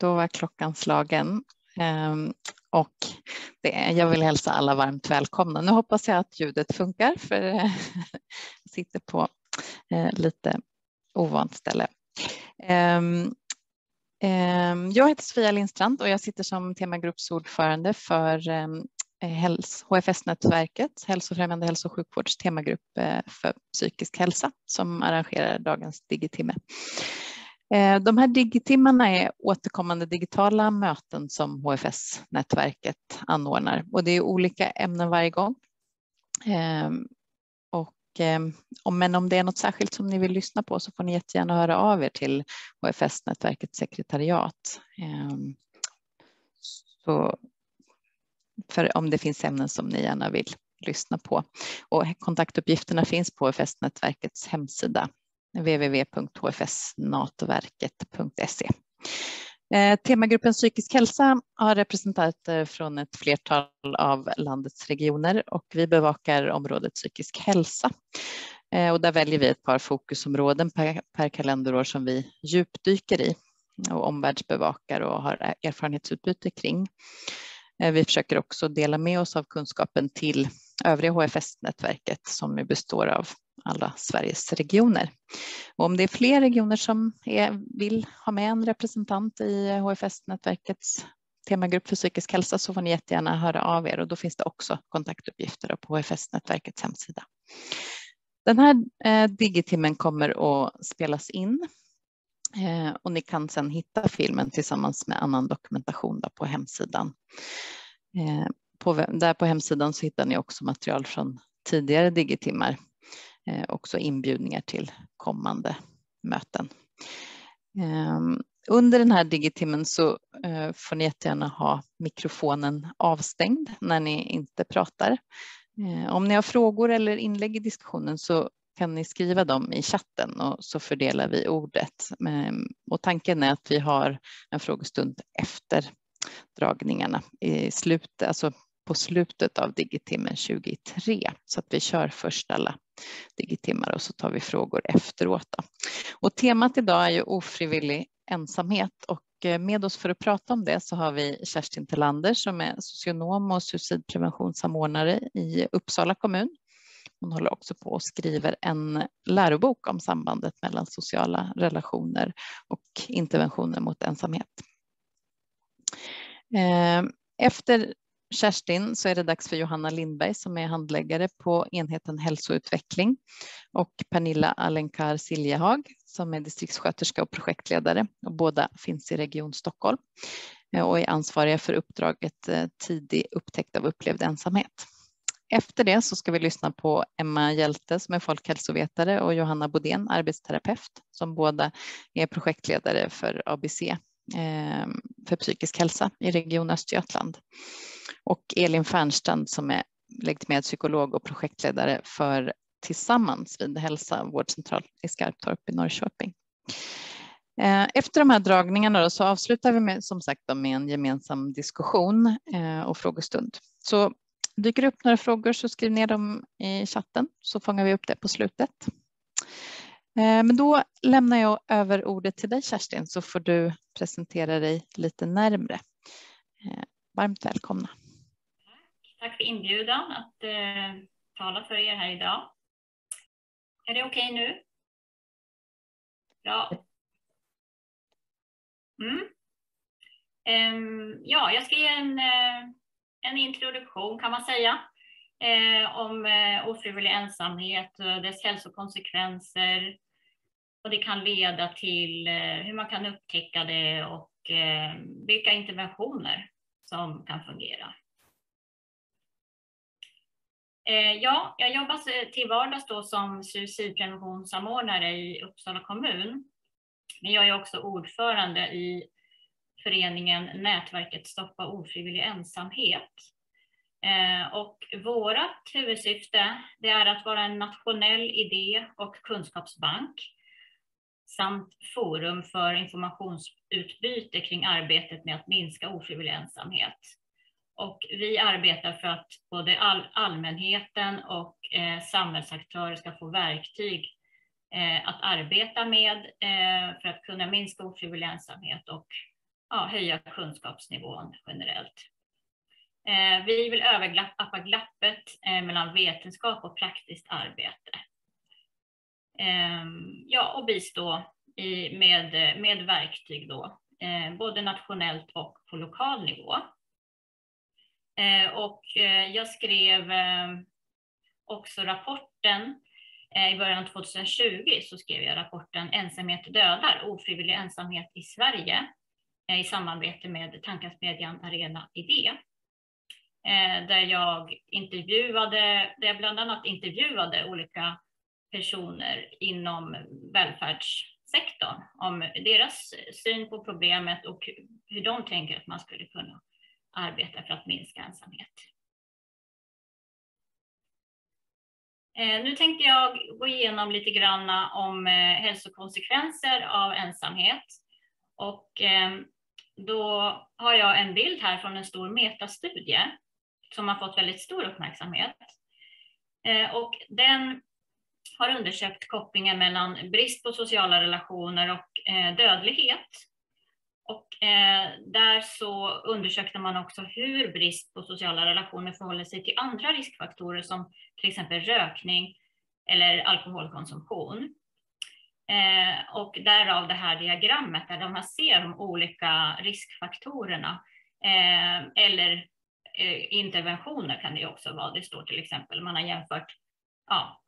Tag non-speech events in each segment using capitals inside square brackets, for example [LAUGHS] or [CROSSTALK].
Då var klockan slagen ehm, och det, jag vill hälsa alla varmt välkomna. Nu hoppas jag att ljudet funkar för eh, jag sitter på eh, lite ovant ställe. Ehm, ehm, jag heter Sofia Lindstrand och jag sitter som temagruppsordförande för HFS-nätverket, Hälsofrämjande hälso och sjukvårds temagrupp eh, för psykisk hälsa som arrangerar dagens digitimme. Eh, de här digitimmarna är återkommande digitala möten som HFS-nätverket anordnar och det är olika ämnen varje gång. Ehm, och, ehm, men om det är något särskilt som ni vill lyssna på så får ni jättegärna höra av er till HFS-nätverkets sekretariat. Ehm, så för om det finns ämnen som ni gärna vill lyssna på. Och kontaktuppgifterna finns på HFS-nätverkets hemsida www.hfsnatoverket.se. Eh, temagruppen psykisk hälsa har representanter från ett flertal av landets regioner och vi bevakar området psykisk hälsa. Eh, och där väljer vi ett par fokusområden per, per kalenderår som vi djupdyker i och omvärldsbevakar och har erfarenhetsutbyte kring. Eh, vi försöker också dela med oss av kunskapen till övriga HFS-nätverket som består av alla Sveriges regioner. Och om det är fler regioner som är, vill ha med en representant i HFS-nätverkets temagrupp för psykisk hälsa så får ni jättegärna höra av er och då finns det också kontaktuppgifter på HFS-nätverkets hemsida. Den här eh, digitimmen kommer att spelas in eh, och ni kan sedan hitta filmen tillsammans med annan dokumentation på hemsidan. Eh, på, där på hemsidan så hittar ni också material från tidigare digitimmar Eh, också inbjudningar till kommande möten. Ehm, under den här digitimmen så eh, får ni jättegärna ha mikrofonen avstängd när ni inte pratar. Eh, om ni har frågor eller inlägg i diskussionen så kan ni skriva dem i chatten och så fördelar vi ordet. Ehm, och tanken är att vi har en frågestund efter dragningarna i slutet, alltså på slutet av digitimmen 23 så att vi kör först alla digitimmar och så tar vi frågor efteråt. Då. Och temat idag är ju ofrivillig ensamhet och eh, med oss för att prata om det så har vi Kerstin Tillander som är socionom och suicidpreventionssamordnare i Uppsala kommun. Hon håller också på och skriver en lärobok om sambandet mellan sociala relationer och interventioner mot ensamhet. Eh, efter Kerstin så är det dags för Johanna Lindberg som är handläggare på enheten hälsoutveckling. Och Pernilla Alenkar Siljehag som är distriktssköterska och projektledare. Och båda finns i Region Stockholm eh, och är ansvariga för uppdraget eh, tidig upptäckt av upplevd ensamhet. Efter det så ska vi lyssna på Emma Hjälte som är folkhälsovetare och Johanna Bodén, arbetsterapeut, som båda är projektledare för ABC Eh, för psykisk hälsa i Region Östergötland och Elin Fernstrand som är legitimerad psykolog och projektledare för Tillsammans vid Hälsa vårdcentral i Skarptorp i Norrköping. Eh, efter de här dragningarna så avslutar vi med, som sagt med en gemensam diskussion eh, och frågestund. Så dyker det upp några frågor så skriv ner dem i chatten så fångar vi upp det på slutet. Eh, men då lämnar jag över ordet till dig Kerstin så får du presentera dig lite närmre. Eh, varmt välkomna. Tack för inbjudan att eh, tala för er här idag. Är det okej okay nu? Ja. Mm. Um, ja, jag ska ge en, eh, en introduktion kan man säga Eh, om eh, ofrivillig ensamhet, och dess hälsokonsekvenser, och det kan leda till eh, hur man kan upptäcka det och eh, vilka interventioner som kan fungera. Eh, ja, jag jobbar till vardags då som suicidpreventionssamordnare i Uppsala kommun. Men jag är också ordförande i föreningen Nätverket Stoppa ofrivillig ensamhet. Och vårt huvudsyfte det är att vara en nationell idé och kunskapsbank samt forum för informationsutbyte kring arbetet med att minska ofrivillig ensamhet. Och vi arbetar för att både all, allmänheten och eh, samhällsaktörer ska få verktyg eh, att arbeta med eh, för att kunna minska ofrivillig ensamhet och ja, höja kunskapsnivån generellt. Eh, vi vill överlappa glappet eh, mellan vetenskap och praktiskt arbete. Ehm, ja, och bistå i, med, med verktyg då, eh, både nationellt och på lokal nivå. Eh, och eh, jag skrev eh, också rapporten i början av 2020 så skrev jag rapporten Ensamhet dödar, ofrivillig ensamhet i Sverige i samarbete med Tankesmedjan Arena Idé. Eh, där jag intervjuade, där jag bland annat intervjuade olika personer inom välfärdssektorn om deras syn på problemet och hur de tänker att man skulle kunna arbeta för att minska ensamhet. Eh, nu tänkte jag gå igenom lite grann om eh, hälsokonsekvenser av ensamhet. Och eh, då har jag en bild här från en stor metastudie som har fått väldigt stor uppmärksamhet. Och den har undersökt kopplingen mellan brist på sociala relationer och eh, dödlighet. Och eh, där så undersökte man också hur brist på sociala relationer förhåller sig till andra riskfaktorer som till exempel rökning eller alkoholkonsumtion. Eh, och därav det här diagrammet där man ser de olika riskfaktorerna eh, eller Eh, interventioner kan det också vara. Det står till exempel, man har jämfört ja,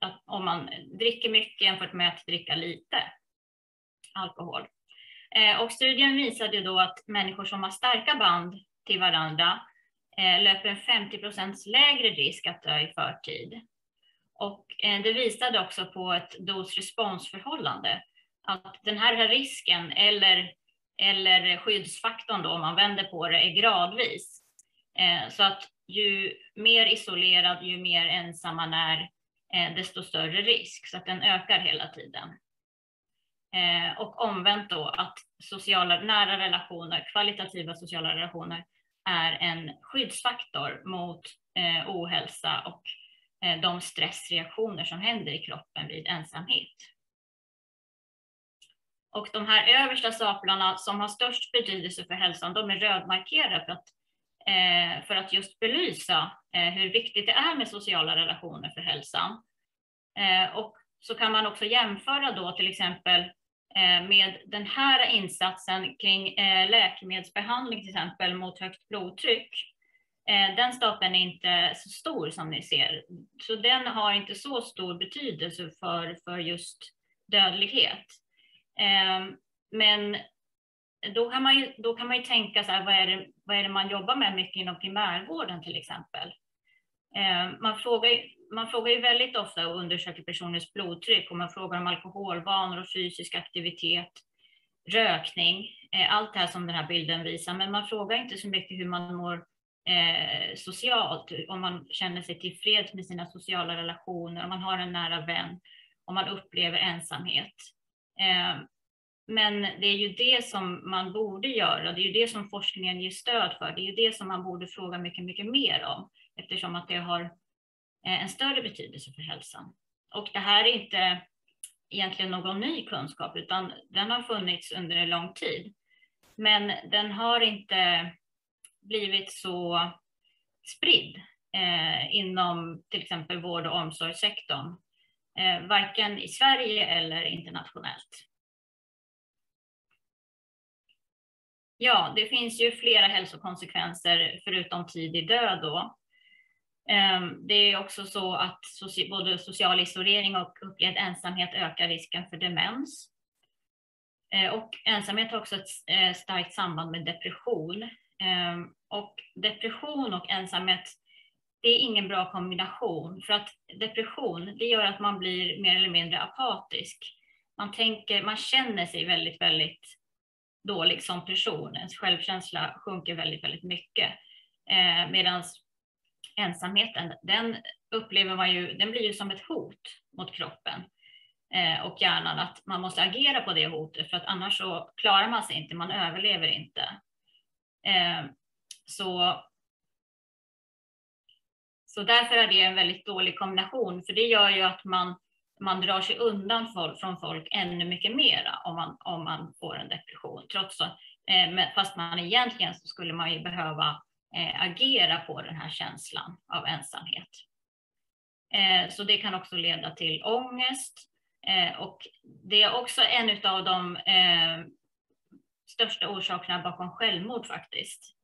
att om man dricker mycket jämfört med att dricka lite alkohol. Eh, och studien visade då att människor som har starka band till varandra eh, löper en 50 lägre risk att dö i förtid. Och eh, det visade också på ett dos-responsförhållande, att den här risken eller, eller skyddsfaktorn då, om man vänder på det, är gradvis. Eh, så att ju mer isolerad, ju mer ensam man är, Eh, desto större risk. Så att den ökar hela tiden. Eh, och omvänt då att sociala, nära relationer, kvalitativa sociala relationer är en skyddsfaktor mot eh, ohälsa och de stressreaktioner som händer i kroppen vid ensamhet. Och de här översta staplarna som har störst betydelse för hälsan, de är rödmarkerade för att Eh, för att just belysa eh, hur viktigt det är med sociala relationer för hälsan. Eh, och så kan man också jämföra då till exempel eh, med den här insatsen kring eh, läkemedelsbehandling till exempel mot högt blodtryck. Den stapeln är inte så stor som ni ser, så den har inte så stor betydelse för, för just dödlighet. Men då kan man ju, då kan man ju tänka så här, vad är, det, vad är det man jobbar med mycket inom primärvården till exempel? Eh, man, frågar, man frågar ju väldigt ofta och undersöker personers blodtryck och man frågar om alkoholvanor och fysisk aktivitet, rökning, eh, allt det här som den här bilden visar, men man frågar inte så mycket hur man mår eh, socialt, om man känner sig tillfreds med sina sociala relationer, om man har en nära vän, om man upplever ensamhet. Eh, men det är ju det som man borde göra, det är ju det som forskningen ger stöd för, det är ju det som man borde fråga mycket, mycket mer om, eftersom att det har eh, en större betydelse för hälsan. Och det här är inte egentligen någon ny kunskap, utan den har funnits under en lång tid. Men den har inte blivit så spridd eh, inom till exempel vård och omsorgssektorn, eh, varken i Sverige eller internationellt. Ja, det finns ju flera hälsokonsekvenser förutom tidig död då. Ehm, det är också så att både social isolering och upplevd ensamhet ökar risken för demens. Ehm, och ensamhet har också ett eh, starkt samband med depression. Ehm, och depression och ensamhet, det är ingen bra kombination. För att depression, det gör att man blir mer eller mindre apatisk. Man, tänker, man känner sig väldigt, väldigt dålig som person. Ens självkänsla sjunker väldigt, väldigt mycket. Eh, Medan ensamheten, den upplever man ju, den blir ju som ett hot mot kroppen eh, och hjärnan, att man måste agera på det hotet för att annars så klarar man sig inte, man överlever inte. Eh, så, så därför är det en väldigt dålig kombination, för det gör ju att man man drar sig undan folk, från folk ännu mycket mera om man, om man får en depression, trots att eh, Fast man egentligen så skulle man ju behöva eh, agera på den här känslan av ensamhet. Eh, så det kan också leda till ångest. Och det är också en av de största orsakerna bakom självmord faktiskt.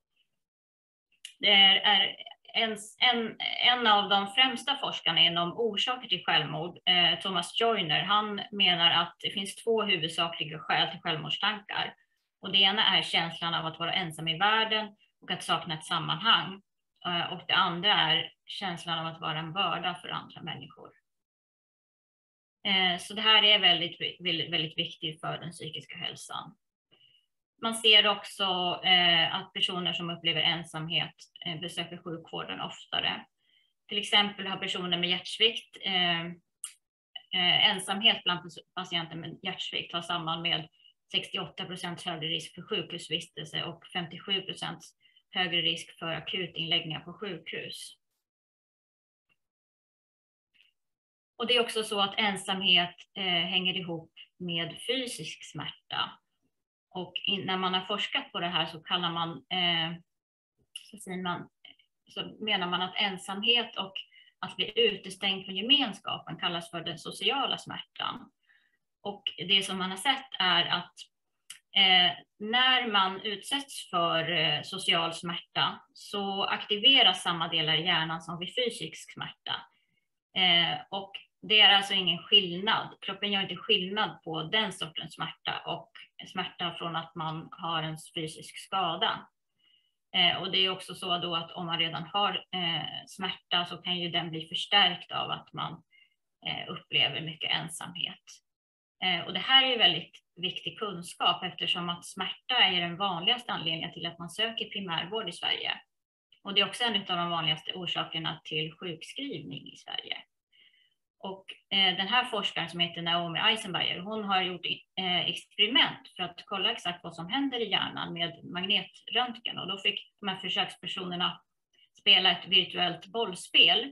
Det är en, en, en av de främsta forskarna inom orsaker till självmord, eh, Thomas Joyner, han menar att det finns två huvudsakliga skäl till självmordstankar. Och det ena är känslan av att vara ensam i världen och att sakna ett sammanhang. Eh, och det andra är känslan av att vara en börda för andra människor. Eh, så det här är väldigt, väldigt, väldigt viktigt för den psykiska hälsan. Man ser också eh, att personer som upplever ensamhet eh, besöker sjukvården oftare. Till exempel har personer med hjärtsvikt eh, eh ensamhet bland patienter med hjärtsvikt har samman med 68 procent högre risk för sjukhusvistelse och 57 procent högre risk för akutinläggningar på sjukhus. Och det är också så att ensamhet eh, hänger ihop med fysisk smärta. Och in, när man har forskat på det här så kallar man, eh, så, säger man, så menar man att ensamhet och att bli utestängd från gemenskapen kallas för den sociala smärtan. Och det som man har sett är att eh, när man utsätts för eh, social smärta så aktiveras samma delar i hjärnan som vid fysisk smärta. Eh, och det är alltså ingen skillnad. Kroppen gör inte skillnad på den sortens smärta och smärta från att man har en fysisk skada. Eh, och det är också så då att om man redan har eh, smärta så kan ju den bli förstärkt av att man eh, upplever mycket ensamhet. Eh, och det här är väldigt viktig kunskap eftersom att smärta är den vanligaste anledningen till att man söker primärvård i Sverige. Och det är också en av de vanligaste orsakerna till sjukskrivning i Sverige. Och eh, den här forskaren som heter Naomi Eisenberger, hon har gjort eh, experiment för att kolla exakt vad som händer i hjärnan med magnetröntgen. Och då fick de här försökspersonerna spela ett virtuellt bollspel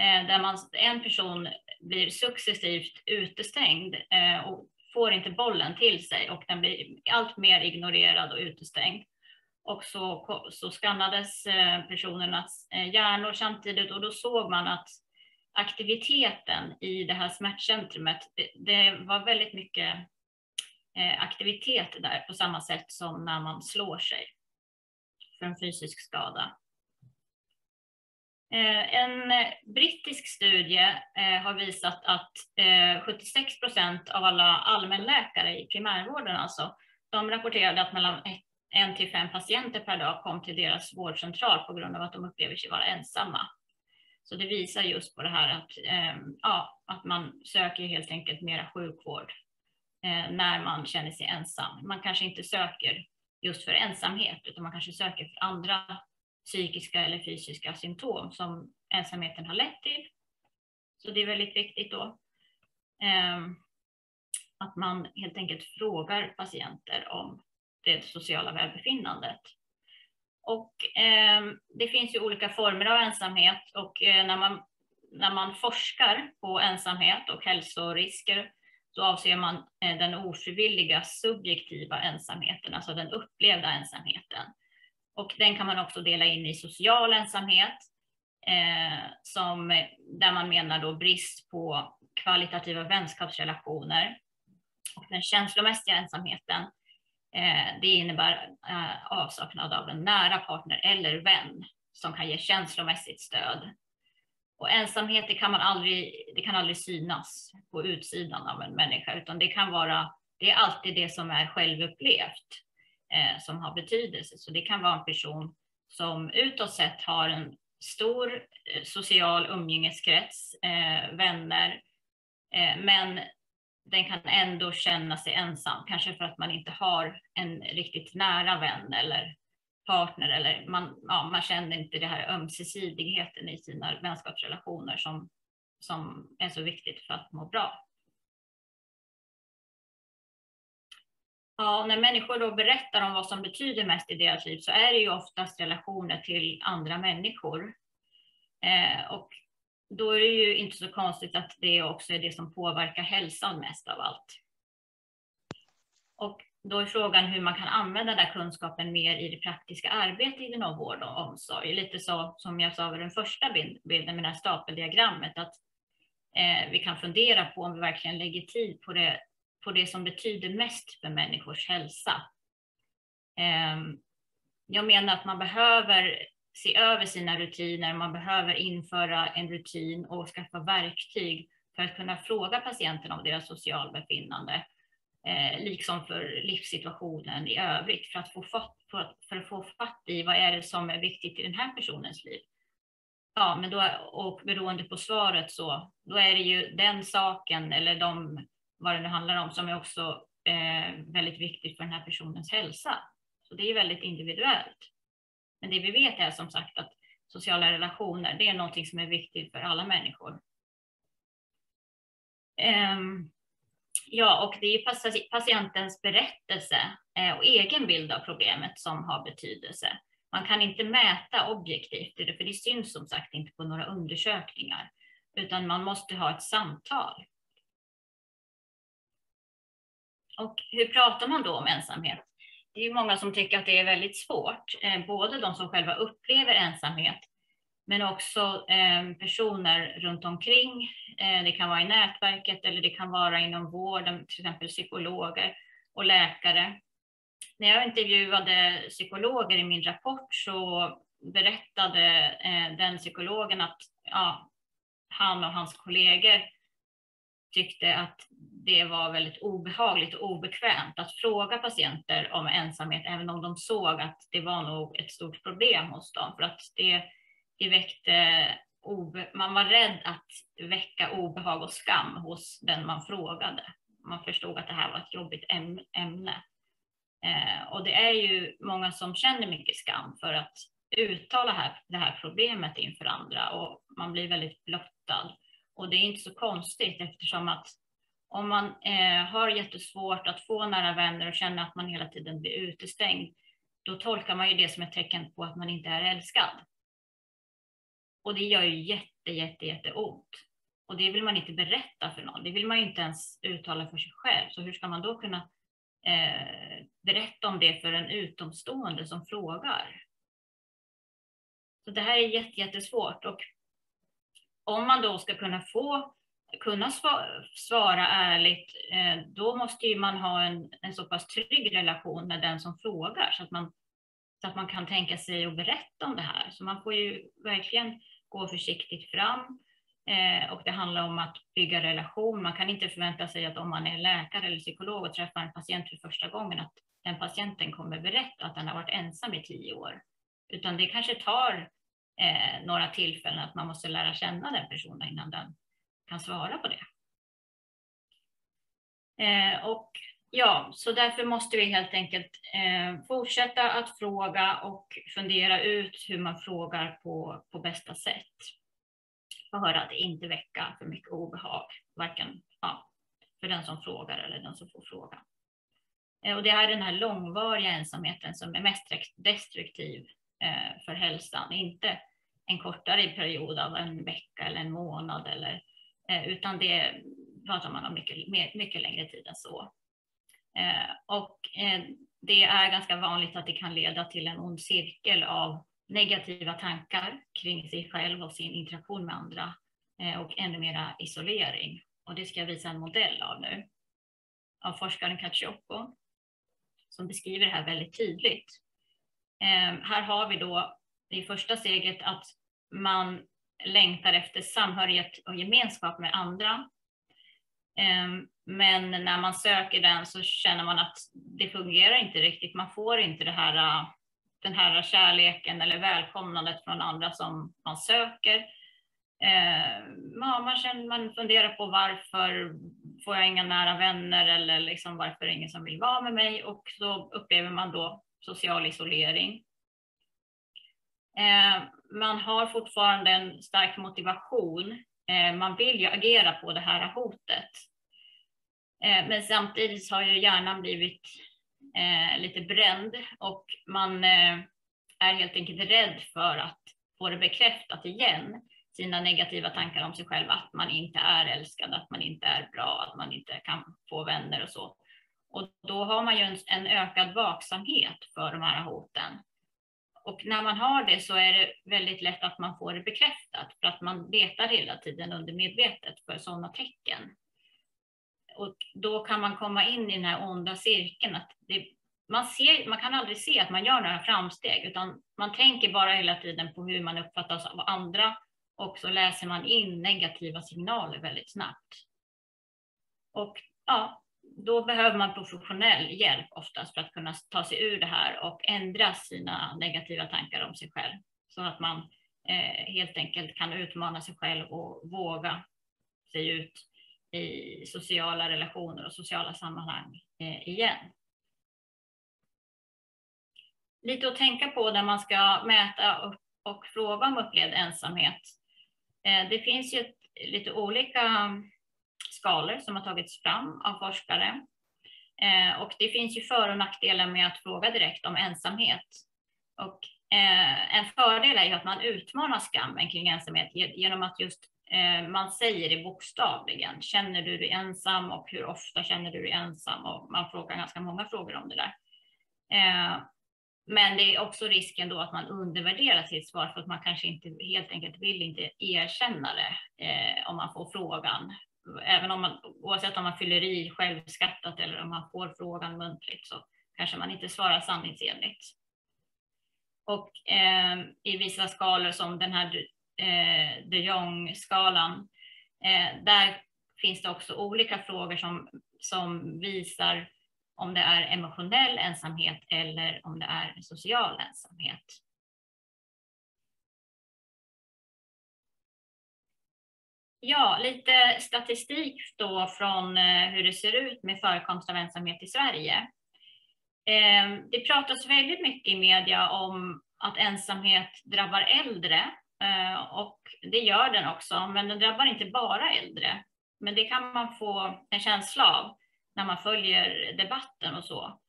eh, där man, en person blir successivt utestängd eh, och får inte bollen till sig och den blir allt mer ignorerad och utestängd. Och så, så skannades eh, personernas eh, hjärnor samtidigt och då såg man att aktiviteten i det här smärtcentrumet, det, det var väldigt mycket eh, aktivitet där på samma sätt som när man slår sig för en fysisk skada. Eh, en eh, brittisk studie eh, har visat att eh, 76 procent av alla allmänläkare i primärvården alltså, de rapporterade att mellan en till fem patienter per dag kom till deras vårdcentral på grund av att de upplever sig vara ensamma. Så det visar just på det här att, eh, ja, att man söker helt enkelt mera sjukvård eh, när man känner sig ensam. Man kanske inte söker just för ensamhet, utan man kanske söker för andra psykiska eller fysiska symptom som ensamheten har lett till. Så det är väldigt viktigt då eh, att man helt enkelt frågar patienter om det sociala välbefinnandet. Och eh, det finns ju olika former av ensamhet och eh, när, man, när man forskar på ensamhet och hälsorisker så avser man eh, den ofrivilliga subjektiva ensamheten, alltså den upplevda ensamheten. Och den kan man också dela in i social ensamhet, eh, som, där man menar då brist på kvalitativa vänskapsrelationer. Och den känslomässiga ensamheten, Eh, det innebär eh, avsaknad av en nära partner eller vän som kan ge känslomässigt stöd. Och ensamhet det kan, man aldrig, det kan aldrig synas på utsidan av en människa, utan det kan vara, det är alltid det som är självupplevt eh, som har betydelse. Så det kan vara en person som utåt sett har en stor eh, social umgängeskrets, eh, vänner, eh, men den kan ändå känna sig ensam, kanske för att man inte har en riktigt nära vän eller partner eller man, ja, man känner inte den här ömsesidigheten i sina vänskapsrelationer som, som är så viktigt för att må bra. Ja, när människor då berättar om vad som betyder mest i deras liv så är det ju oftast relationer till andra människor. Eh, och då är det ju inte så konstigt att det också är det som påverkar hälsan mest av allt. Och då är frågan hur man kan använda den kunskapen mer i det praktiska arbetet inom vård och omsorg. Lite så som jag sa i den första bilden med det här stapeldiagrammet, att eh, vi kan fundera på om vi verkligen lägger tid på det, på det som betyder mest för människors hälsa. Eh, jag menar att man behöver se över sina rutiner, man behöver införa en rutin och skaffa verktyg för att kunna fråga patienten om deras socialbefinnande eh, liksom för livssituationen i övrigt, för att, få fatt, för, för, att få fatt i vad är det som är viktigt i den här personens liv. Ja, men då, och beroende på svaret så, då är det ju den saken eller de, vad det nu handlar om, som är också eh, väldigt viktigt för den här personens hälsa. Så det är väldigt individuellt. Men det vi vet är som sagt att sociala relationer, det är någonting som är viktigt för alla människor. Um, Ja, och det är ju patientens berättelse eh, och egen bild av problemet som har betydelse. Man kan inte mäta objektivt, för det syns som sagt inte på några undersökningar, utan man måste ha ett samtal. Och hur pratar man då om ensamhet? Det är många som tycker att det är väldigt svårt, eh, både de som själva upplever ensamhet, men också eh, personer runt omkring. Eh, det kan vara i nätverket eller det kan vara inom vården, till exempel psykologer och läkare. När jag intervjuade psykologer i min rapport så berättade den psykologen att ja, han och hans kollegor tyckte att det var väldigt obehagligt och obekvämt att fråga patienter om ensamhet, även om de såg att det var nog ett stort problem hos dem. För att det det väckte man var rädd att väcka obehag och skam hos den man frågade. Man förstod att det här var ett jobbigt ämne. Eh, och det är ju många som känner mycket skam för att uttala här, det här problemet inför andra och man blir väldigt blottad. Och det är inte så konstigt eftersom att om man eh, har jättesvårt att få nära vänner och känner att man hela tiden blir utestängd, då tolkar man ju det som ett tecken på att man inte är älskad. Och det gör ju jätte, jätte, jätteont. Och det vill man inte berätta för någon. Det vill man ju inte ens uttala för sig själv. Så hur ska man då kunna eh, berätta om det för en utomstående som frågar? Så det här är jätte, jättesvårt. Och om man då ska kunna få kunna svara ärligt, eh, då måste ju man ha en, en så pass trygg relation med den som frågar så att man så att man kan tänka sig att berätta om det här. Så man får ju verkligen gå försiktigt fram. Eh, och det handlar om att bygga relation. Man kan inte förvänta sig att om man är läkare eller psykolog och träffar en patient för första gången att den patienten kommer berätta att den har varit ensam i tio år. Utan det kanske tar eh, några tillfällen att man måste lära känna den personen innan den kan svara på det. Eh, och Ja, så därför måste vi helt enkelt eh, fortsätta att fråga och fundera ut hur man frågar på, på bästa sätt. För att inte väcka för mycket obehag, varken ja, för den som frågar eller den som får fråga. Eh, och det är den här långvariga ensamheten som är mest destruktiv eh, för hälsan, inte en kortare period av en vecka eller en månad, eller, eh, utan det pratar man om mycket, mycket längre tid än så. Eh, och eh, det är ganska vanligt att det kan leda till en ond cirkel av negativa tankar kring sig själv och sin interaktion med andra eh, och ännu mera isolering. Och det ska jag visa en modell av nu av forskaren Cacioppo som beskriver det här väldigt tydligt. Eh, här har vi då i första steget att man längtar efter samhörighet och gemenskap med andra ehm, men när man söker den så känner man att det fungerar inte riktigt. Man får inte det här, äh, den här kärleken eller välkomnandet från andra som man söker. Ehm, ja, man, känner, man funderar på varför får jag inga nära vänner eller liksom varför är det ingen som vill vara med mig och så upplever man då social isolering. Ehm, man har fortfarande en stark motivation eh, man vill ju agera på det här hotet. Eh, men samtidigt har ju hjärnan blivit eh, lite bränd och man är helt enkelt rädd för att få det bekräftat igen, sina negativa tankar om sig själv, att man inte är älskad, att man inte är bra, att man inte kan få vänner och så. Och då har man ju en, en ökad vaksamhet för de här hoten. Och när man har det så är det väldigt lätt att man får det bekräftat för att man letar hela tiden under medvetet för sådana tecken. Och då kan man komma in i den här onda cirkeln. Att det, man, ser, man kan aldrig se att man gör några framsteg utan man tänker bara hela tiden på hur man uppfattas av andra och så läser man in negativa signaler väldigt snabbt. Och ja, då behöver man professionell hjälp oftast för att kunna ta sig ur det här och ändra sina negativa tankar om sig själv. Så att man eh, helt enkelt kan utmana sig själv och våga sig ut i sociala relationer och sociala sammanhang eh, igen. Lite att tänka på när man ska mäta upp och fråga om upplevd ensamhet. Eh, det finns ju lite olika skalor som har tagits fram av forskare. Eh, och det finns ju för och nackdelar med att fråga direkt om ensamhet. Och eh, en fördel är ju att man utmanar skammen kring ensamhet genom att just eh, man säger det bokstavligen. Känner du dig ensam och hur ofta känner du dig ensam? Och man frågar ganska många frågor om det där. Eh, men det är också risken då att man undervärderar sitt svar för att man kanske inte helt enkelt vill inte erkänna det eh, om man får frågan även om man, oavsett om man fyller i självskattat eller om man får frågan muntligt så kanske man inte svarar sanningsenligt. Och eh, i vissa skalor som den här eh, de Jong-skalan, eh, där finns det också olika frågor som, som visar om det är emotionell ensamhet eller om det är social ensamhet. Ja, lite statistik då från eh, hur det ser ut med förekomst av ensamhet i Sverige. Ehm, det pratas väldigt mycket i media om att ensamhet drabbar äldre eh, och det gör den också, men den drabbar inte bara äldre. Men det kan man få en känsla av när man följer debatten och så.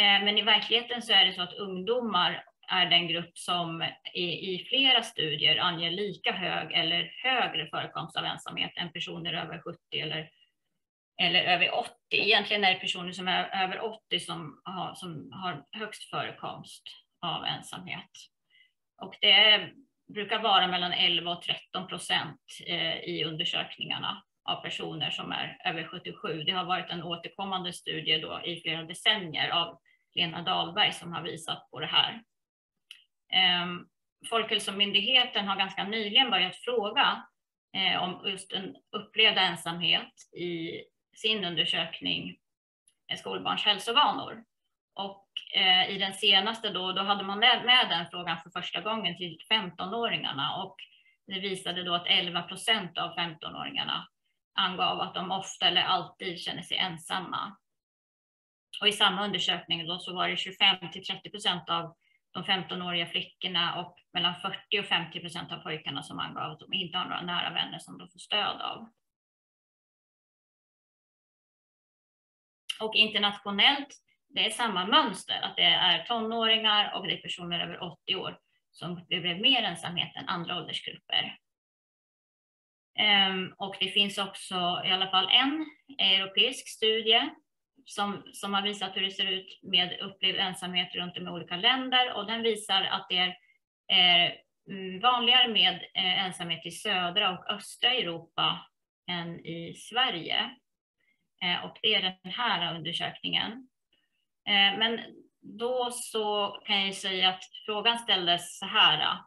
Ehm, men i verkligheten så är det så att ungdomar är den grupp som i, i, flera studier anger lika hög eller högre förekomst av ensamhet än personer över 70 eller, eller över 80. Egentligen är det personer som är över 80 som har, som har högst förekomst av ensamhet. Och det är, brukar vara mellan 11 och 13 procent eh, i undersökningarna av personer som är över 77. Det har varit en återkommande studie då i flera decennier av Lena Dahlberg som har visat på det här. Ehm, Folkhälsomyndigheten har ganska nyligen börjat fråga eh, om just en upplevd ensamhet i sin undersökning eh, skolbarns hälsovanor. Och eh, i den senaste då, då hade man med den frågan för första gången till 15-åringarna och det visade då att 11 procent av 15-åringarna angav att de ofta eller alltid känner sig ensamma. Och i samma undersökning då så var det 25 till 30 procent av de 15-åriga flickorna och mellan 40 och 50 procent av pojkarna som angav att de inte har några nära vänner som de får stöd av. Och internationellt, det är samma mönster, att det är tonåringar och det är personer över 80 år som upplever mer ensamhet än andra åldersgrupper. Ehm, och det finns också i alla fall en europeisk studie som, som har visat hur det ser ut med upplevd ensamhet runt om i olika länder och den visar att det är eh, mm, vanligare med eh, ensamhet i södra och östra Europa än i Sverige. Eh, och det är den här undersökningen. Eh, men då så kan jag säga att frågan ställdes så här. Eh,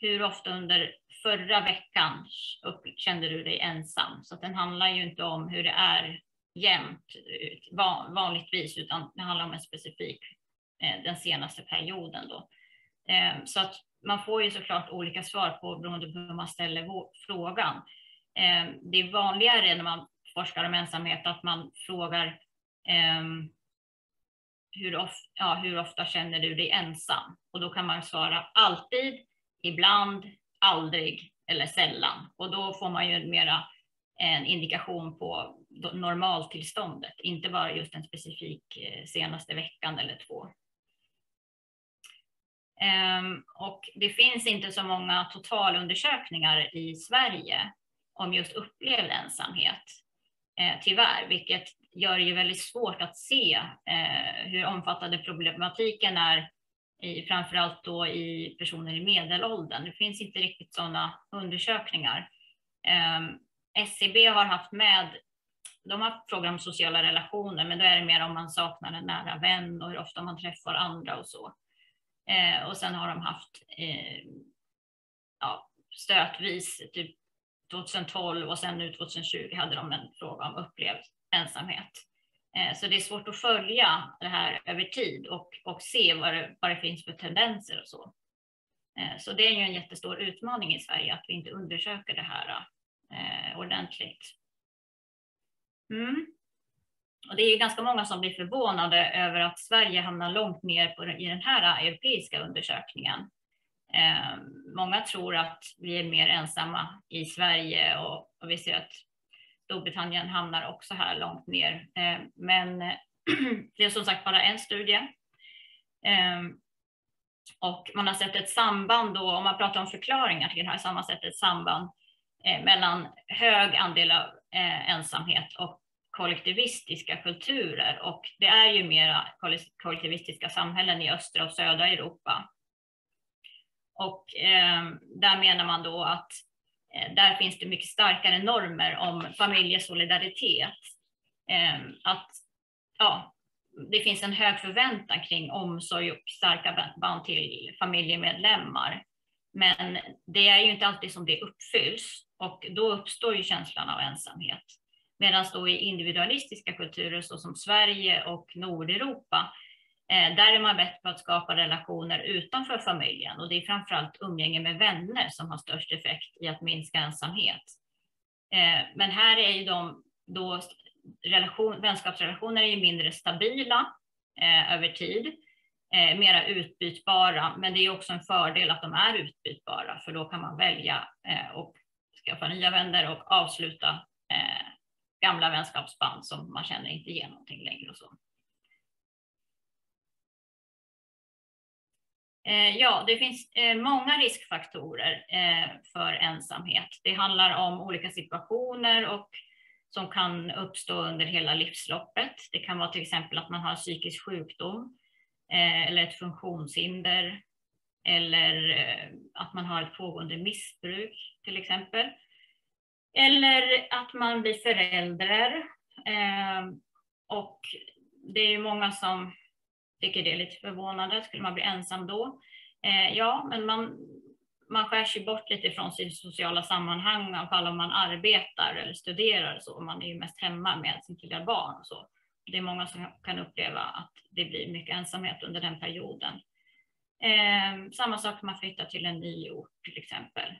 hur ofta under förra veckan kände du dig ensam? Så den handlar ju inte om hur det är jämnt vanligtvis, utan det handlar om en specifik, eh, den senaste perioden då. Eh, så att man får ju såklart olika svar på beroende på hur man ställer frågan. Eh, det är vanligare när man forskar om ensamhet att man frågar hur ofta, ja, hur ofta känner du dig ensam? Och då kan man svara alltid, ibland, aldrig eller sällan. Och då får man ju mera en indikation på normaltillståndet, inte bara just en specifik eh, senaste veckan eller två. Ehm, och det finns inte så många totalundersökningar i Sverige om just upplevd ensamhet. Eh, tyvärr, vilket gör det ju väldigt svårt att se eh, hur omfattande problematiken är i, framförallt då i personer i medelåldern. Det finns inte riktigt sådana undersökningar. Ehm, SCB har haft med, de har frågat om sociala relationer, men då är det mer om man saknar en nära vän och hur ofta man träffar andra och så. Eh, och sen har de haft eh, ja, stötvis, typ 2012 och sen nu 2020 hade de en fråga om upplevd ensamhet. Eh, så det är svårt att följa det här över tid och, och se vad det, vad det finns för tendenser och så. Eh, så det är ju en jättestor utmaning i Sverige att vi inte undersöker det här eh, ordentligt. Mm. Och det är ju ganska många som blir förvånade över att Sverige hamnar långt ner på, i den här europeiska undersökningen. Eh, många tror att vi är mer ensamma i Sverige och, och vi ser att Storbritannien hamnar också här långt ner. Eh, men [CLEARS THROAT] det är som sagt bara en studie. Eh, och man har sett ett samband då, om man pratar om förklaringar till det här, så har man sett ett samband eh, mellan hög andel av eh, ensamhet och kollektivistiska kulturer. Och det är ju mera kollektivistiska samhällen i östra och södra Europa. Och eh, där menar man då att eh, där finns det mycket starkare normer om familjesolidaritet. Eh, att ja, det finns en hög förväntan kring omsorg och starka band till familjemedlemmar. Men det är ju inte alltid som det uppfylls och då uppstår ju känslan av ensamhet. Medan då i individualistiska kulturer såsom Sverige och Nordeuropa Eh, där är man bättre på att skapa relationer utanför familjen och det är framförallt umgänge med vänner som har störst effekt i att minska ensamhet. Eh, men här är ju de då relation, vänskapsrelationer är ju mindre stabila eh, över tid, eh, mera utbytbara, men det är också en fördel att de är utbytbara för då kan man välja eh, och skaffa nya vänner och avsluta eh, gamla vänskapsband som man känner inte ger någonting längre och så. Eh, ja, det finns eh, många riskfaktorer eh, för ensamhet. Det handlar om olika situationer och som kan uppstå under hela livsloppet. Det kan vara till exempel att man har psykisk sjukdom eh, eller ett funktionshinder eller eh, att man har ett pågående missbruk till exempel. Eller att man blir förälder. Eh, och det är ju många som tycker det är lite förvånande. Skulle man bli ensam då? Eh, ja, men man, man skärs ju bort lite från sitt sociala sammanhang, i alla fall om man arbetar eller studerar. Så. Man är ju mest hemma med sitt lilla barn. Och så. Det är många som kan uppleva att det blir mycket ensamhet under den perioden. Eh, samma sak om man flyttar till en ny ort till exempel.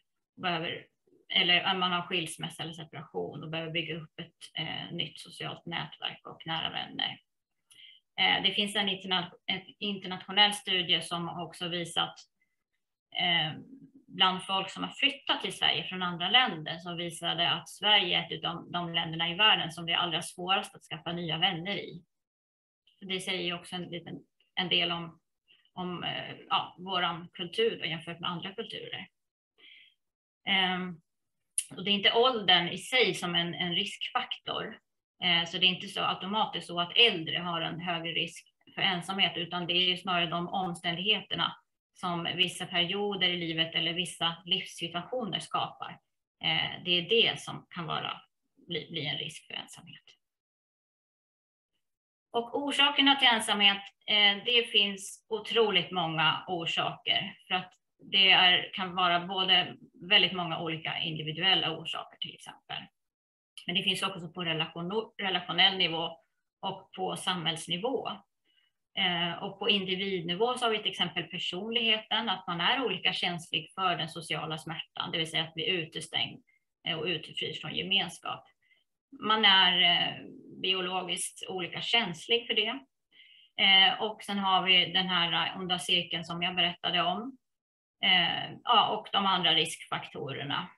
Behöver, eller man har skilsmässa eller separation och behöver bygga upp ett eh, nytt socialt nätverk och nära vänner. Eh, det finns en internationell studie som också visat eh, bland folk som har flyttat till Sverige från andra länder som visade att Sverige är ett av de länderna i världen som det är allra svårast att skaffa nya vänner i. Det säger ju också en, liten, en del om, om eh, ja, vår kultur jämfört med andra kulturer. Ehm, och det är inte åldern i sig som en, en riskfaktor, Eh, så det är inte så automatiskt så att äldre har en högre risk för ensamhet, utan det är snarare de omständigheterna som vissa perioder i livet eller vissa livssituationer skapar. Eh, det är det som kan vara, bli, bli en risk för ensamhet. Och orsakerna till ensamhet, eh, det finns otroligt många orsaker. För att det är, kan vara både väldigt många olika individuella orsaker till exempel. Men det finns också på relation, relationell nivå och på samhällsnivå. Eh, och på individnivå så har vi till exempel personligheten, att man är olika känslig för den sociala smärtan, det vill säga att bli utestängd eh, och utefryst från gemenskap. Man är eh, biologiskt olika känslig för det. Eh, och sen har vi den här onda cirkeln som jag berättade om. Eh, ja, och de andra riskfaktorerna.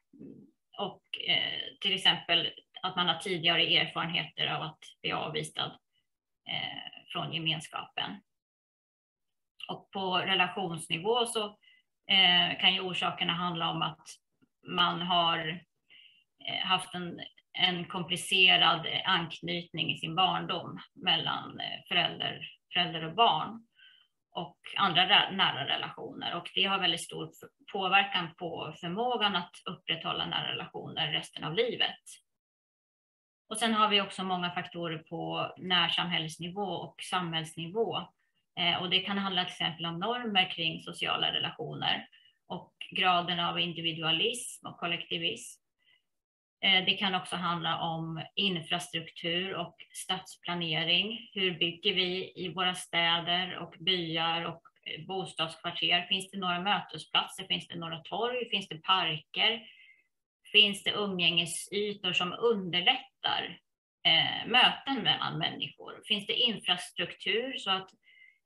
Och eh, till exempel att man har tidigare erfarenheter av att bli avvisad eh, från gemenskapen. Och på relationsnivå så eh, kan ju orsakerna handla om att man har haft en, en komplicerad anknytning i sin barndom mellan eh, förälder, förälder och barn och andra nära relationer. Och det har väldigt stor påverkan på förmågan att upprätthålla nära relationer resten av livet. Och sen har vi också många faktorer på närsamhällsnivå och samhällsnivå. Eh, och det kan handla till exempel om normer kring sociala relationer och graden av individualism och kollektivism. Eh, det kan också handla om infrastruktur och stadsplanering. Hur bygger vi i våra städer och byar och eh, bostadskvarter? Finns det några mötesplatser? Finns det några torg? Finns det parker? Finns det umgängesytor som underlättar eh, möten mellan människor? Finns det infrastruktur så att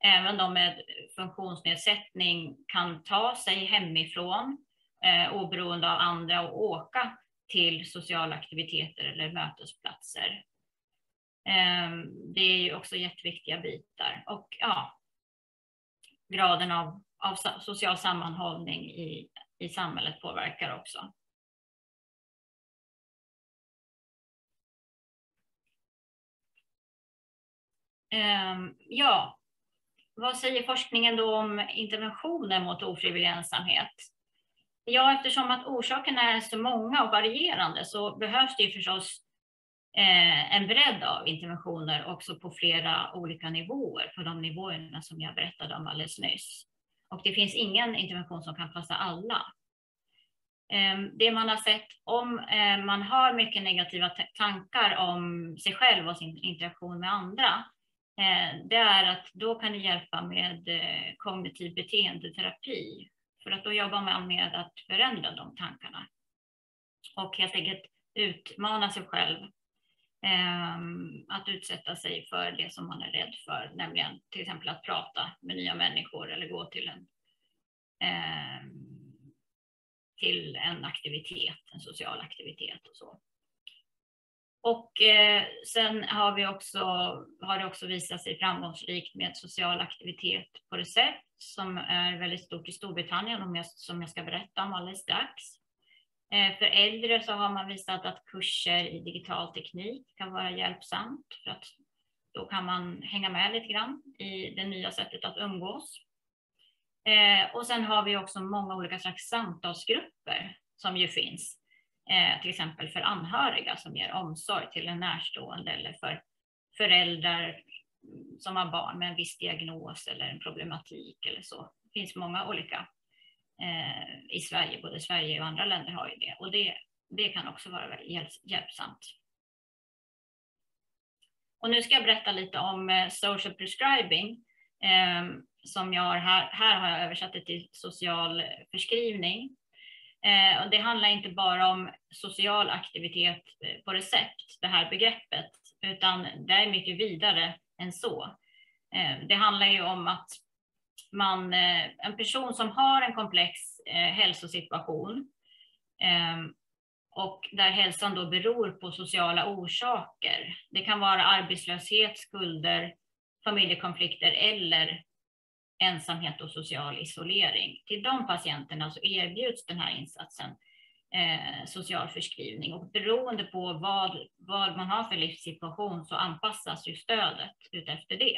även de med funktionsnedsättning kan ta sig hemifrån eh, oberoende av andra och åka till sociala aktiviteter eller mötesplatser. Ehm, det är ju också jätteviktiga bitar. Och ja, graden av, av social sammanhållning i, i samhället påverkar också. Ehm, ja, vad säger forskningen då om interventioner mot ofrivillig ensamhet? Ja, eftersom att orsakerna är så många och varierande så behövs det ju förstås eh, en bredd av interventioner också på flera olika nivåer, på de nivåerna som jag berättade om alldeles nyss. Och det finns ingen intervention som kan passa alla. Ehm, det man har sett om eh, man har mycket negativa tankar om sig själv och sin interaktion med andra, eh, det är att då kan det hjälpa med eh, kognitiv beteendeterapi för att då jobbar man med att förändra de tankarna. Och helt enkelt utmana sig själv ehm, att utsätta sig för det som man är rädd för, nämligen till exempel att prata med nya människor eller gå till en, ehm, till en aktivitet, en social aktivitet och så. Och eh, sen har, vi också, har det också visat sig framgångsrikt med social aktivitet på recept som är väldigt stort i Storbritannien om jag, som jag ska berätta om alldeles strax. Eh, för äldre så har man visat att kurser i digital teknik kan vara hjälpsamt för att då kan man hänga med lite grann i det nya sättet att umgås. Eh, och sen har vi också många olika slags samtalsgrupper som ju finns eh, till exempel för anhöriga som ger omsorg till en närstående eller för föräldrar som har barn med en viss diagnos eller en problematik eller så. Det finns många olika eh, i Sverige, både Sverige och andra länder har ju det och det, det kan också vara väldigt hjälpsamt. Och nu ska jag berätta lite om eh, social prescribing eh, som jag har här, här har jag översatt det till social förskrivning. Eh, och det handlar inte bara om social aktivitet eh, på recept, det här begreppet, utan det är mycket vidare än så. Eh, det handlar ju om att man, eh, en person som har en komplex eh, hälsosituation och där hälsan då beror på sociala orsaker. Det kan vara arbetslöshet, skulder, familjekonflikter eller ensamhet och social isolering. Till de patienterna så erbjuds den här insatsen eh, social förskrivning och beroende på vad, vad man har för livssituation så anpassas ju stödet utefter det.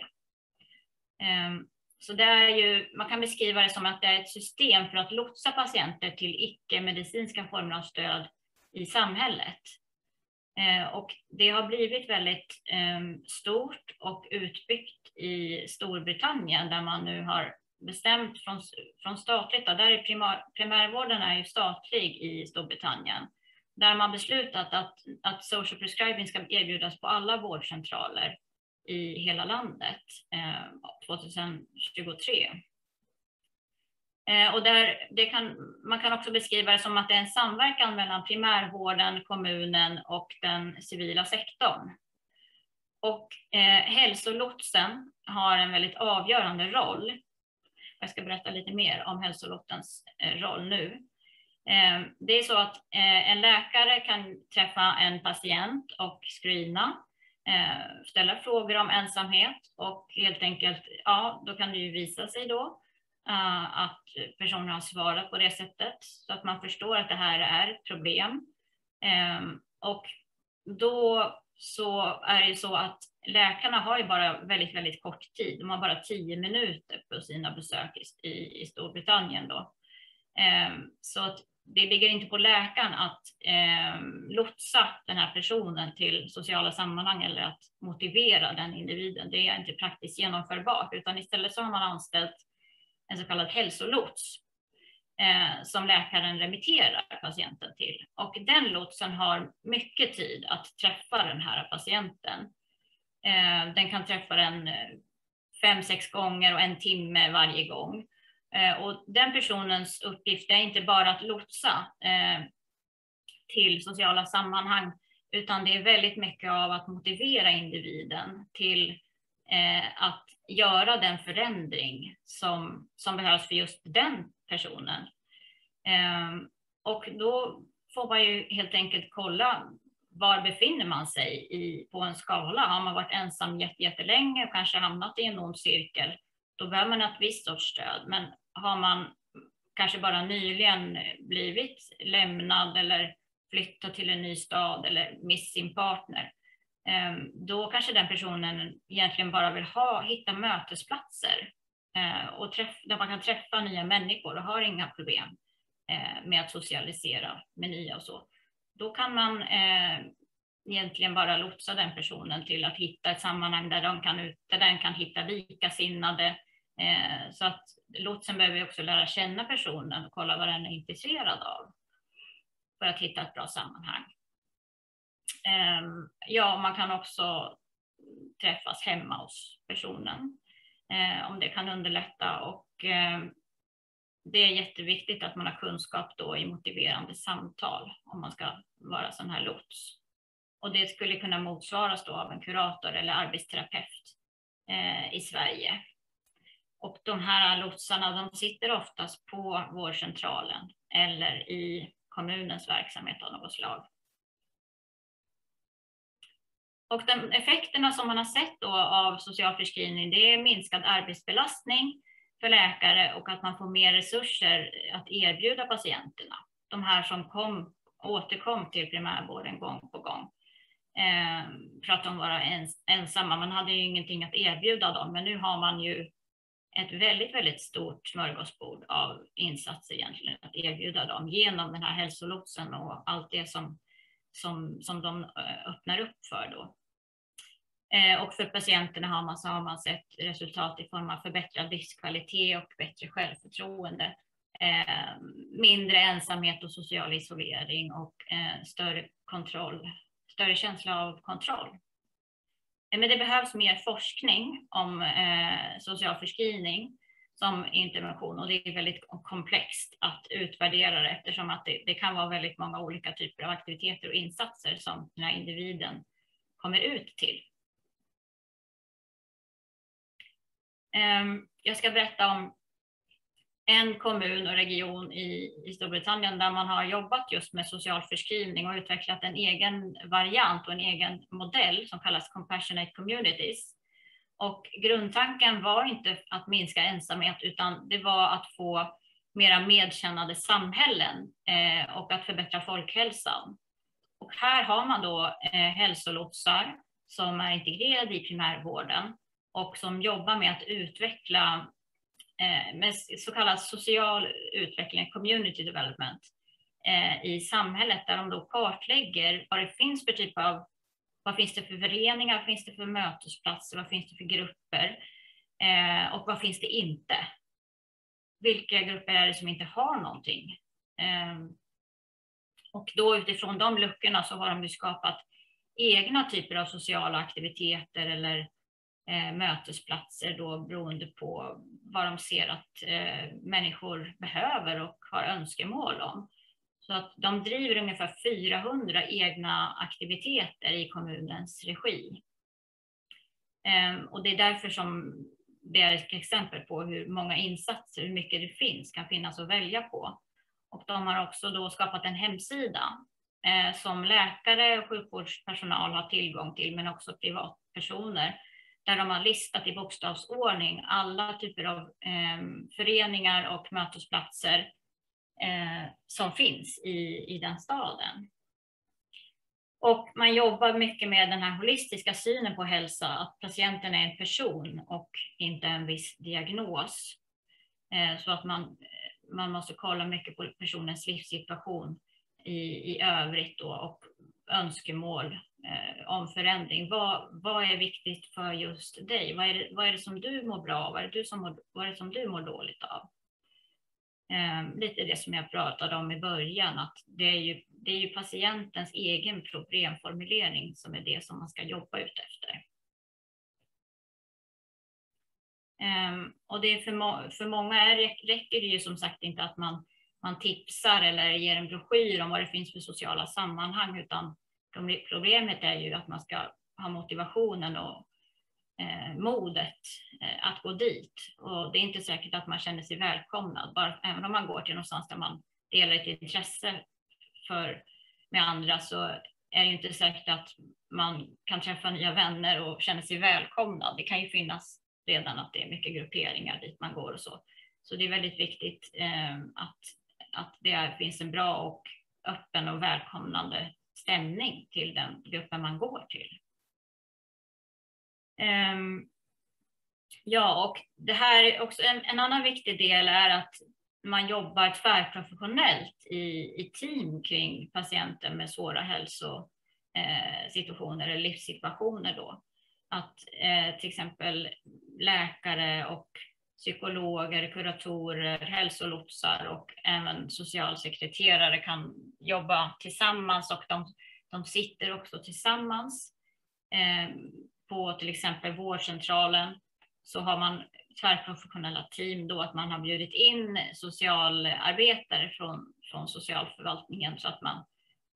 Eh, så det är ju, man kan beskriva det som att det är ett system för att lotsa patienter till icke-medicinska former av stöd i samhället. Eh, och det har blivit väldigt ehm, stort och utbyggt i Storbritannien där man nu har bestämt från, från statligt, där är primär, primärvården är ju statlig i Storbritannien, där man beslutat att, att social prescribing ska erbjudas på alla vårdcentraler i hela landet eh, 2023. Eh, och där, det kan, man kan också beskriva det som att det är en samverkan mellan primärvården, kommunen och den civila sektorn. Och eh, hälsolotsen har en väldigt avgörande roll. Jag ska berätta lite mer om hälsolottens eh, roll nu. Eh, det är så att eh, en läkare kan träffa en patient och screena, eh, ställa frågor om ensamhet och helt enkelt, ja, då kan det ju visa sig då Eh, att personer har svarat på det sättet så att man förstår att det här är ett problem. Ehm, och då så är det ju så att läkarna har ju bara väldigt, väldigt kort tid. De har bara tio minuter på sina besök i, i Storbritannien då. Ehm, så att det ligger inte på läkaren att eh, lotsa den här personen till sociala sammanhang eller att motivera den individen. Det är inte praktiskt genomförbart, utan istället så har man anställt en så kallad hälsolots eh, som läkaren remitterar patienten till. Och den lotsen har mycket tid att träffa den här patienten. Eh, den kan träffa den eh, fem, sex gånger och en timme varje gång. Eh, och den personens uppgift är inte bara att lotsa eh, till sociala sammanhang, utan det är väldigt mycket av att motivera individen till eh, Eh, att göra den förändring som, som behövs för just den personen. Ehm, och då får man ju helt enkelt kolla var befinner man sig i, på en skala? Har man varit ensam jättelänge och kanske hamnat i en ond cirkel, då behöver man ett visst sorts stöd. Men har man kanske bara nyligen blivit lämnad eller flyttat till en ny stad eller mist sin partner, Ehm, då kanske den personen egentligen bara vill ha, hitta mötesplatser eh, och träff, där man kan träffa nya människor och har inga problem eh, med att socialisera med nya och så. Då kan man eh, egentligen bara lotsa den personen till att hitta ett sammanhang där, de kan, där den kan hitta likasinnade. Så att lotsen behöver också lära känna personen och kolla vad den är intresserad av för att hitta ett bra sammanhang. Ehm, ja, man kan också träffas hemma hos personen eh, om det kan underlätta och ehm, det är jätteviktigt att man har kunskap då i motiverande samtal om man ska vara sån här lots. Och det skulle kunna motsvaras då av en kurator eller arbetsterapeut eh, i Sverige. Och de här lotsarna de sitter oftast på vårdcentralen eller i kommunens verksamhet av något slag. Och de effekterna som man har sett då av socialförskrivning, det är minskad arbetsbelastning för läkare och att man får mer resurser att erbjuda patienterna. De här som kom, återkom till primärvården gång på gång. Eh, för att de var ens, ensamma, man hade ju ingenting att erbjuda dem, men nu har man ju ett väldigt, väldigt stort smörgåsbord av insatser egentligen att erbjuda dem genom den här hälsolotsen och allt det som, som, som de eh, öppnar upp för då. Eh, och för patienterna har man, så har man sett resultat i form av förbättrad livskvalitet och bättre självförtroende. Eh, mindre ensamhet och social isolering och större kontroll, större känsla av kontroll. Men det behövs mer forskning om social förskrivning som intervention och det är väldigt komplext att utvärdera det eftersom att det, det, kan vara väldigt många olika typer av aktiviteter och insatser som den här individen kommer ut till. Ehm, jag ska berätta om en kommun och region i, i Storbritannien där man har jobbat just med social förskrivning och utvecklat en egen variant och en egen modell som kallas Compassionate Communities. Och grundtanken var inte att minska ensamhet utan det var att få mera medkännande samhällen eh, och att förbättra folkhälsan. Och här har man då eh, hälsolotsar som är integrerade i primärvården och som jobbar med att utveckla Eh, med så kallad social utveckling, community development, eh, i samhället där de då kartlägger vad det finns för typ av, vad finns det för föreningar, vad finns det för mötesplatser, vad finns det för grupper eh, och vad finns det inte? Vilka grupper är det som inte har någonting? Ehm, och då utifrån de luckorna så har de ju skapat egna typer av sociala aktiviteter eller eh, mötesplatser då beroende på vad de ser att eh, människor behöver och har önskemål om. Så att de driver ungefär 400 egna aktiviteter i kommunens regi. Ehm, och det är därför som det är ett exempel på hur många insatser, hur mycket det finns, kan finnas att välja på. Och de har också då skapat en hemsida eh, som läkare och sjukvårdspersonal har tillgång till, men också privatpersoner där de har listat i bokstavsordning alla typer av eh, föreningar och mötesplatser eh, som finns i, i den staden. Och man jobbar mycket med den här holistiska synen på hälsa, att patienten är en person och inte en viss diagnos. Eh, så att man, man måste kolla mycket på personens livssituation i, i övrigt då, och önskemål eh, om förändring. Vad, vad är viktigt för just dig? Vad är, det, vad är det som du mår bra av? Vad är det, du som mår, vad är det som du mår dåligt av? Eh, lite det som jag pratade om i början, att det är, ju, det är ju patientens egen problemformulering som är det som man ska jobba ut efter. Um, och det är för, må för många är, räcker det ju som sagt inte att man, man tipsar eller ger en broschyr om vad det finns för sociala sammanhang, utan problemet är ju att man ska ha motivationen och eh, modet eh, att gå dit. Och det är inte säkert att man känner sig välkomnad, bara, även om man går till någonstans där man delar ett intresse för, med andra så är det inte säkert att man kan träffa nya vänner och känna sig välkomnad. Det kan ju finnas redan att det är mycket grupperingar dit man går och så. Så det är väldigt viktigt eh, att, att det är, finns en bra och öppen och välkomnande stämning till den gruppen man går till. Um, ja, och det här är också en, en, annan viktig del är att man jobbar tvärprofessionellt i, i team kring patienter med svåra hälsosituationer eh, eller livssituationer då. Att eh, till exempel läkare och psykologer, kuratorer, hälsolotsar och även socialsekreterare kan jobba tillsammans och de, de sitter också tillsammans. Eh, på till exempel vårdcentralen så har man tvärprofessionella team då att man har bjudit in socialarbetare från, från socialförvaltningen så att man,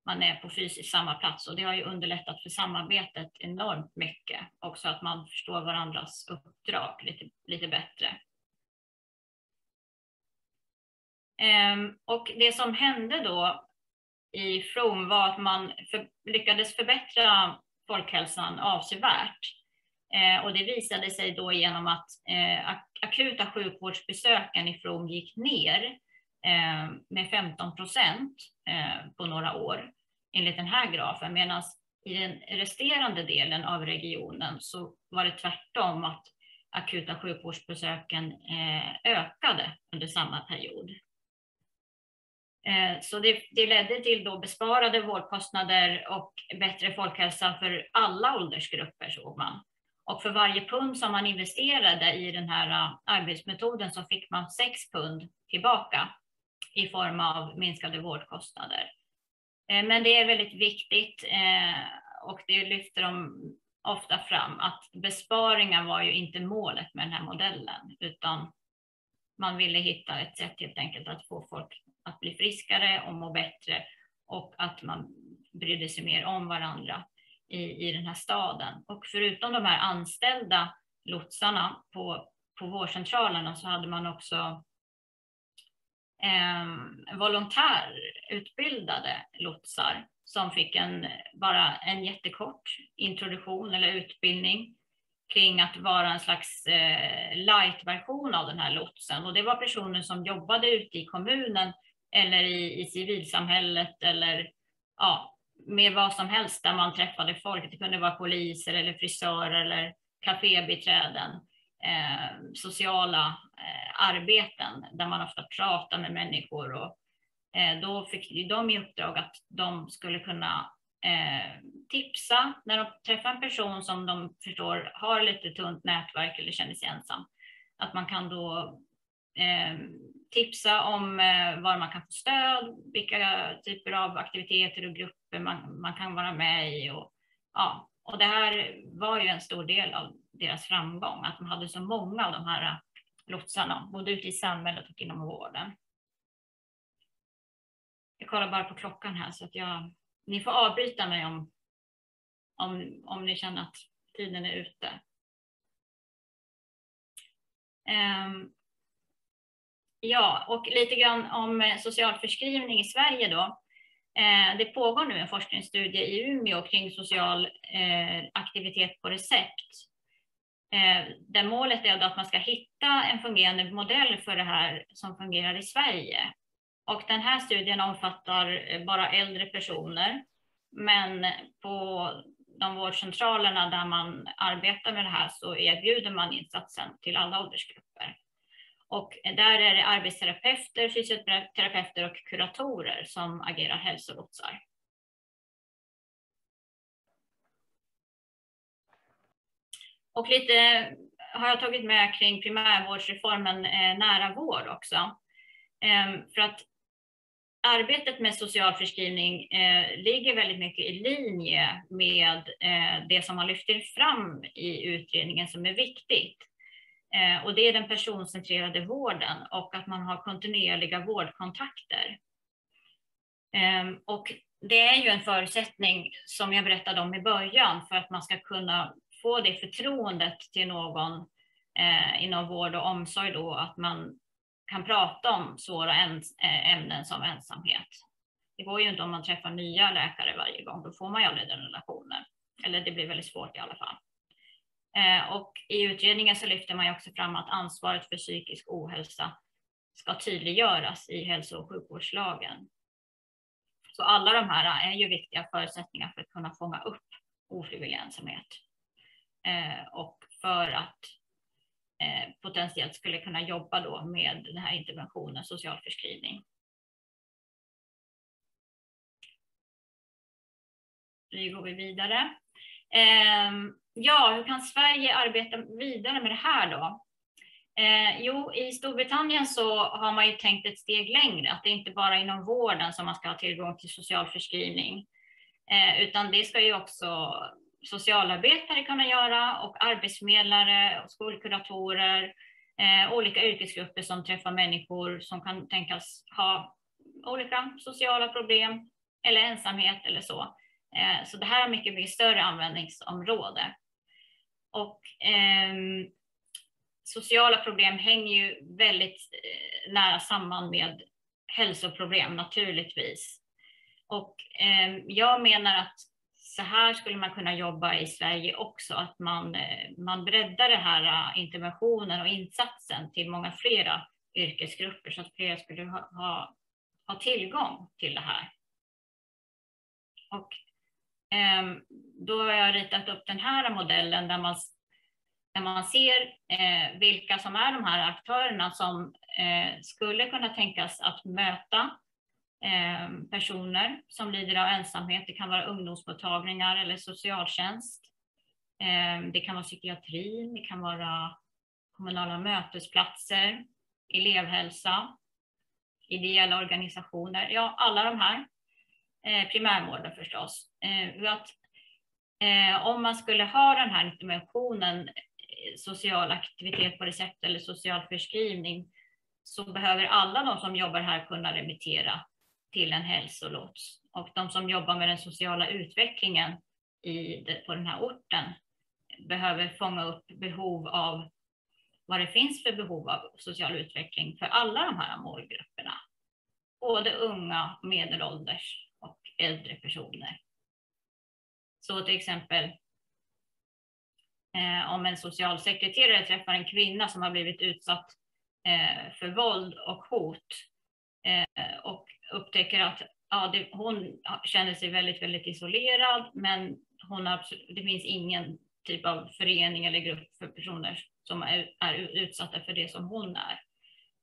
man är på fysiskt samma plats och det har ju underlättat för samarbetet enormt mycket. Också att man förstår varandras uppdrag lite, lite bättre. Ehm, och det som hände då i From var att man för, lyckades förbättra folkhälsan avsevärt. Eh, och det visade sig då genom att eh, akuta sjukvårdsbesöken i From gick ner eh, med 15 procent eh, på några år enligt den här grafen, medan i den resterande delen av regionen så var det tvärtom att akuta sjukvårdsbesöken eh, ökade under samma period. Eh, så det, det ledde till då besparade vårdkostnader och bättre folkhälsa för alla åldersgrupper såg man. Och för varje pund som man investerade i den här eh, arbetsmetoden så fick man sex pund tillbaka i form av minskade vårdkostnader. Eh, men det är väldigt viktigt och det lyfter de ofta fram att besparingar var ju inte målet med den här modellen utan man ville hitta ett sätt helt enkelt att få folk att bli friskare och må bättre och att man brydde sig mer om varandra i, i den här staden. Och förutom de här anställda lotsarna på, på vårdcentralerna så hade man också eh, volontärutbildade lotsar som fick en, bara en jättekort introduktion eller utbildning kring att vara en slags eh, light-version av den här lotsen. Och det var personer som jobbade ute i kommunen eller i, i civilsamhället eller ja, med vad som helst där man träffade folk. Det kunde vara poliser eller frisörer eller kafébiträden, eh, sociala eh, arbeten där man ofta pratar med människor. Och, eh, då fick de i uppdrag att de skulle kunna eh, tipsa när de träffar en person som de förstår har lite tunt nätverk eller känner sig ensam. Att man kan då Eh, tipsa om eh, var man kan få stöd, vilka typer av aktiviteter och grupper man, man kan vara med i. Och, ja, och det här var ju en stor del av deras framgång, att de hade så många av de här lotsarna, både ute i samhället och inom vården. Jag kollar bara på klockan här så att jag, ni får avbryta mig om, om, om ni känner att tiden är ute. Um, Ja, och lite grann om eh, social socialförskrivning i Sverige då. Eh, det pågår nu en forskningsstudie i Umeå kring social eh, aktivitet på recept. Där målet är att man ska hitta en fungerande modell för det här som fungerar i Sverige. Och den här studien omfattar bara äldre personer Men på de vårdcentralerna där man arbetar med det här så erbjuder man insatsen till alla åldersgrupper. Och där är det arbetsterapeuter, fysioterapeuter och kuratorer som agerar hälsolotsar. Och lite har jag tagit med kring primärvårdsreformen eh, nära vård också. Ehm, för att arbetet med social förskrivning eh, ligger väldigt mycket i linje med eh, det som man lyfter fram i utredningen som är viktigt. Eh, och det är den personcentrerade vården och att man har kontinuerliga vårdkontakter. Ehm, och det är ju en förutsättning som jag berättade om i början för att man ska kunna få det förtroendet till någon eh, inom vård och omsorg då att man kan prata om svåra eh, ämnen som ensamhet. Det går ju inte om man träffar nya läkare varje gång, då får man ju aldrig den relationen. Eller det blir väldigt svårt i alla fall. Eh, och i utredningen så lyfter man ju också fram att ansvaret för psykisk ohälsa ska tydliggöras i hälso och sjukvårdslagen. Så alla de här eh, är ju viktiga förutsättningar för att kunna fånga upp ofrivillig ensamhet. Eh, och för att eh, potentiellt skulle kunna jobba då med den här interventionen social förskrivning. Nu går vi vidare. Ehm, Ja, hur kan Sverige arbeta vidare med det här då? Eh, jo, i Storbritannien så har man ju tänkt ett steg längre, att det inte bara är inom vården som man ska ha tillgång till social förskrivning, eh, utan det ska ju också socialarbetare kunna göra och arbetsförmedlare och skolkuratorer, eh, olika yrkesgrupper som träffar människor som kan tänkas ha olika sociala problem eller ensamhet eller så. Eh, så det här har mycket, mycket större användningsområde. Och eh, sociala problem hänger ju väldigt eh, nära samman med hälsoproblem naturligtvis. Och eh, jag menar att så här skulle man kunna jobba i Sverige också, att man, eh, man breddar den här eh, interventionen och insatsen till många flera yrkesgrupper så att fler skulle ha, ha, ha tillgång till det här. Och Ehm, då har jag ritat upp den här modellen där man, där man ser eh, vilka som är de här aktörerna som eh, skulle kunna tänkas att möta ehm, personer som lider av ensamhet. Det kan vara ungdomsmottagningar eller socialtjänst. Ehm, det kan vara psykiatrin, det kan vara kommunala mötesplatser, elevhälsa, ideella organisationer, ja alla de här. Eh, primärvården förstås. Eh, att, eh, om man skulle ha den här interventionen, social aktivitet på recept eller social förskrivning, så behöver alla de som jobbar här kunna remittera till en hälsolots. Och de som jobbar med den sociala utvecklingen i, på den här orten behöver fånga upp behov av vad det finns för behov av social utveckling för alla de här målgrupperna. Både unga, medelålders äldre personer. Så till exempel eh, om en socialsekreterare träffar en kvinna som har blivit utsatt eh, för våld och hot eh, och upptäcker att ja, det, hon känner sig väldigt, väldigt isolerad, men hon har, det finns ingen typ av förening eller grupp för personer som är, är utsatta för det som hon är.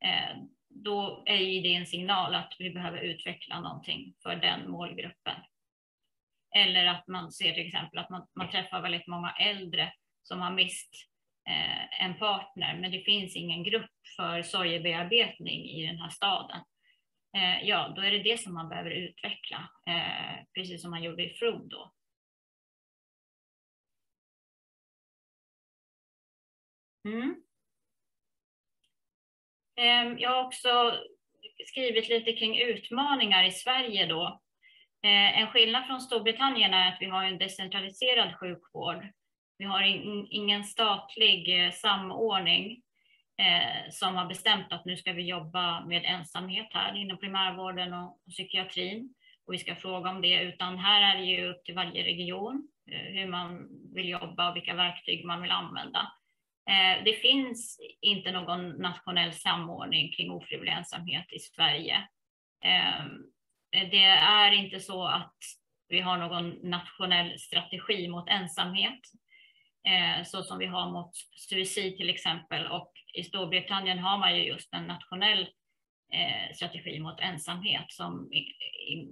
Eh, då är ju det en signal att vi behöver utveckla någonting för den målgruppen. Eller att man ser till exempel att man, man träffar väldigt många äldre som har mist eh, en partner, men det finns ingen grupp för sorgebearbetning i den här staden. Eh, ja, då är det det som man behöver utveckla, eh, precis som man gjorde i From då. Mm. Ehm, jag har också skrivit lite kring utmaningar i Sverige då. Ehm, en skillnad från Storbritannien är att vi har en decentraliserad sjukvård. Vi har ingen statlig eh, samordning eh, som har bestämt att nu ska vi jobba med ensamhet här inom primärvården och, psykiatrin. Och vi ska fråga om det, utan här är det ju upp till varje region eh, hur man vill jobba och vilka verktyg man vill använda. Eh, det finns inte någon nationell samordning kring ofrivillig ensamhet i Sverige. Ehm, det är inte så att vi har någon nationell strategi mot ensamhet, eh, så som vi har mot suicid till exempel. Och i Storbritannien har man ju just en nationell eh, strategi mot ensamhet som,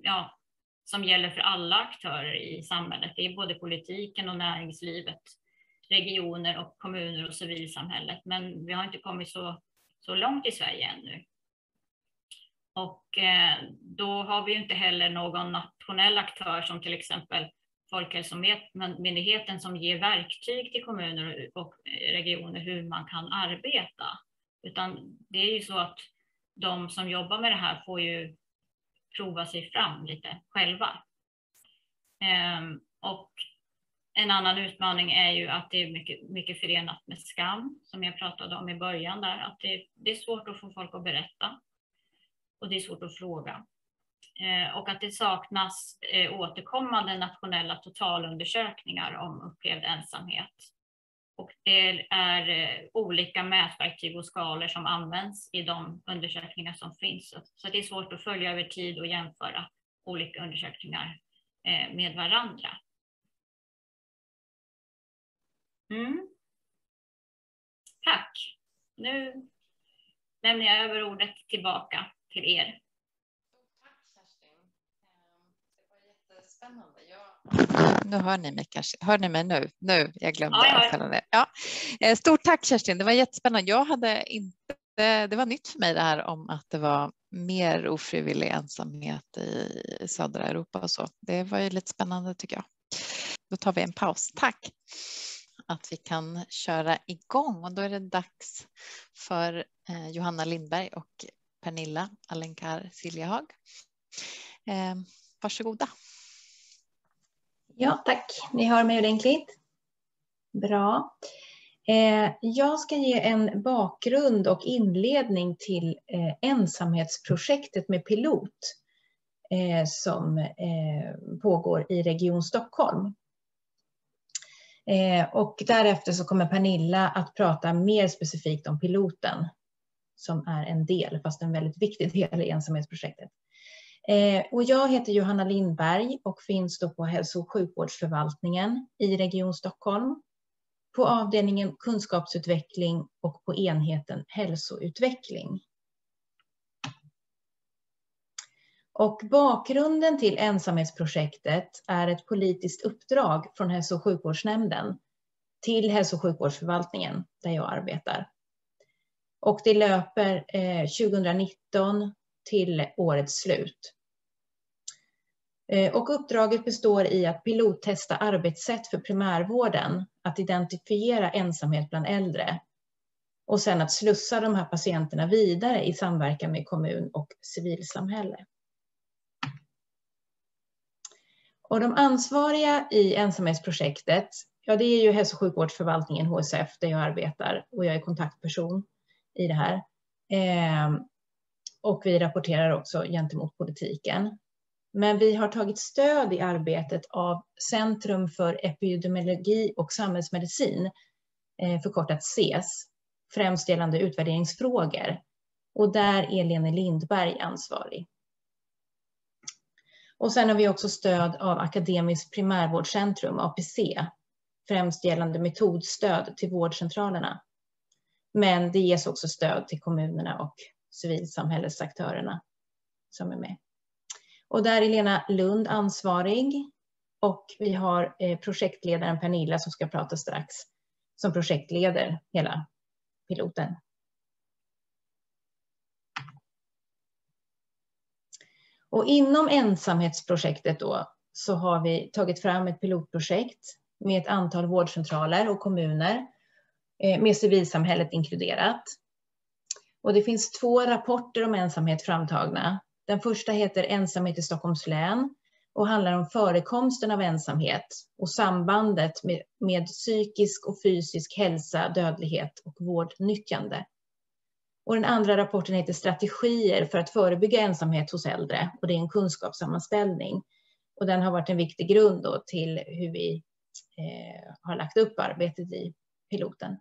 ja, som gäller för alla aktörer i samhället. Det är både politiken och näringslivet, regioner och kommuner och civilsamhället. Men vi har inte kommit så, så långt i Sverige ännu. Och eh, då har vi inte heller någon nationell aktör som till exempel Folkhälsomyndigheten som ger verktyg till kommuner och regioner hur man kan arbeta. Utan det är ju så att de som jobbar med det här får ju prova sig fram lite själva. Ehm, och en annan utmaning är ju att det är mycket, mycket förenat med skam, som jag pratade om i början där, att det, det är svårt att få folk att berätta och det är svårt att fråga. Eh, och att det saknas eh, återkommande nationella totalundersökningar om upplevd ensamhet. Och det är eh, olika mätverktyg och skalor som används i de undersökningar som finns. Så det är svårt att följa över tid och jämföra olika undersökningar eh, med varandra. Mm. Tack. Nu lämnar jag över ordet tillbaka till er. Tack Kerstin. Ehm, det var jättespännande. Jag... Nu hör ni mig kanske. Hör ni mig nu? Nu, jag glömde ja, ja. det. Ja. Eh, stort tack Kerstin, det var jättespännande. Jag hade inte, det var nytt för mig det här om att det var mer ofrivillig ensamhet i södra Europa och så. Det var ju lite spännande tycker jag. Då tar vi en paus. Tack att vi kan köra igång och då är det dags för eh, Johanna Lindberg och Pernilla Alenkar Siljahag. Eh, varsågoda. Ja, tack. Ni hör mig ordentligt? Bra. Eh, jag ska ge en bakgrund och inledning till eh, ensamhetsprojektet med pilot eh, som eh, pågår i Region Stockholm. Eh, och därefter så kommer Pernilla att prata mer specifikt om piloten som är en del, fast en väldigt viktig del i ensamhetsprojektet. Eh, och jag heter Johanna Lindberg och finns då på hälso och sjukvårdsförvaltningen i Region Stockholm, på avdelningen kunskapsutveckling och på enheten hälsoutveckling. Och bakgrunden till ensamhetsprojektet är ett politiskt uppdrag från hälso och sjukvårdsnämnden till hälso och sjukvårdsförvaltningen där jag arbetar. Och det löper eh, 2019 till årets slut. Eh, och uppdraget består i att pilottesta arbetssätt för primärvården, att identifiera ensamhet bland äldre och sen att slussa de här patienterna vidare i samverkan med kommun och civilsamhälle. Och de ansvariga i ensamhetsprojektet, ja det är ju hälso och sjukvårdsförvaltningen HSF där jag arbetar och jag är kontaktperson i det här. Eh, och vi rapporterar också gentemot politiken. Men vi har tagit stöd i arbetet av Centrum för epidemiologi och samhällsmedicin, eh, förkortat CES, främst gällande utvärderingsfrågor. Och där är Lene Lindberg ansvarig. Och sen har vi också stöd av Akademiskt primärvårdscentrum, APC, främst gällande metodstöd till vårdcentralerna. Men det ges också stöd till kommunerna och civilsamhällesaktörerna som är med. Och där är Lena Lund ansvarig och vi har eh, projektledaren Pernilla som ska prata strax, som projektleder hela piloten. Och inom ensamhetsprojektet då så har vi tagit fram ett pilotprojekt med ett antal vårdcentraler och kommuner eh, med civilsamhället inkluderat. Och det finns två rapporter om ensamhet framtagna. Den första heter Ensamhet i Stockholms län och handlar om förekomsten av ensamhet och sambandet med, med psykisk och fysisk hälsa, dödlighet och vårdnyttjande. Och den andra rapporten heter Strategier för att förebygga ensamhet hos äldre och det är en kunskapssammanställning. Och den har varit en viktig grund då till hur vi eh, har lagt upp arbetet i piloten.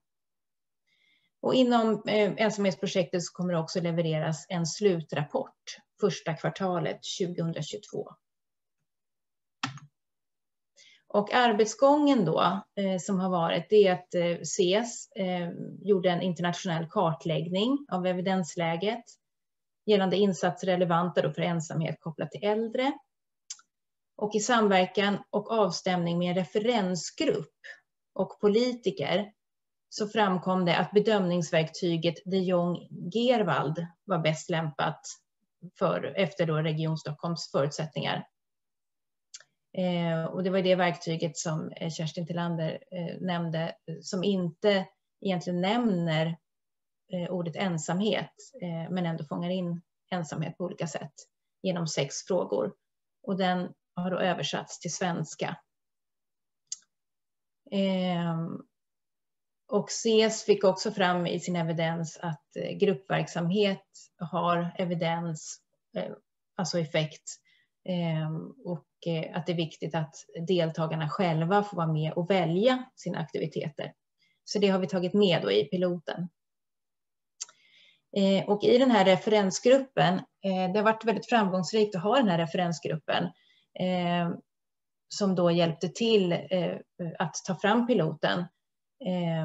Och inom eh, ensamhetsprojektet så kommer det också levereras en slutrapport första kvartalet 2022. Och arbetsgången då eh, som har varit det är att eh, CES eh, gjorde en internationell kartläggning av evidensläget gällande insatser relevanta för ensamhet kopplat till äldre. Och i samverkan och avstämning med en referensgrupp och politiker så framkom det att bedömningsverktyget de Jong Gerwald var bäst lämpat för, efter då Region Stockholms förutsättningar. Eh, och det var det verktyget som eh, Kerstin Tillander eh, nämnde, som inte egentligen nämner eh, ordet ensamhet, eh, men ändå fångar in ensamhet på olika sätt genom sex frågor. Och den har då översatts till svenska. Ehm, och SES fick också fram i sin evidens att eh, gruppverksamhet har evidens, eh, alltså effekt, ehm, och Eh, att det är viktigt att deltagarna själva får vara med och välja sina aktiviteter. Så det har vi tagit med då i piloten. Eh, och i den här referensgruppen, eh, det har varit väldigt framgångsrikt att ha den här referensgruppen som då hjälpte till att ta fram piloten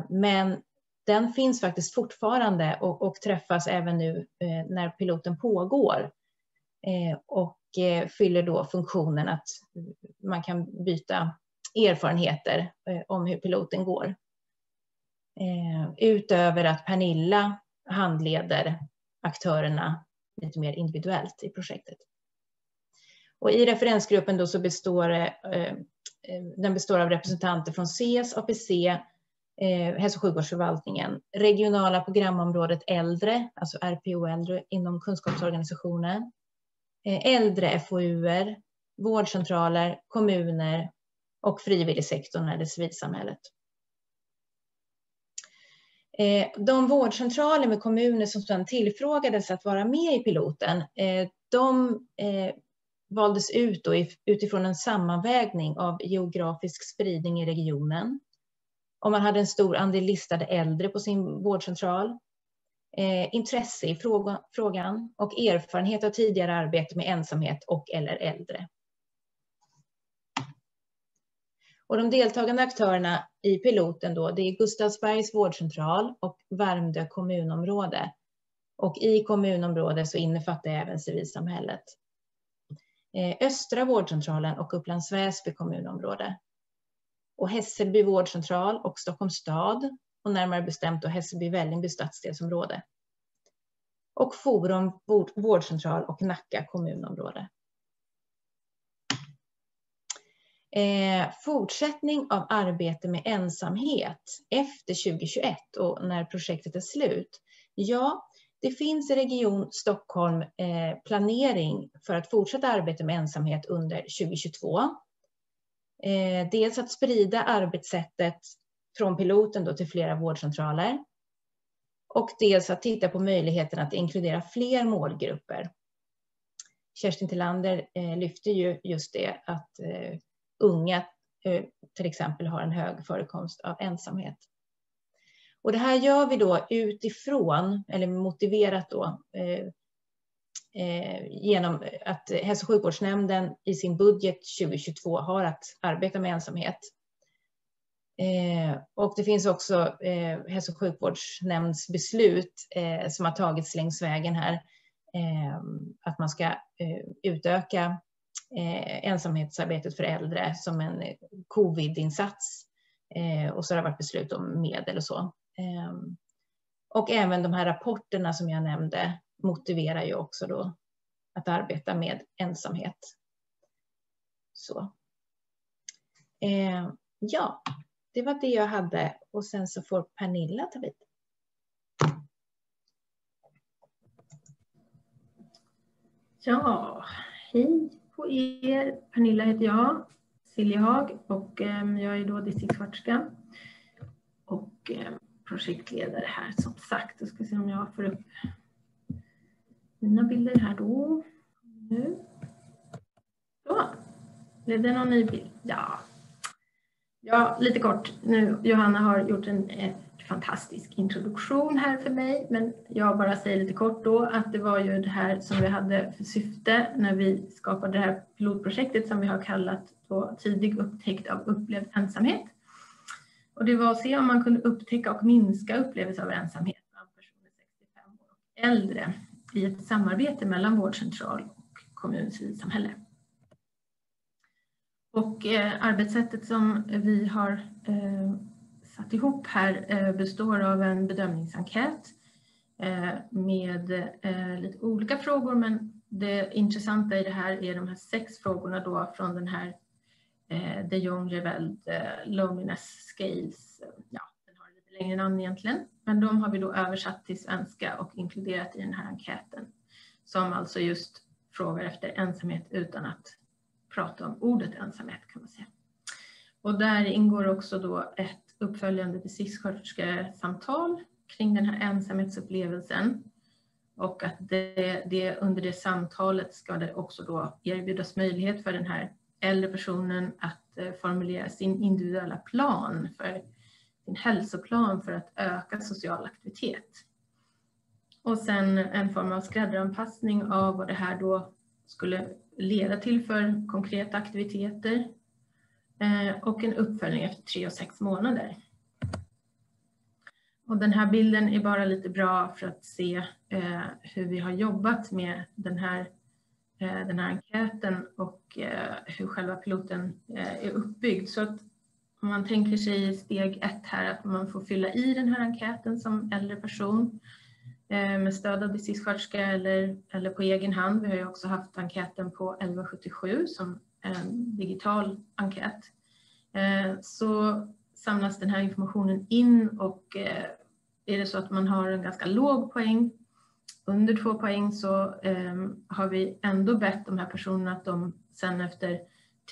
men den finns faktiskt fortfarande och, och träffas även nu eh, när piloten pågår eh, och fyller då funktionen att man kan byta erfarenheter eh, om hur piloten går. Eh, utöver att Pernilla handleder aktörerna lite mer individuellt i projektet. Och I referensgruppen då så består den består av representanter från CES, APC, eh, hälso och sjukvårdsförvaltningen, regionala programområdet äldre, alltså RPO äldre inom kunskapsorganisationen, Eh, äldre FoUer, vårdcentraler, kommuner och frivilligsektorn eller civilsamhället. Eh, de vårdcentraler med kommuner som sedan tillfrågades att vara med i piloten, eh, de valdes ut utifrån en sammanvägning av geografisk spridning i regionen, om man hade en stor andel listade äldre på sin vårdcentral, eh, intresse i fråga, frågan och erfarenhet av tidigare arbete med ensamhet och eller äldre. Och de deltagande aktörerna i piloten då, det är Gustavsbergs vårdcentral och Värmdö kommunområde. Och i kommunområdet så innefattar även civilsamhället. Eh, Östra vårdcentralen och Upplands Väsby kommunområde och Hässelby vårdcentral och Stockholms stad och närmare bestämt då Hässelby-Vällingby stadsdelsområde. Och Forum vårdcentral och Nacka kommunområde. Eh, fortsättning av arbete med ensamhet efter 2021 och när projektet är slut. Ja, det finns i Region Stockholm eh, planering för att fortsätta arbeta med ensamhet under 2022. Eh, dels att sprida arbetssättet från piloten då till flera vårdcentraler. Och dels att titta på möjligheten att inkludera fler målgrupper. Kerstin Tillander eh, lyfter ju just det att eh, unga eh, till exempel har en hög förekomst av ensamhet. Och det här gör vi då utifrån, eller motiverat då, eh, eh, genom att hälso och sjukvårdsnämnden i sin budget 2022 har att arbeta med ensamhet. Eh, och det finns också eh, hälso och sjukvårdsnämnds beslut eh, som har tagits längs vägen här. Eh, att man ska eh, utöka eh, ensamhetsarbetet för äldre som en covid-insats. Eh, och så har det varit beslut om medel och så. Eh, och även de här rapporterna som jag nämnde motiverar ju också då att arbeta med ensamhet. Så. Eh, ja, det var det jag hade och sen så får Pernilla ta vid. Ja, hej på er. Pernilla heter jag, Siljehag och ehm, jag är då distriktssköterska och ehm, projektledare här som sagt. Jag ska se om jag får upp mina bilder här då. Nu. Så. Blev det någon ny bild? Ja. Ja, lite kort. Nu, Johanna har gjort en, eh, fantastisk introduktion här för mig, men jag bara säger lite kort då att det var ju det här som vi hade för syfte när vi skapade det här pilotprojektet som vi har kallat då tidig upptäckt av upplevd ensamhet. Och det var att se om man kunde upptäcka och minska upplevelser av ensamhet bland personer 65 år och äldre i ett samarbete mellan vårdcentral och kommun civilsamhälle. Och eh, arbetssättet som vi har eh, satt ihop här eh, består av en bedömningsenkät med lite olika frågor men det intressanta i det här är de här sex frågorna då från den här de Jong-Reveld Loneliness Scales. Ja, den har lite längre namn egentligen, men de har vi då översatt till svenska och inkluderat i den här enkäten som alltså just frågar efter ensamhet utan att prata om ordet ensamhet kan man säga. Och där ingår också då ett uppföljande distriktssköterskesamtal kring den här ensamhetsupplevelsen och att det, det, under det samtalet ska det också då erbjudas möjlighet för den här äldre personen att eh, formulera sin individuella plan för sin hälsoplan för att öka social aktivitet. Och sen en form av skräddaranpassning av vad det här då skulle leda till för konkreta aktiviteter eh, och en uppföljning efter tre och sex månader. Och den här bilden är bara lite bra för att se eh, hur vi har jobbat med den här, eh, den här enkäten och eh, hur själva piloten eh, är uppbyggd. Så att om man tänker sig steg ett här att man får fylla i den här enkäten som äldre person Eh, med stöd av distriktssköterska eller, eller på egen hand. Vi har ju också haft enkäten på 1177 som en digital enkät. Eh, så samlas den här informationen in och eh, är det så att man har en ganska låg poäng, under två poäng, så ehm, har vi ändå bett de här personerna att de sen efter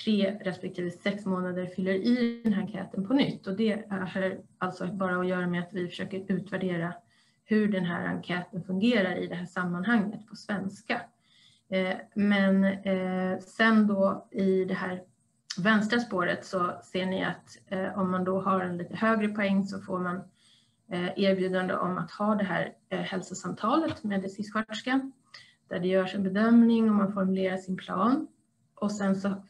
tre respektive sex månader fyller i den här enkäten på nytt. Och det har alltså bara att göra med att vi försöker utvärdera hur den här enkäten fungerar i det här sammanhanget på svenska. Eh, men eh, sen då i det här vänstra spåret så ser ni att eh, om man då har en lite högre poäng så får man erbjudande om att ha det här hälsosamtalet med distriktssköterskan där det görs en bedömning och man formulerar sin plan och sen så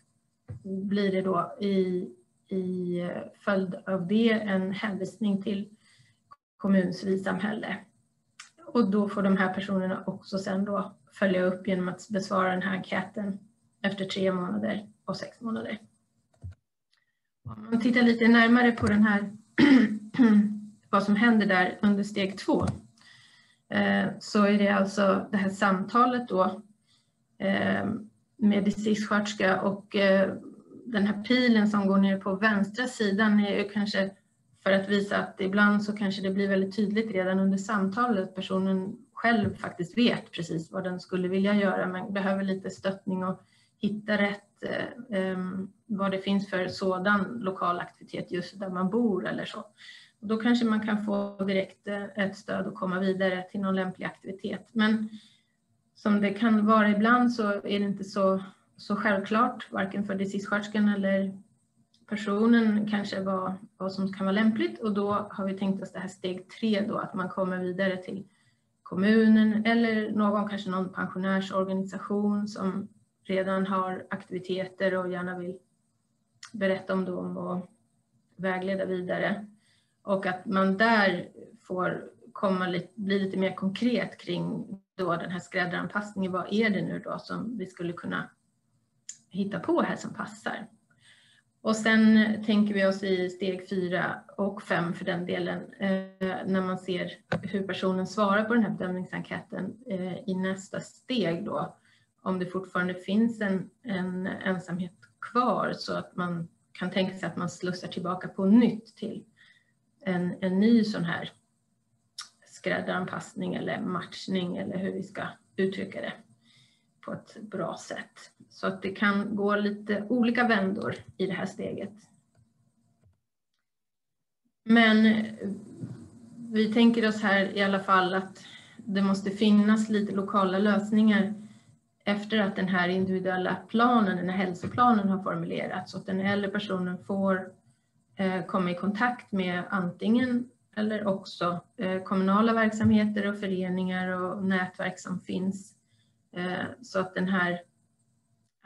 blir det då i, i följd av det en hänvisning till kommuncivilsamhälle. Och då får de här personerna också sen då följa upp genom att besvara den här enkäten efter tre månader och sex månader. Om man tittar lite närmare på den här, [CLEARS THROAT] vad som händer där under steg två, eh, så är det alltså det här samtalet då eh, med distriktssköterska och eh, den här pilen som går ner på vänstra sidan är ju kanske för att visa att ibland så kanske det blir väldigt tydligt redan under samtalet att personen själv faktiskt vet precis vad den skulle vilja göra men behöver lite stöttning och hitta rätt eh, eh, vad det finns för sådan lokal aktivitet just där man bor eller så. Och då kanske man kan få direkt eh, ett stöd och komma vidare till någon lämplig aktivitet. Men som det kan vara ibland så är det inte så, så självklart, varken för distriktssköterskan eller personen kanske vad, vad som kan vara lämpligt och då har vi tänkt oss det här steg tre då, att man kommer vidare till kommunen eller någon, kanske någon pensionärsorganisation som redan har aktiviteter och gärna vill berätta om dem och vägleda vidare. Och att man där får komma lite, bli lite mer konkret kring då den här skräddaranpassningen. Vad är det nu då som vi skulle kunna hitta på här som passar? Och sen tänker vi oss i steg fyra och fem för den delen, eh, när man ser hur personen svarar på den här bedömningsenkäten eh, i nästa steg då, om det fortfarande finns en, en ensamhet kvar så att man kan tänka sig att man slussar tillbaka på nytt till en, en ny sån här skräddaranpassning eller matchning eller hur vi ska uttrycka det på ett bra sätt. Så att det kan gå lite olika vändor i det här steget. Men vi tänker oss här i alla fall att det måste finnas lite lokala lösningar efter att den här individuella planen, den här hälsoplanen har formulerats så att den äldre personen får eh, komma i kontakt med antingen eller också eh, kommunala verksamheter och föreningar och nätverk som finns. Eh, så att den här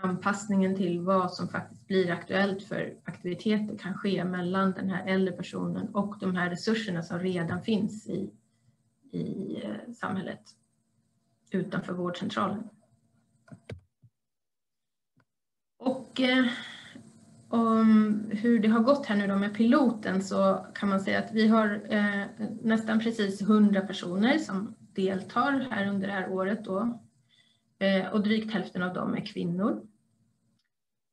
anpassningen till vad som faktiskt blir aktuellt för aktiviteter kan ske mellan den här äldre personen och de här resurserna som redan finns i, i eh, samhället utanför vårdcentralen. Och eh, om hur det har gått här nu då med piloten så kan man säga att vi har eh, nästan precis 100 personer som deltar här under det här året då. Eh, och drygt hälften av dem är kvinnor.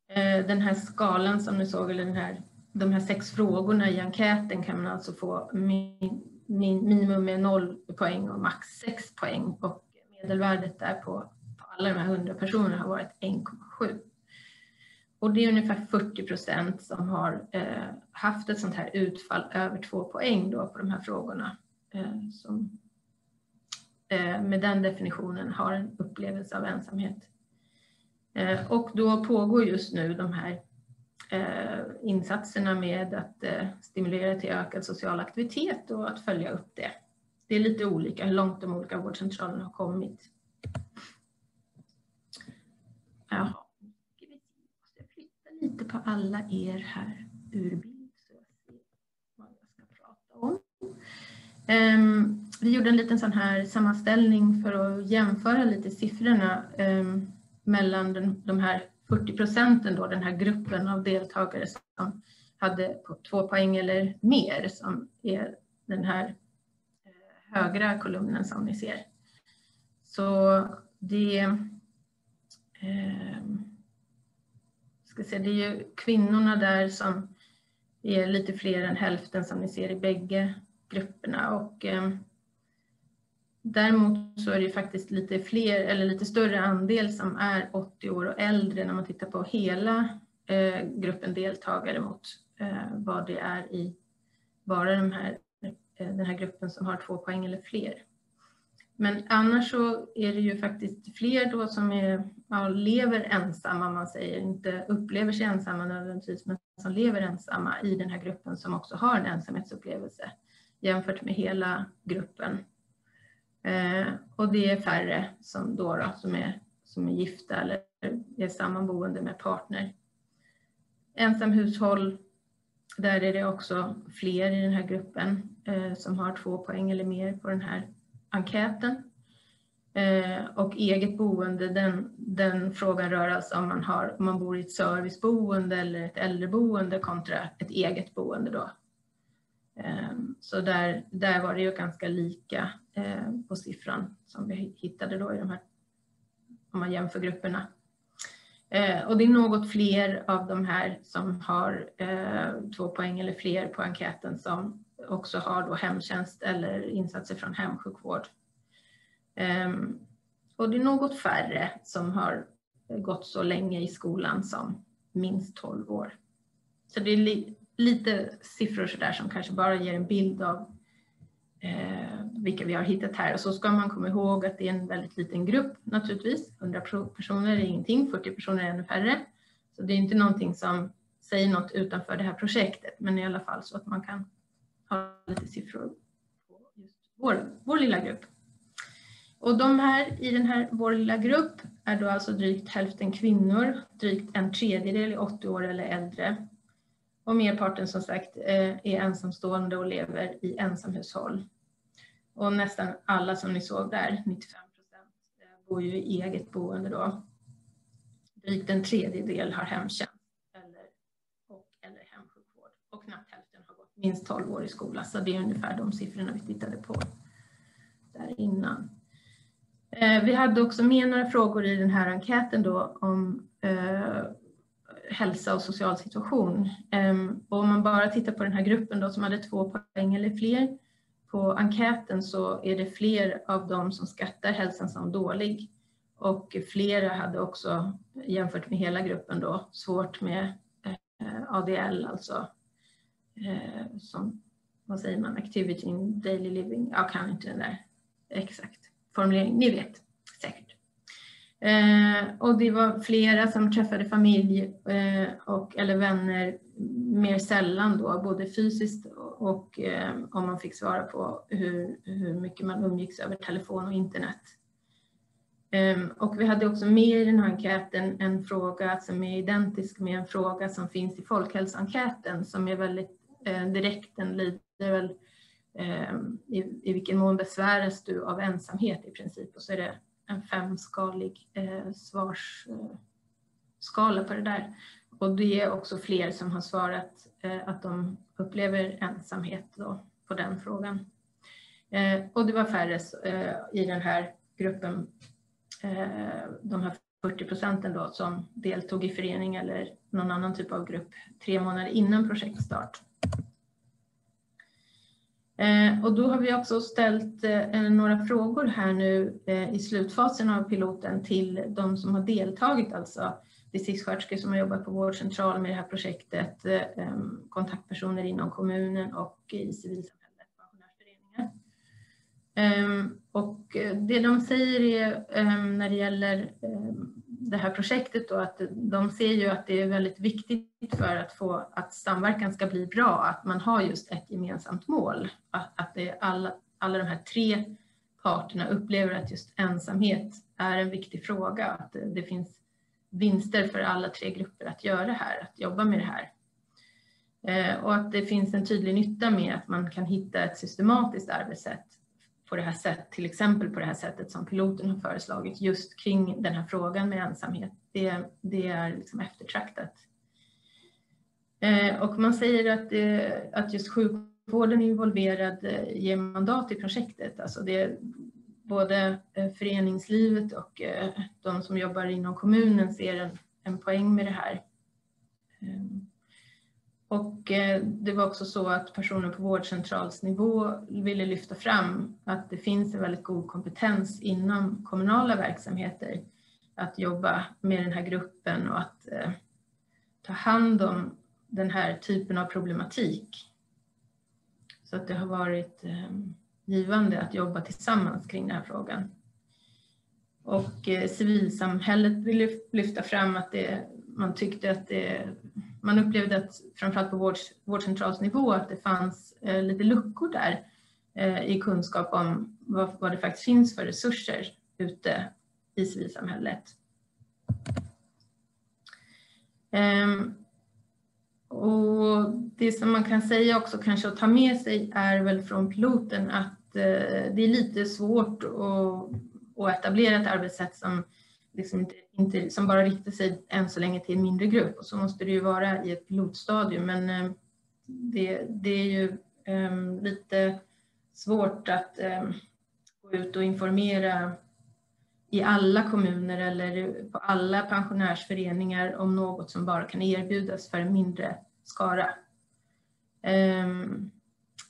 Eh, den här skalan som ni såg, eller den här, de här sex frågorna i enkäten kan man alltså få min, min, minimum är 0 poäng och max 6 poäng och medelvärdet där på, på alla de här 100 personerna har varit 1,7. Och det är ungefär 40 procent som har eh, haft ett sånt här utfall över två poäng då på de här frågorna. Eh, som eh, med den definitionen har en upplevelse av ensamhet. Eh, och då pågår just nu de här eh, insatserna med att eh, stimulera till ökad social aktivitet och att följa upp det. Det är lite olika hur långt de olika vårdcentralerna har kommit. Jaha lite på alla er här ur bild så jag ser vad jag ska prata om. Ehm, vi gjorde en liten sån här sammanställning för att jämföra lite siffrorna ehm, mellan den, de här 40 procenten då, den här gruppen av deltagare som hade två poäng eller mer som är den här eh, högra kolumnen som ni ser. Så det Eh, ska säga, det är ju kvinnorna där som är lite fler än hälften som ni ser i bägge grupperna. Och, eh, däremot så är det faktiskt lite fler eller lite större andel som är 80 år och äldre när man tittar på hela eh, gruppen deltagare mot eh, vad det är i bara de här, eh, den här gruppen som har två poäng eller fler. Men annars så är det ju faktiskt fler då som är, ja, lever ensamma, man säger, inte upplever sig ensamma nödvändigtvis, men som lever ensamma i den här gruppen som också har en ensamhetsupplevelse jämfört med hela gruppen. Eh, och det är färre som, då, då som, är, som är gifta eller är sammanboende med partner. Ensamhushåll, där är det också fler i den här gruppen eh, som har två poäng eller mer på den här enkäten. Eh, och eget boende, den, den frågan rör alltså om man, har, om man bor i ett serviceboende eller ett äldreboende kontra ett eget boende. Då. Eh, så där, där var det ju ganska lika Eh, på siffran som vi hittade då i de här, om man jämför grupperna. Eh, och det är något fler av de här som har eh, två poäng eller fler på enkäten som också har då hemtjänst eller insatser från hemsjukvård. Ehm, och det är något färre som har gått så länge i skolan som minst 12 år. Så det är li lite siffror sådär som kanske bara ger en bild av eh, vilka vi har hittat här. Och så ska man komma ihåg att det är en väldigt liten grupp naturligtvis. 100 personer är ingenting, 40 personer är ännu färre. Så det är inte någonting som säger något utanför det här projektet, men i alla fall så att man kan ha lite siffror på just vår, vår lilla grupp. Och de här i den här vår lilla grupp är då alltså drygt hälften kvinnor, drygt en tredjedel är 80 år eller äldre. Och merparten som sagt eh, är ensamstående och lever i ensamhushåll. Och nästan alla som ni såg där, 95 procent, eh, bor ju i eget boende då. Drygt en tredjedel har hemtjänst eller, och, eller hemsjukvård och knappt hälften har gått minst 12 år i skola. Så det är ungefär de siffrorna vi tittade på där innan. Eh, vi hade också med några frågor i den här enkäten då om eh, hälsa och social situation. Ehm, och om man bara tittar på den här gruppen då som hade två poäng eller fler på enkäten så är det fler av dem som skattar hälsan som dålig och flera hade också jämfört med hela gruppen då svårt med eh, ADL, alltså eh, som, vad säger man, activity in daily living. Jag kan inte den där exakt formuleringen, ni vet. Eh, och det var flera som träffade familj eh, och, eller vänner mer sällan då, både fysiskt och, eh, om man fick svara på hur, hur mycket man umgicks över telefon och internet. Ehm, och vi hade också med i den här enkäten en fråga som är identisk med en fråga som finns i folkhälsoenkäten som är väldigt eh, direkt. Den lyder väl ehm, i, i vilken mån besväras du av ensamhet i princip och så är det en femskalig eh, svarsskala eh, på det där. Och det är också fler som har svarat eh, att de upplever ensamhet då på den frågan. Eh, och det var färre eh, i den här gruppen, eh, de här 40 procenten då som deltog i förening eller någon annan typ av grupp tre månader innan projektstart. Eh, och då har vi också ställt eh, några frågor här nu eh, i slutfasen av piloten till de som har deltagit, alltså distriktssköterskor som har jobbat på vårdcentral med det här projektet, kontaktpersoner inom kommunen och i civilsamhället, pensionärsföreningar. Och det de säger är när det gäller det här projektet då att de ser ju att det är väldigt viktigt för att få att samverkan ska bli bra, att man har just ett gemensamt mål. Att, att det alla, alla de här tre parterna upplever att just ensamhet är en viktig fråga, att det, det finns vinster för alla tre grupper att göra det här, att jobba med det här. Eh, och att det finns en tydlig nytta med att man kan hitta ett systematiskt arbetssätt på det här sättet, till exempel på det här sättet som piloten har föreslagit just kring den här frågan med ensamhet. Det, det är liksom eftertraktat. Eh, och man säger att, eh, att just sjukvården involverad eh, ger mandat i projektet. Alltså det, både eh, föreningslivet och eh, de som jobbar inom kommunen ser en, en poäng med det här. Ehm, och eh, det var också så att personer på vårdcentralsnivå ville lyfta fram att det finns en väldigt god kompetens inom kommunala verksamheter att jobba med den här gruppen och att eh, ta hand om den här typen av problematik. Så att det har varit eh, givande att jobba tillsammans kring den här frågan. Och civilsamhället vill lyfta fram att det, man tyckte att det man upplevde att framförallt på vård, vårdcentralsnivå att det fanns eh, lite luckor där eh, i kunskap om vad, vad, det faktiskt finns för resurser ute i civilsamhället. Um, och det som man kan säga också kanske att ta med sig är väl från piloten att eh, det är lite svårt att, att etablera ett arbetssätt som liksom inte inte, som bara riktar sig än så länge till en mindre grupp och så måste det ju vara i ett pilotstadium men eh, det, det är ju um, lite svårt att um, gå ut och informera i alla kommuner eller på alla pensionärsföreningar om något som bara kan erbjudas för en mindre skara. Um,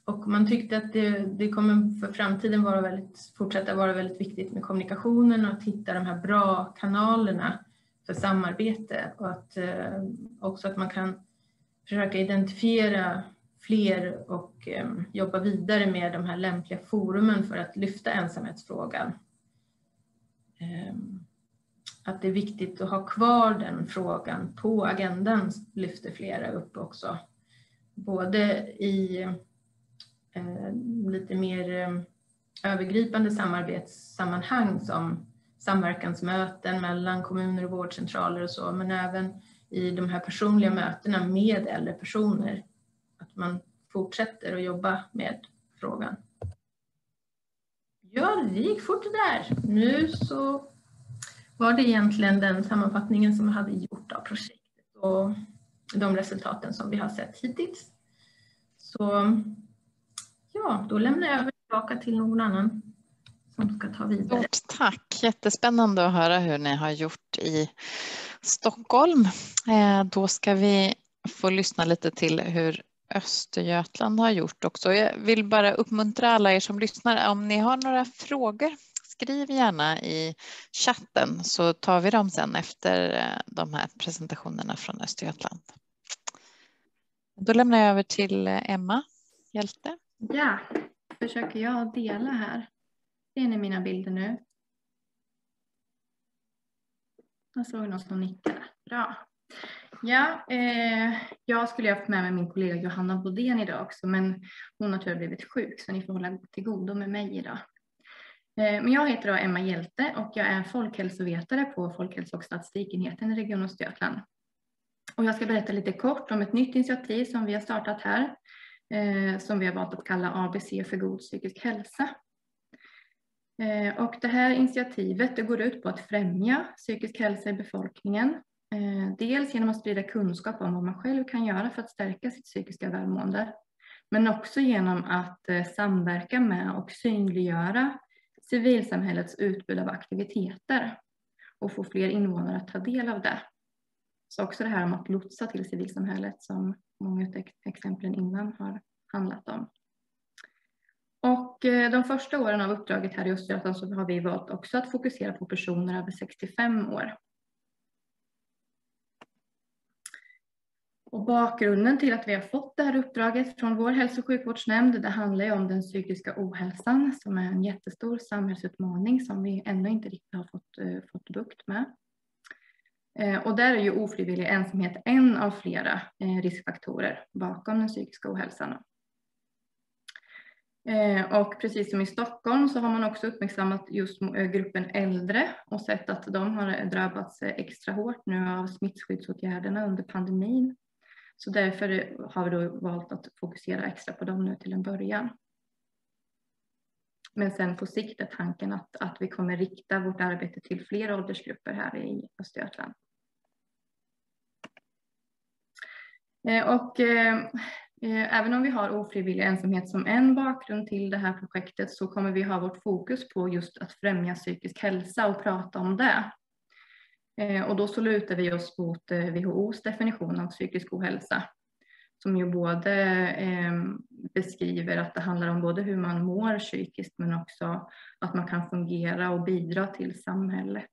och man tyckte att det, det kommer för framtiden vara väldigt, fortsätta vara väldigt viktigt med kommunikationen och att hitta de här bra kanalerna för samarbete och att eh, också att man kan försöka identifiera fler och eh, jobba vidare med de här lämpliga forumen för att lyfta ensamhetsfrågan. Eh, att det är viktigt att ha kvar den frågan på agendan lyfter flera upp också. Både i Eh, lite mer eh, övergripande samarbetssammanhang som samverkansmöten mellan kommuner och vårdcentraler och så, men även i de här personliga mötena med äldre personer. Att man fortsätter att jobba med frågan. Ja, det gick fort det där. Nu så var det egentligen den sammanfattningen som vi hade gjort av projektet och de resultaten som vi har sett hittills. Så Ja, då lämnar jag över tillbaka till någon annan som ska ta vidare. Stort tack, jättespännande att höra hur ni har gjort i Stockholm. Eh, då ska vi få lyssna lite till hur Östergötland har gjort också. Jag vill bara uppmuntra alla er som lyssnar. Om ni har några frågor, skriv gärna i chatten så tar vi dem sen efter eh, de här presentationerna från Östergötland. Då lämnar jag över till eh, Emma Hjälte. Ja, försöker jag dela här. Ser ni mina bilder nu? Jag såg någon som nickade. Bra. Ja, eh, jag skulle haft med mig min kollega Johanna Bodén idag också, men hon har tyvärr blivit sjuk så ni får hålla till godo med mig idag. Eh, men jag heter då Emma Hjälte och jag är folkhälsovetare på Folkhälso och statistikenheten i Region Östergötland. Och jag ska berätta lite kort om ett nytt initiativ som vi har startat här, eh, Eh, som vi har valt att kalla ABC för god psykisk hälsa. Eh, och det här initiativet det går ut på att främja psykisk hälsa i befolkningen. Eh, dels genom att sprida kunskap om vad man själv kan göra för att stärka sitt psykiska välmående. Men också genom att eh, samverka med och synliggöra civilsamhällets utbud av aktiviteter och få fler invånare att ta del av det. Så också det här om att lotsa till civilsamhället som många av exemplen innan har handlat om. Och eh, de första åren av uppdraget här i Östergötland så har vi valt också att fokusera på personer över 65 år. Och bakgrunden till att vi har fått det här uppdraget från vår hälso och sjukvårdsnämnd, det handlar ju om den psykiska ohälsan som är en jättestor samhällsutmaning som vi ännu inte riktigt har fått, uh, fått bukt med. Eh, och där är ju ofrivillig ensamhet en av flera eh, riskfaktorer bakom den psykiska ohälsan. Eh, och precis som i Stockholm så har man också uppmärksammat just gruppen äldre och sett att de har drabbats extra hårt nu av smittskyddsåtgärderna under pandemin. Så därför har vi då valt att fokusera extra på dem nu till en början. Men sen på sikt är tanken att, att vi kommer rikta vårt arbete till fler åldersgrupper här i Östergötland. Eh, Eh, och eh, eh, även om vi har ofrivillig ensamhet som en bakgrund till det här projektet så kommer vi ha vårt fokus på just att främja psykisk hälsa och prata om det. Eh, och då så lutar vi oss mot WHOs definition av psykisk ohälsa som ju både eh, beskriver att det handlar om både hur man mår psykiskt men också att man kan fungera och bidra till samhället.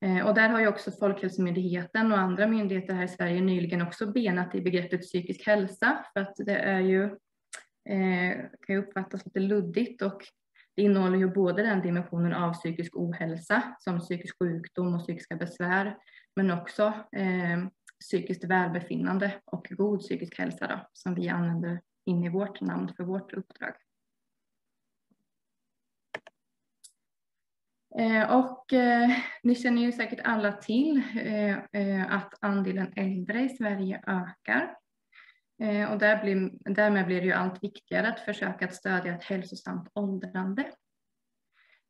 Eh, och där har ju också Folkhälsomyndigheten och andra myndigheter här i Sverige nyligen också benat i begreppet psykisk hälsa för att det är ju, eh, kan ju uppfattas lite luddigt och det innehåller ju både den dimensionen av psykisk ohälsa som psykisk sjukdom och psykiska besvär, men också eh, psykiskt välbefinnande och god psykisk hälsa då, som vi använder in i vårt namn för vårt uppdrag. Eh, och eh, ni känner ju säkert alla till eh, att andelen äldre i Sverige ökar. Och där blir, därmed blir det ju allt viktigare att försöka att stödja ett hälsosamt åldrande.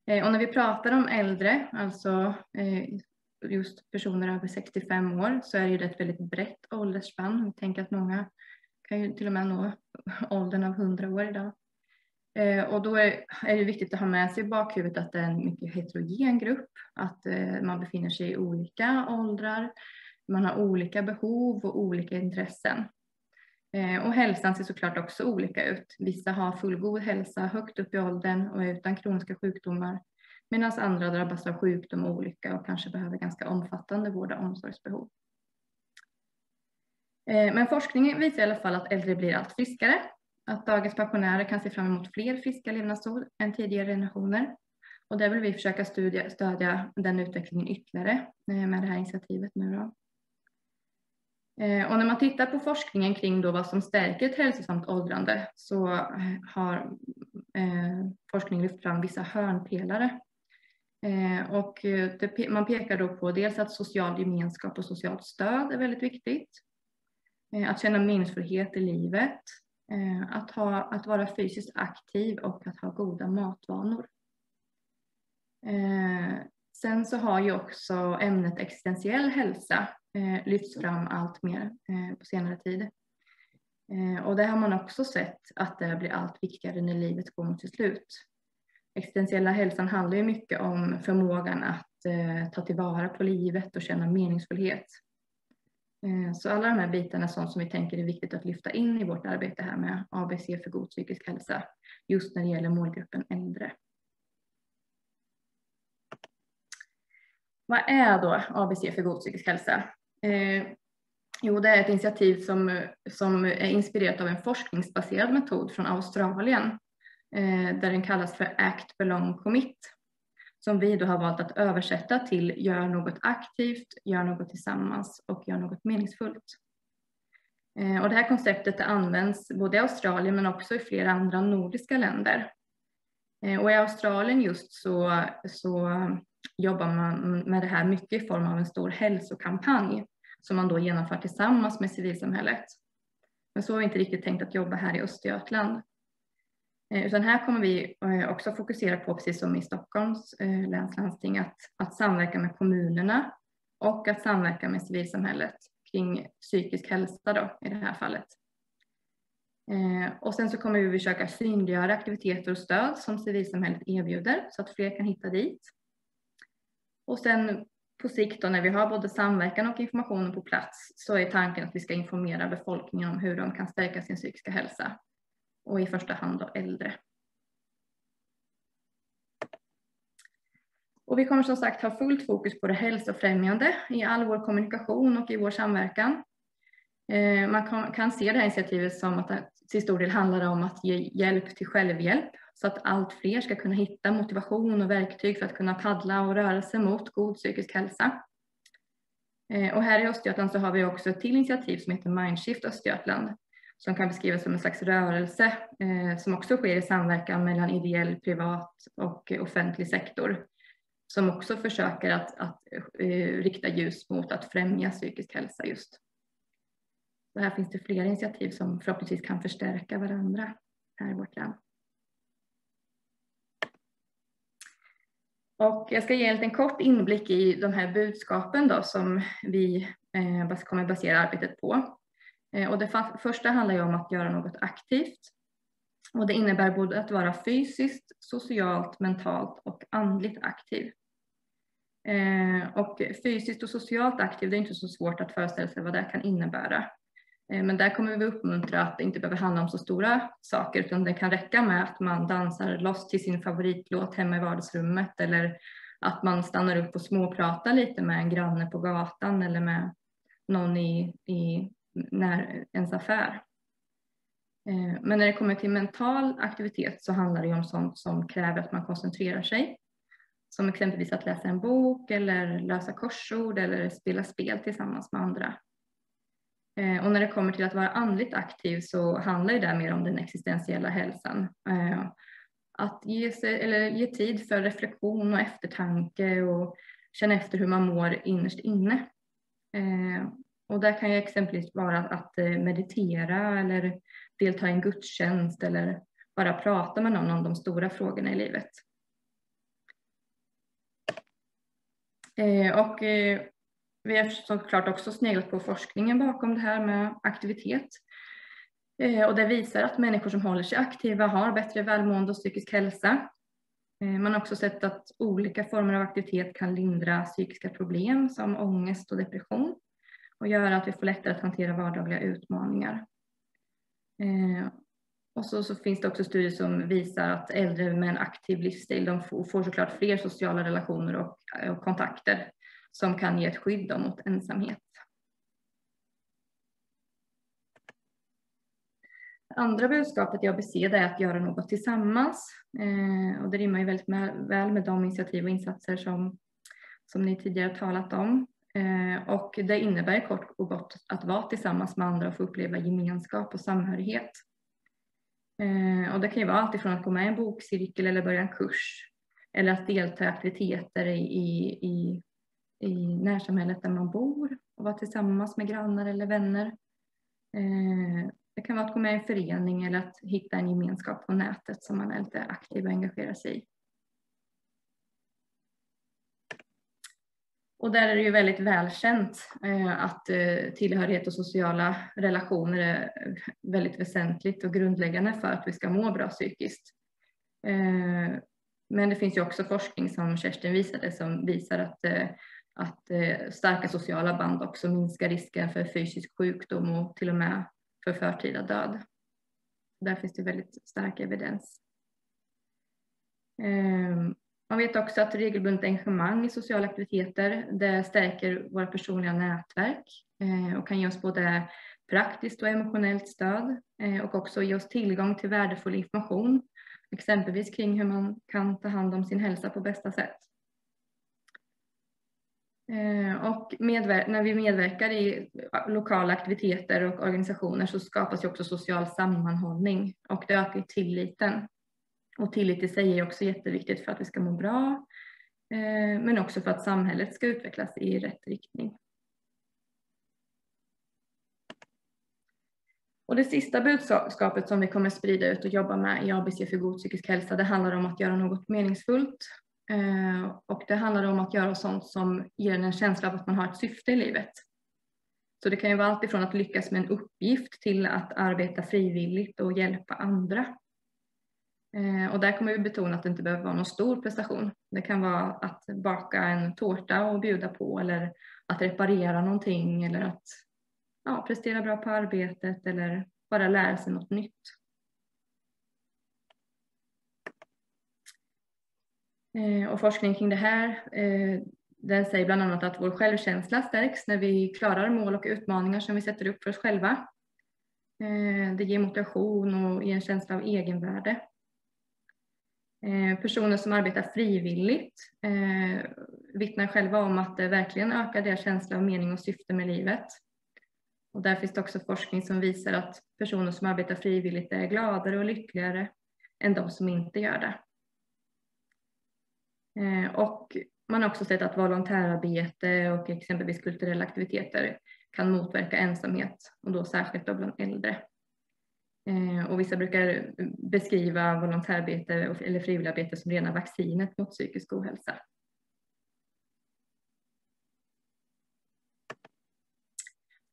Och när vi pratar om äldre, alltså just personer över 65 år, så är det ju ett väldigt brett åldersspann. Vi tänker att många kan ju till och med nå åldern av 100 år idag. Eh, och då är det viktigt att ha med sig i bakhuvudet att det är en mycket heterogen grupp, att eh, man befinner sig i olika åldrar, man har olika behov och olika intressen. Eh, och hälsan ser såklart också olika ut. Vissa har fullgod hälsa högt upp i åldern och är utan kroniska sjukdomar medan andra drabbas av sjukdom och olycka och kanske behöver ganska omfattande vård och omsorgsbehov. Eh, men forskningen visar i alla fall att äldre blir allt friskare, att dagens pensionärer kan se fram emot fler friska levnadsår än tidigare generationer. Och där vill vi försöka stödja, stödja den utvecklingen ytterligare eh, med det här initiativet nu då. Eh, och när man tittar på forskningen kring då vad som stärker ett hälsosamt åldrande så eh, har eh, forskningen lyft fram vissa hörnpelare. Och det, man pekar då på dels att social gemenskap och socialt stöd är väldigt viktigt. Att känna meningsfullhet i livet. Eh, att, ha, att vara fysiskt aktiv och att ha goda matvanor. Eh, sen så har ju också ämnet existentiell hälsa eh, lyfts fram allt mer eh, på senare tid. Eh, och det har man också sett att det blir allt viktigare när livet går mot sitt slut. Existentiella hälsan handlar ju mycket om förmågan att eh, ta tillvara på livet och känna meningsfullhet. Eh, så alla de här bitarna är sånt som vi tänker är viktigt att lyfta in i vårt arbete här med ABC för god psykisk hälsa, just när det gäller målgruppen äldre. Vad är då ABC för god psykisk hälsa? Eh, jo, det är ett initiativ som, som är inspirerat av en forskningsbaserad metod från Australien eh, där den kallas för Act Belong Commit som vi då har valt att översätta till gör något aktivt, gör något tillsammans och gör något meningsfullt. Eh, och det här konceptet används både i Australien men också i flera andra nordiska länder. Eh, och i Australien just så, så jobbar man med det här mycket i form av en stor hälsokampanj som man då genomför tillsammans med civilsamhället. Men så har vi inte riktigt tänkt att jobba här i Östergötland. Eh, utan här kommer vi eh, också fokusera på, precis som i Stockholms eh, läns landsting, att, att samverka med kommunerna och att samverka med civilsamhället kring psykisk hälsa då, i det här fallet. Och sen så kommer vi försöka synliggöra aktiviteter och stöd som civilsamhället erbjuder så att fler kan hitta dit. Och sen på sikt då när vi har både samverkan och informationen på plats så är tanken att vi ska informera befolkningen om hur de kan stärka sin psykiska hälsa och i första hand då äldre. Och vi kommer som sagt ha fullt fokus på det hälsofrämjande i all vår kommunikation och i vår samverkan. Eh, man kan se det här initiativet som att det till stor del handlar om att ge hjälp till självhjälp så att allt fler ska kunna hitta motivation och verktyg för att kunna paddla och röra sig mot god psykisk hälsa. Eh, och här i Östergötland så har vi också ett till initiativ som heter Mindshift Östergötland som kan beskrivas som en slags rörelse eh, som också sker i samverkan mellan ideell, privat och offentlig sektor som också försöker att, att eh, rikta ljus mot att främja psykisk hälsa just. Så här finns det flera initiativ som förhoppningsvis kan förstärka varandra här i vårt land. Och jag ska ge en kort inblick i de här budskapen då som vi eh, kommer basera arbetet på. Eh, och det första handlar ju om att göra något aktivt. Och det innebär både att vara fysiskt, socialt, mentalt och andligt aktiv. Eh, och fysiskt och socialt aktiv, det är inte så svårt att föreställa sig vad det kan innebära. Eh, men där kommer vi uppmuntra att det inte behöver handla om så stora saker utan det kan räcka med att man dansar loss till sin favoritlåt hemma i vardagsrummet eller att man stannar upp och småpratar lite med en granne på gatan eller med någon i, i när, ens affär. Eh, men när det kommer till mental aktivitet så handlar det om sånt som kräver att man koncentrerar sig som exempelvis att läsa en bok eller lösa korsord eller spela spel tillsammans med andra. Eh, och när det kommer till att vara andligt aktiv så handlar det mer om den existentiella hälsan. Eh, att ge, sig, eller ge tid för reflektion och eftertanke och känna efter hur man mår innerst inne. Och där kan ju exempelvis vara att eh, meditera eller delta i en gudstjänst eller bara prata med någon om de stora frågorna i livet. Eh, och eh, vi har såklart också sneglat på forskningen bakom det här med aktivitet. Och det visar att människor som håller sig aktiva har bättre välmående och psykisk hälsa. Man har också sett att olika former av aktivitet kan lindra psykiska problem som ångest och depression och göra att vi får lättare att hantera vardagliga utmaningar. Eh, och så, så, finns det också studier som visar att äldre med en aktiv livsstil de får, får såklart fler sociala relationer och, och, kontakter som kan ge ett skydd mot ensamhet. Det andra budskapet i ABC är att göra något tillsammans eh, och det rimmar ju väldigt med, väl med de initiativ och insatser som, som ni tidigare talat om. Eh, och det innebär kort och gott att vara tillsammans med andra och få uppleva gemenskap och samhörighet. Eh, och det kan ju vara allt ifrån att gå med i en bokcirkel eller börja en kurs eller att delta i aktiviteter i, i, i, närsamhället där man bor och vara tillsammans med grannar eller vänner. Eh, det kan vara att gå med i en förening eller att hitta en gemenskap på nätet som man är lite aktiv och engagerar sig i. Och där är det ju väldigt välkänt eh, att eh, tillhörighet och sociala relationer är väldigt väsentligt och grundläggande för att vi ska må bra psykiskt. Eh, men det finns ju också forskning som Kerstin visade som visar att, att starka sociala band också minskar risken för fysisk sjukdom och till och med för förtida död. Där finns det väldigt stark evidens. Man vet också att regelbundet engagemang i sociala aktiviteter det stärker våra personliga nätverk eh, och kan ge oss både praktiskt och emotionellt stöd eh, och också ge oss tillgång till värdefull information exempelvis kring hur man kan ta hand om sin hälsa på bästa sätt. Eh, och när vi medverkar i lokala aktiviteter och organisationer så skapas ju också social sammanhållning och det ökar tilliten. Och tillit i sig är också jätteviktigt för att vi ska må bra eh, men också för att samhället ska utvecklas i rätt riktning. Och det sista budskapet som vi kommer sprida ut och jobba med i ABC för god psykisk hälsa, det handlar om att göra något meningsfullt. Eh, och det handlar om att göra sånt som ger en känsla av att man har ett syfte i livet. Så det kan ju vara allt ifrån att lyckas med en uppgift till att arbeta frivilligt och hjälpa andra. Eh, och där kommer vi betona att det inte behöver vara någon stor prestation. Det kan vara att baka en tårta och bjuda på eller att reparera någonting eller att ja, prestera bra på arbetet eller bara lära sig något nytt. Eh, och forskning kring det här eh, den säger bland annat att vår självkänsla stärks när vi klarar mål och utmaningar som vi sätter upp för oss själva. Eh, det ger motivation och ger en känsla av egenvärde. Eh, personer som arbetar frivilligt eh, vittnar själva om att det verkligen ökar deras känsla av mening och syfte med livet. Och där finns det också forskning som visar att personer som arbetar frivilligt är gladare och lyckligare än de som inte gör det. Eh, och man har också sett att volontärarbete och exempelvis kulturella aktiviteter kan motverka ensamhet och då särskilt då bland äldre. Eh, och vissa brukar beskriva volontärarbete eller frivilligarbete som rena vaccinet mot psykisk ohälsa.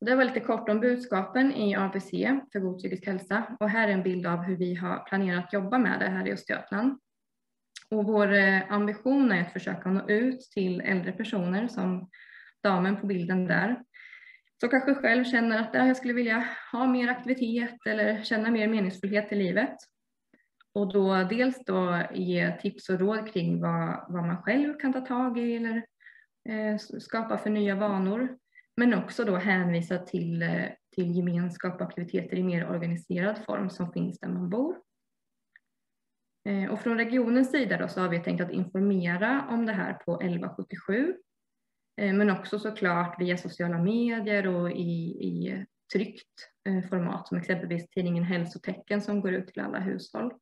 Det var lite kort om budskapen i ABC för god psykisk hälsa och här är en bild av hur vi har planerat att jobba med det här i Östergötland. Och vår eh, ambition är att försöka nå ut till äldre personer som damen på bilden där. Som kanske själv känner att jag skulle vilja ha mer aktivitet eller känna mer meningsfullhet i livet. Och då dels då ge tips och råd kring vad, vad man själv kan ta tag i eller eh, skapa för nya vanor. Men också då hänvisa till, eh, till gemenskap och aktiviteter i mer organiserad form som finns där man bor. Eh, och från regionens sida då så har vi tänkt att informera om det här på 1177 Eh, men också såklart via sociala medier och i, i tryckt eh, format som exempelvis tidningen Hälsotecken som går ut till alla hushåll.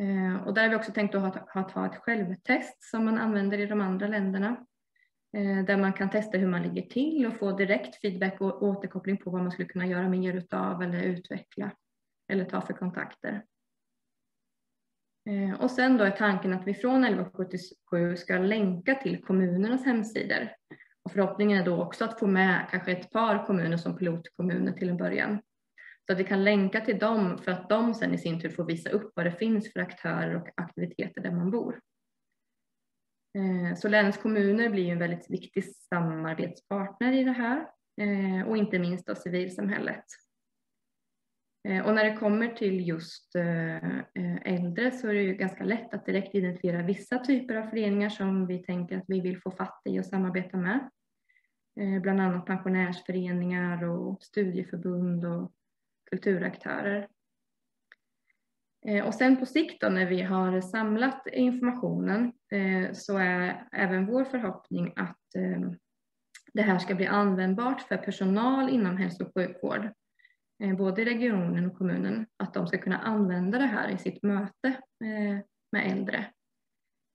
Eh, och där har vi också tänkt att ha, att ha ett självtest som man använder i de andra länderna där man kan testa hur man ligger till och få direkt feedback och återkoppling på vad man skulle kunna göra mer utav eller utveckla eller ta för kontakter. Eh, och sen då är tanken att vi från 1177 ska länka till kommunernas hemsidor. Och förhoppningen är då också att få med kanske ett par kommuner som pilotkommuner till en början. Så att vi kan länka till dem för att de sen i sin tur får visa upp vad det finns för aktörer och aktiviteter där man bor. Eh, så länets kommuner blir en väldigt viktig samarbetspartner i det här eh, och inte minst då civilsamhället. Eh, och när det kommer till just eh, eh, äldre så är det ju ganska lätt att direkt identifiera vissa typer av föreningar som vi tänker att vi vill få fatt i och samarbeta med. Bland annat pensionärsföreningar och studieförbund och kulturaktörer. Och sen på sikt då, när vi har samlat informationen så är även vår förhoppning att det här ska bli användbart för personal inom hälso och sjukvård, Eh, både i regionen och kommunen, att de ska kunna använda det här i sitt möte eh, med äldre.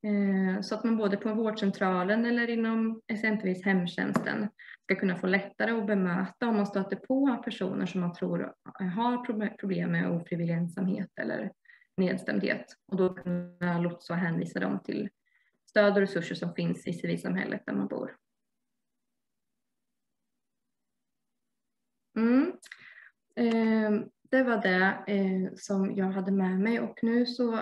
Eh, så att man både på vårdcentralen eller inom exempelvis hemtjänsten ska kunna få lättare att bemöta om man stöter på personer som man tror har problem med ofrivillig ensamhet eller nedstämdhet och då kunna lotsa och hänvisa dem till stöd och resurser som finns i civilsamhället där man bor. Mm. Ehm, det var det eh, som jag hade med mig och nu så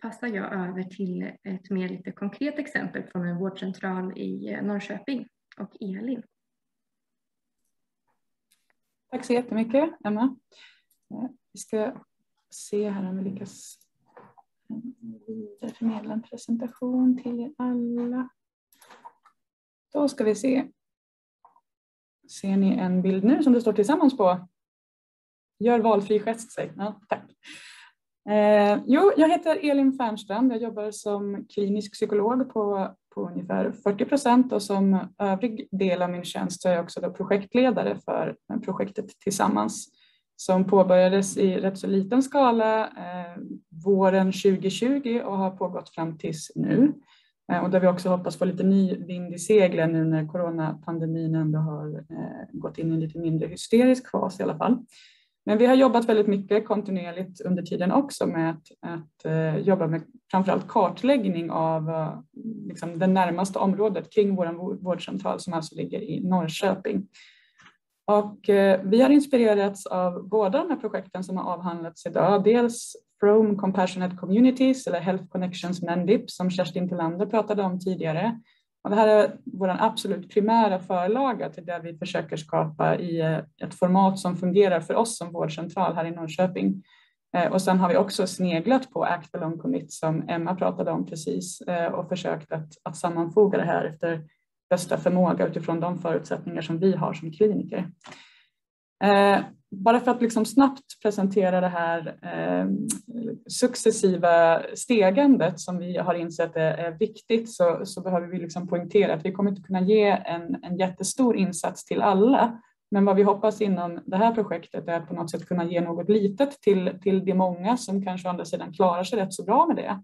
passar jag över till ett mer lite konkret exempel från en vårdcentral i eh, Norrköping och Elin. Tack så jättemycket Emma. Vi ska se här om vi lyckas förmedla en presentation till er alla. Då ska vi se. Ser ni en bild nu som det står tillsammans på? Gör valfri gest, säg. Ja, tack. Eh, jo, jag heter Elin Fernstrand. Jag jobbar som klinisk psykolog på, på ungefär 40 procent och som övrig del av min tjänst så är jag också då projektledare för projektet Tillsammans som påbörjades i rätt så liten skala eh, våren 2020 och har pågått fram tills nu. Eh, och där vi också hoppas få lite ny vind i seglen nu när coronapandemin ändå har eh, gått in i en lite mindre hysterisk fas i alla fall. Men vi har jobbat väldigt mycket kontinuerligt under tiden också med att, att eh, jobba med framförallt kartläggning av eh, liksom det närmaste området kring vår vårdcentral som alltså ligger i Norrköping. Och eh, vi har inspirerats av båda de här projekten som har avhandlats idag. Dels From Compassionate Communities eller Health Connections Mendip som Kerstin Tillander pratade om tidigare och det här är vår absolut primära förlaga till det vi försöker skapa i eh, ett format som fungerar för oss som vårdcentral här i Norrköping. Eh, och sen har vi också sneglat på Act Along Commit som Emma pratade om precis eh, och försökt att, att sammanfoga det här efter bästa förmåga utifrån de förutsättningar som vi har som kliniker. Bara för att liksom snabbt presentera det här eh, successiva stegandet som vi har insett är, är viktigt så, så, behöver vi liksom poängtera att vi kommer inte kunna ge en, en jättestor insats till alla. Men vad vi hoppas inom det här projektet är att på något sätt kunna ge något litet till, till de många som kanske å andra sidan klarar sig rätt så bra med det.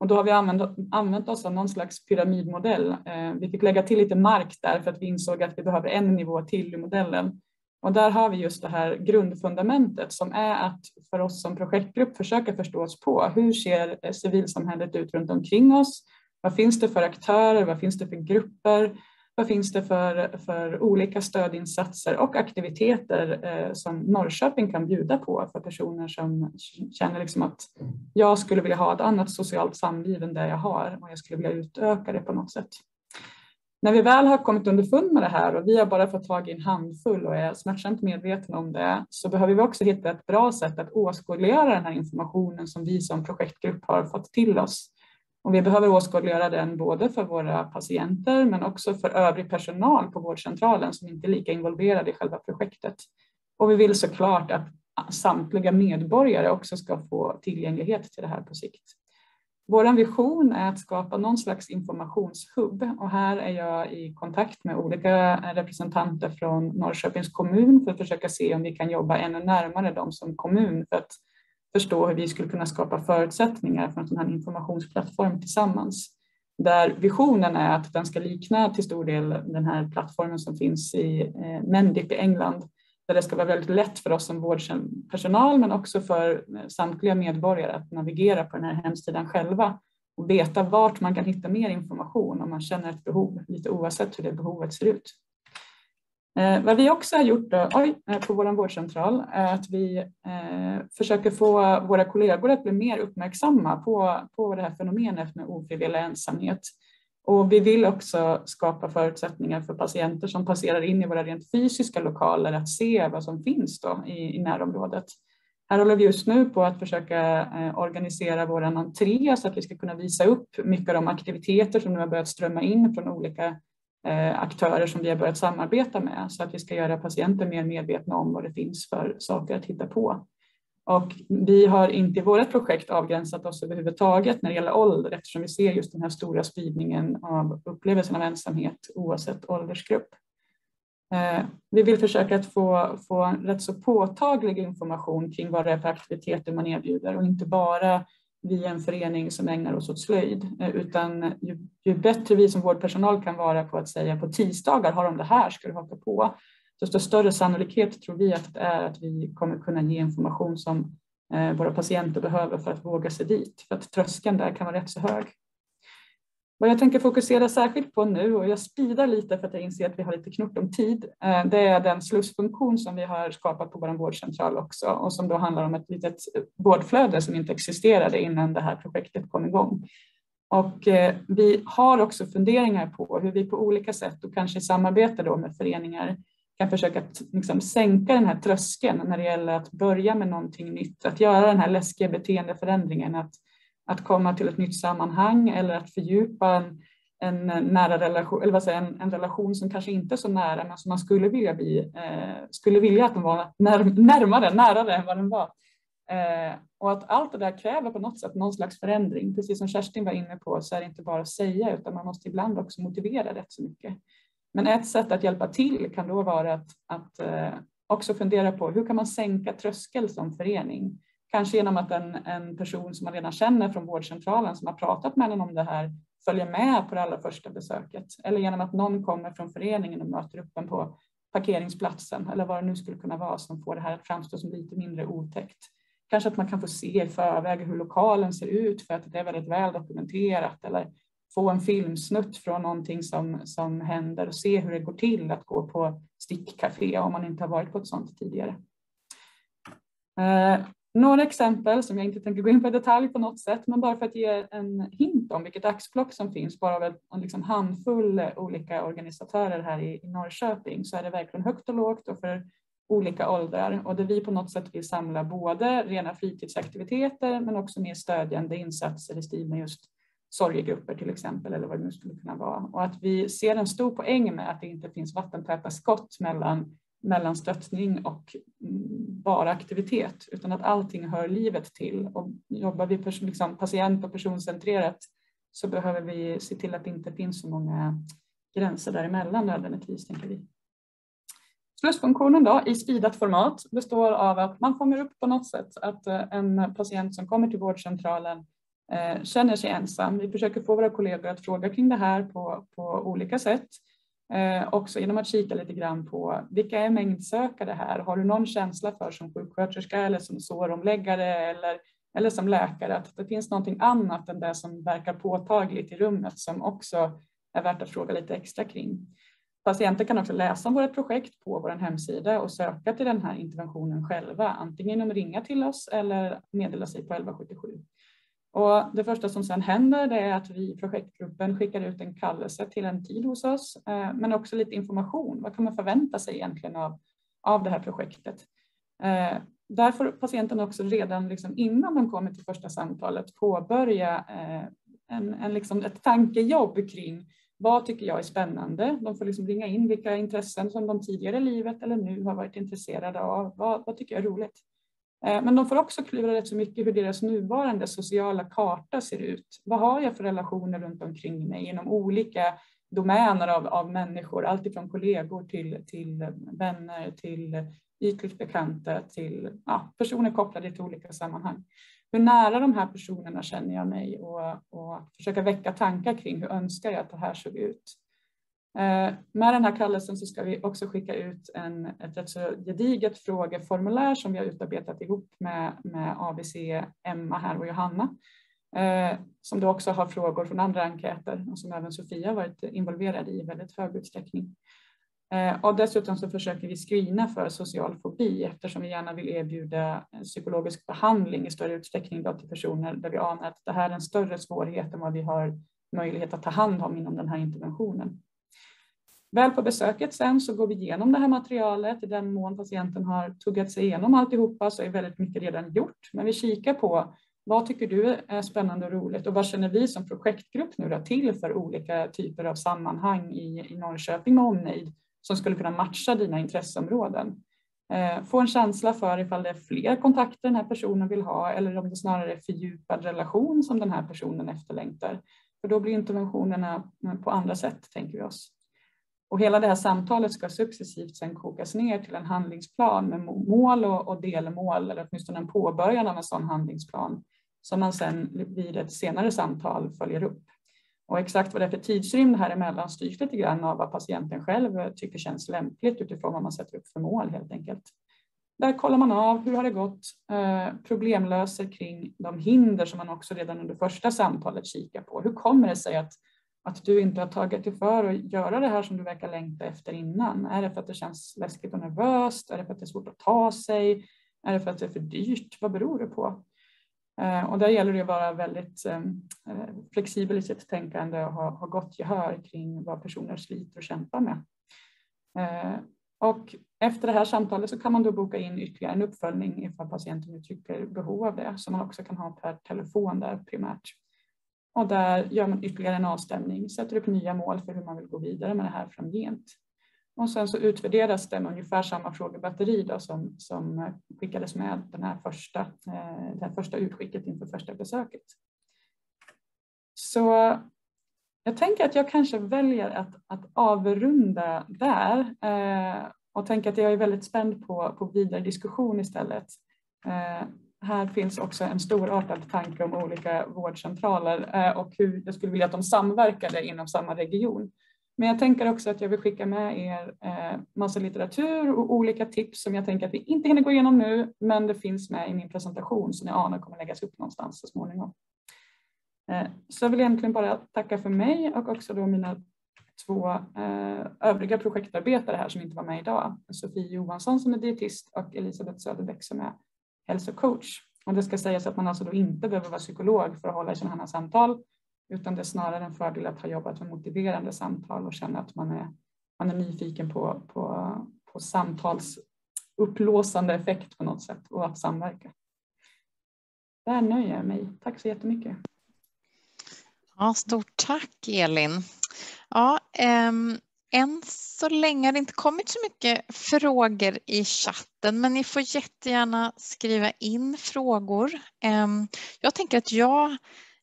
Och då har vi använt, använt oss av någon slags pyramidmodell. Eh, vi fick lägga till lite mark där för att vi insåg att vi behöver en nivå till i modellen. Och där har vi just det här grundfundamentet som är att för oss som projektgrupp försöka förstå oss på hur ser eh, civilsamhället ut runt omkring oss? Vad finns det för aktörer? Vad finns det för grupper? Vad finns det för, för olika stödinsatser och aktiviteter eh, som Norrköping kan bjuda på för personer som känner liksom att jag skulle vilja ha ett annat socialt samliv än det jag har och jag skulle vilja utöka det på något sätt. När vi väl har kommit underfund med det här och vi har bara fått tag i en handfull och är smärtsamt medvetna om det så behöver vi också hitta ett bra sätt att åskådliggöra den här informationen som vi som projektgrupp har fått till oss. Och vi behöver åskådliggöra den både för våra patienter men också för övrig personal på vårdcentralen som inte är lika involverade i själva projektet. Och vi vill såklart att samtliga medborgare också ska få tillgänglighet till det här på sikt. Vår vision är att skapa någon slags informationshubb och här är jag i kontakt med olika representanter från Norrköpings kommun för att försöka se om vi kan jobba ännu närmare dem som kommun för att förstå hur vi skulle kunna skapa förutsättningar för en sån här informationsplattform tillsammans. Där visionen är att den ska likna till stor del den här plattformen som finns i Mendic Mendip i England där det ska vara väldigt lätt för oss som vårdpersonal men också för samtliga medborgare att navigera på den här hemsidan själva och veta vart man kan hitta mer information om man känner ett behov, lite oavsett hur det behovet ser ut. Eh, vad vi också har gjort då, oj, eh, på vår vårdcentral är att vi eh, försöker få våra kollegor att bli mer uppmärksamma på, på det här fenomenet med ofrivillig ensamhet. Och vi vill också skapa förutsättningar för patienter som passerar in i våra rent fysiska lokaler att se vad som finns då i, i närområdet. Här håller vi just nu på att försöka eh, organisera vår entré så att vi ska kunna visa upp mycket av de aktiviteter som nu har börjat strömma in från olika eh, aktörer som vi har börjat samarbeta med så att vi ska göra patienter mer medvetna om vad det finns för saker att hitta på. Och vi har inte i vårt projekt avgränsat oss överhuvudtaget när det gäller ålder eftersom vi ser just den här stora spridningen av upplevelsen av ensamhet oavsett åldersgrupp. Eh, vi vill försöka att få, få en rätt så påtaglig information kring vad det är för aktiviteter man erbjuder och inte bara via en förening som ägnar oss åt slöjd, eh, utan ju, ju, bättre vi som vårdpersonal kan vara på att säga på tisdagar har de det här, ska du haka på, desto större sannolikhet tror vi att det är att vi kommer kunna ge information som eh, våra patienter behöver för att våga sig dit. För att tröskeln där kan vara rätt så hög. Vad jag tänker fokusera särskilt på nu, och jag spidar lite för att jag inser att vi har lite knort om tid, eh, det är den slussfunktion som vi har skapat på vår vårdcentral också och som då handlar om ett litet vårdflöde som inte existerade innan det här projektet kom igång. Och eh, vi har också funderingar på hur vi på olika sätt och kanske i samarbete då med föreningar kan försöka liksom sänka den här tröskeln när det gäller att börja med någonting nytt, att göra den här läskiga beteendeförändringen, att, att komma till ett nytt sammanhang eller att fördjupa en, en nära relation, eller vad säger, en, en relation som kanske inte är så nära men som man skulle vilja bli, eh, skulle vilja att den var när, närmare, närare än vad den var. Eh, och att allt det där kräver på något sätt någon slags förändring. Precis som Kerstin var inne på så är det inte bara att säga utan man måste ibland också motivera rätt så mycket. Men ett sätt att hjälpa till kan då vara att, att eh, också fundera på hur kan man sänka tröskel som förening? Kanske genom att en, en person som man redan känner från vårdcentralen som har pratat med en om det här följer med på det allra första besöket. Eller genom att någon kommer från föreningen och möter upp en på parkeringsplatsen eller vad det nu skulle kunna vara som får det här att framstå som lite mindre otäckt. Kanske att man kan få se i förväg hur lokalen ser ut för att det är väldigt väl dokumenterat eller få en filmsnutt från någonting som, som händer och se hur det går till att gå på stickcafé om man inte har varit på ett sådant tidigare. Eh, några exempel som jag inte tänker gå in på i detalj på något sätt, men bara för att ge en hint om vilket axplock som finns, bara av en liksom handfull olika organisatörer här i, i Norrköping, så är det verkligen högt och lågt och för olika åldrar och där vi på något sätt vill samla både rena fritidsaktiviteter men också mer stödjande insatser i stil med just sorgegrupper till exempel eller vad det nu skulle kunna vara. Och att vi ser en stor poäng med att det inte finns vattentäta skott mellan, mellan stöttning och mm, bara aktivitet utan att allting hör livet till. Och jobbar vi liksom patient och personcentrerat så behöver vi se till att det inte finns så många gränser däremellan nödvändigtvis, tänker vi. Slussfunktionen då i speedat format består av att man fångar upp på något sätt att eh, en patient som kommer till vårdcentralen känner sig ensam. Vi försöker få våra kollegor att fråga kring det här på, på olika sätt. Eh, också genom att kika lite grann på vilka är mängdsökare här? Har du någon känsla för som sjuksköterska eller som såromläggare eller, eller som läkare att det finns någonting annat än det som verkar påtagligt i rummet som också är värt att fråga lite extra kring. Patienter kan också läsa om vårt projekt på vår hemsida och söka till den här interventionen själva, antingen genom att ringa till oss eller meddela sig på 1177. Och det första som sedan händer är att vi i projektgruppen skickar ut en kallelse till en tid hos oss, eh, men också lite information. Vad kan man förvänta sig egentligen av, av det här projektet? Eh, där får patienten också redan liksom innan de kommer till första samtalet påbörja eh, en, en liksom ett tankejobb kring vad tycker jag är spännande? De får liksom ringa in vilka intressen som de tidigare i livet eller nu har varit intresserade av. Vad, vad tycker jag är roligt? Eh, men de får också klura rätt så mycket hur deras nuvarande sociala karta ser ut. Vad har jag för relationer runt omkring mig inom olika domäner av, av människor, alltifrån kollegor till, till vänner, till ytligt bekanta, till ja, personer kopplade till olika sammanhang hur nära de här personerna känner jag mig och, och försöka väcka tankar kring hur önskar jag att det här såg ut. Eh, med den här kallelsen så ska vi också skicka ut en, ett rätt så gediget frågeformulär som vi har utarbetat ihop med, med ABC, Emma här och Johanna. Eh, som då också har frågor från andra enkäter och som även Sofia varit involverad i i väldigt hög utsträckning. Eh, och dessutom så försöker vi screena för social fobi eftersom vi gärna vill erbjuda psykologisk behandling i större utsträckning då till personer där vi anar att det här är en större svårighet än vad vi har möjlighet att ta hand om inom den här interventionen. Väl på besöket sen så går vi igenom det här materialet. I den mån patienten har tuggat sig igenom alltihopa så är väldigt mycket redan gjort. Men vi kikar på vad tycker du är spännande och roligt och vad känner vi som projektgrupp nu då till för olika typer av sammanhang i, i Norrköping med omnejd som skulle kunna matcha dina intresseområden. Eh, få en känsla för ifall det är fler kontakter den här personen vill ha eller om det snarare är fördjupad relation som den här personen efterlängtar. För då blir interventionerna på andra sätt, tänker vi oss. Och hela det här samtalet ska successivt sen kokas ner till en handlingsplan med mål och, delmål, eller åtminstone en påbörjan av en sån handlingsplan, som man sen vid ett senare samtal följer upp. Och exakt vad det är för tidsrymd här emellan styrs lite grann av vad patienten själv tycker känns lämpligt utifrån vad man sätter upp för mål helt enkelt. Där kollar man av hur har det gått, eh, problemlöser kring de hinder som man också redan under första samtalet kikar på. Hur kommer det sig att, att du inte har tagit dig för att göra det här som du verkar längta efter innan? Är det för att det känns läskigt och nervöst? Är det för att det är svårt att ta sig? Är det för att det är för dyrt? Vad beror det på? Eh, och där gäller det att vara väldigt eh, flexibel i sitt tänkande och ha, ha gott gehör kring vad personer sliter och kämpar med. Eh, och efter det här samtalet så kan man då boka in ytterligare en uppföljning ifall patienten uttrycker behov av det som man också kan ha per telefon där primärt. Och där gör man ytterligare en avstämning, sätter upp nya mål för hur man vill gå vidare med det här framgent. Och sen så utvärderas det med ungefär samma frågebatteri då som, som skickades med den här första, eh, det här första utskicket inför första besöket. Så jag tänker att jag kanske väljer att, att avrunda där eh, och tänker att jag är väldigt spänd på, på vidare diskussion istället. Eh, här finns också en storartad tanke om olika vårdcentraler eh, och hur jag skulle vilja att de samverkade inom samma region. Men jag tänker också att jag vill skicka med er eh, massa litteratur och olika tips som jag tänker att vi inte hinner gå igenom nu, men det finns med i min presentation som jag anar kommer läggas upp någonstans så småningom. Eh, så jag vill egentligen bara tacka för mig och också då mina två övriga projektarbetare här som inte var med idag. Sofie Johansson som är dietist och Elisabeth Söderbäck som är hälsocoach. Och det ska sägas att man alltså då inte behöver vara psykolog för att hålla i sådana här samtal, utan det är snarare en fördel att ha jobbat med motiverande samtal och känna att man är, man är nyfiken på, på, på samtalsupplåsande effekt på något sätt och att samverka. Där nöjer jag mig. Tack så jättemycket. Ja, stort tack Elin. Ja, ehm, än så länge har det inte kommit så mycket frågor i chatten, men ni får jättegärna skriva in frågor. Ehm, jag tänker att jag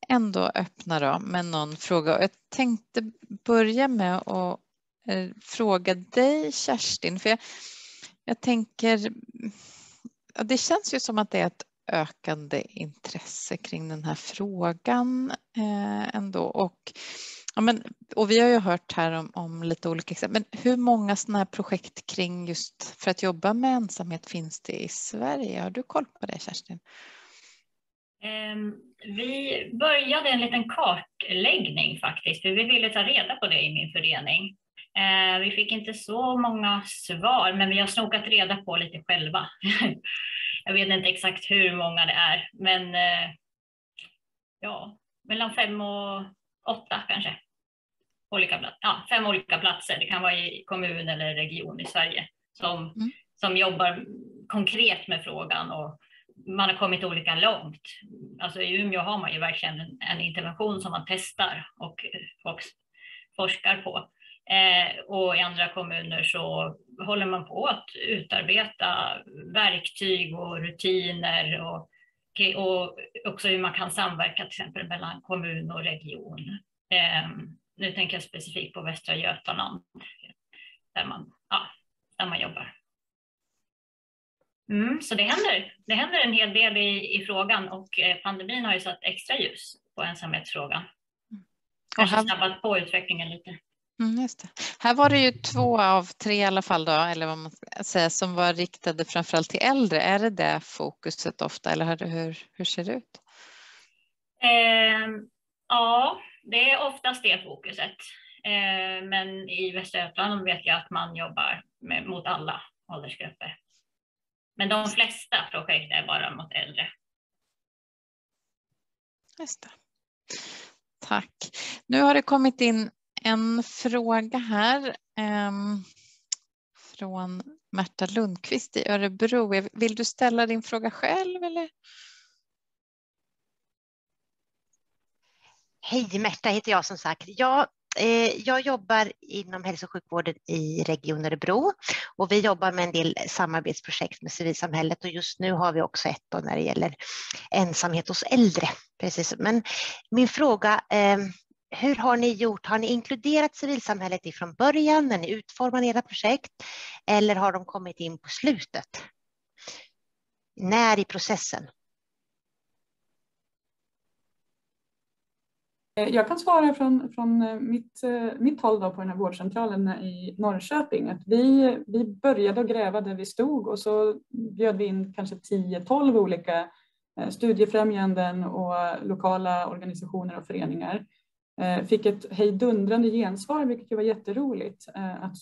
ändå öppnar då med någon fråga. Jag tänkte börja med att eh, fråga dig Kerstin, för jag, jag tänker, det känns ju som att det är ett ökande intresse kring den här frågan eh, ändå. Och, ja, men, och vi har ju hört här om, om lite olika exempel. Men hur många sådana här projekt kring just för att jobba med ensamhet finns det i Sverige? Har du koll på det Kerstin? Ehm, vi började en liten kartläggning faktiskt, för vi ville ta reda på det i min förening. Ehm, vi fick inte så många svar, men vi har snokat reda på lite själva. [LAUGHS] Jag vet inte exakt hur många det är, men eh, ja, mellan fem och åtta kanske. Olika ja, fem olika platser, det kan vara i kommun eller region i Sverige, som, mm. som jobbar konkret med frågan och man har kommit olika långt. Alltså I Umeå har man ju verkligen en, en intervention som man testar och, och forskar på. Eh, och i andra kommuner så håller man på att utarbeta verktyg och rutiner och, och också hur man kan samverka till exempel mellan kommun och region. Eh, nu tänker jag specifikt på Västra Götaland där man, ja, där man jobbar. Mm, så det händer, det händer en hel del i, i frågan och eh, pandemin har ju satt extra ljus på ensamhetsfrågan. Kanske snabbat på utvecklingen lite. Mm. Här var det ju två av tre i alla fall då, eller vad man ska säga, som var riktade framförallt till äldre. Är det det fokuset ofta eller hur, hur ser det ut? Eh, ja, det är oftast det fokuset. Eh, men i Västra Götaland vet jag att man jobbar med, mot alla åldersgrupper. Men de flesta projekt är bara mot äldre. Just det. Tack. Nu har det kommit in en fråga här ehm, från Märta Lundqvist i Örebro. Vill du ställa din fråga själv? Eller? Hej, Märta heter jag som sagt. Jag, eh, jag jobbar inom hälso och sjukvården i Region Örebro och vi jobbar med en del samarbetsprojekt med civilsamhället och just nu har vi också ett när det gäller ensamhet hos äldre. Precis. Men min fråga eh, hur har ni gjort? Har ni inkluderat civilsamhället ifrån början när ni utformar era projekt eller har de kommit in på slutet? När i processen? Eh, jag kan svara från, från eh, mitt, eh, mitt håll då på den här vårdcentralen i Norrköping. Att vi, vi började att gräva där vi stod och så bjöd vi in kanske 10-12 olika studiefrämjanden och lokala organisationer och föreningar fick ett hejdundrande gensvar, vilket var jätteroligt. Att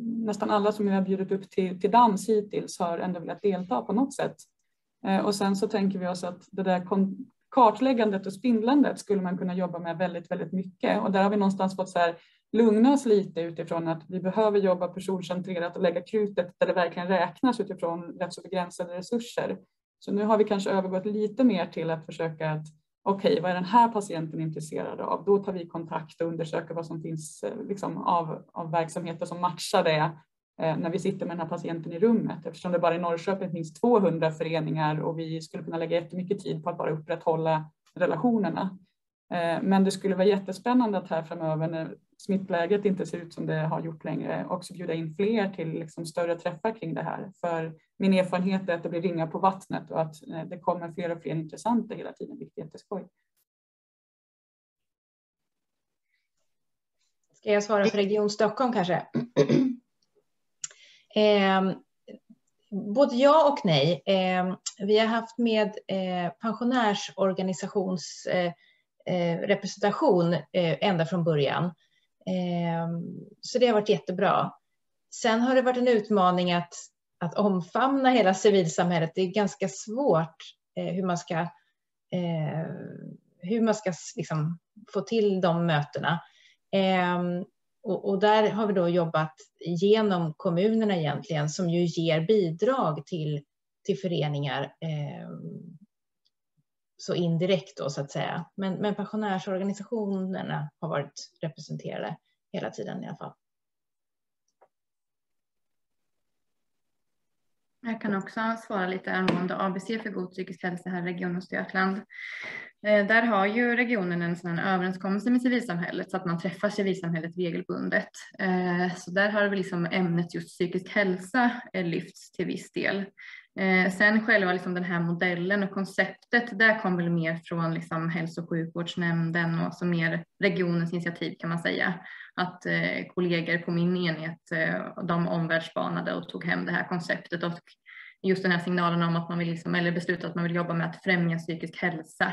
nästan alla som vi har bjudit upp till, till dans hittills har ändå velat delta på något sätt. Och sen så tänker vi oss att det där kartläggandet och spindlandet skulle man kunna jobba med väldigt, väldigt mycket. Och där har vi någonstans fått så här, lugna oss lite utifrån att vi behöver jobba personcentrerat och lägga krutet där det verkligen räknas utifrån rätt så begränsade resurser. Så nu har vi kanske övergått lite mer till att försöka att okej, okay, vad är den här patienten intresserad av? Då tar vi kontakt och undersöker vad som finns eh, liksom, av, av verksamheter som matchar det Eh, när vi sitter med den här patienten i rummet. Eftersom det bara i Norrköping finns 200 föreningar och vi skulle kunna lägga jättemycket tid på att bara upprätthålla relationerna. Eh, men det skulle vara jättespännande att här framöver när smittläget inte ser ut som det har gjort längre också bjuda in fler till liksom större träffar kring det här. För min erfarenhet är att det blir ringar på vattnet och att eh, det kommer fler och fler intressanta hela tiden, vilket är jätteskoj. Ska jag svara för Region Stockholm kanske? Eh, både ja och nej. Eh, vi har haft med eh, pensionärsorganisationsrepresentation eh, eh, eh, ända från början. Ehm, så det har varit jättebra. Sen har det varit en utmaning att, att omfamna hela civilsamhället. Det är ganska svårt eh, hur man ska, eh, hur man ska liksom få till de mötena. Ehm, och, och, där har vi då jobbat genom kommunerna egentligen som ju ger bidrag till, till föreningar eh, så indirekt då så att säga. Men, men pensionärsorganisationerna har varit representerade hela tiden i alla fall. Jag kan också svara lite angående ABC för god psykisk hälsa här i Region Östergötland. Eh, där har ju regionen en sådan överenskommelse med civilsamhället så att man träffar civilsamhället regelbundet. Eh, så där har vi liksom ämnet just psykisk hälsa eh, lyfts till viss del. Sen själva liksom den här modellen och konceptet, där kom väl mer från liksom hälso och sjukvårdsnämnden och så mer regionens initiativ kan man säga. Att kollegor på min enhet, de omvärldsbanade och tog hem det här konceptet och just den här signalen om att man vill, liksom, eller besluta att man vill jobba med att främja psykisk hälsa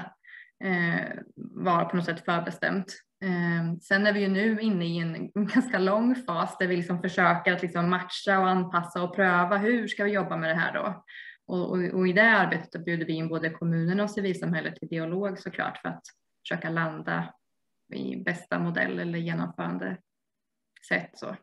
Eh, var på något sätt förbestämt. Eh, sen är vi ju nu inne i en ganska lång fas där vi liksom försöker att liksom matcha och anpassa och pröva hur ska vi jobba med det här då? Och, och, och i det arbetet bjuder vi in både kommunerna och civilsamhället till dialog såklart för att försöka landa i bästa modell eller genomförande sätt. Så.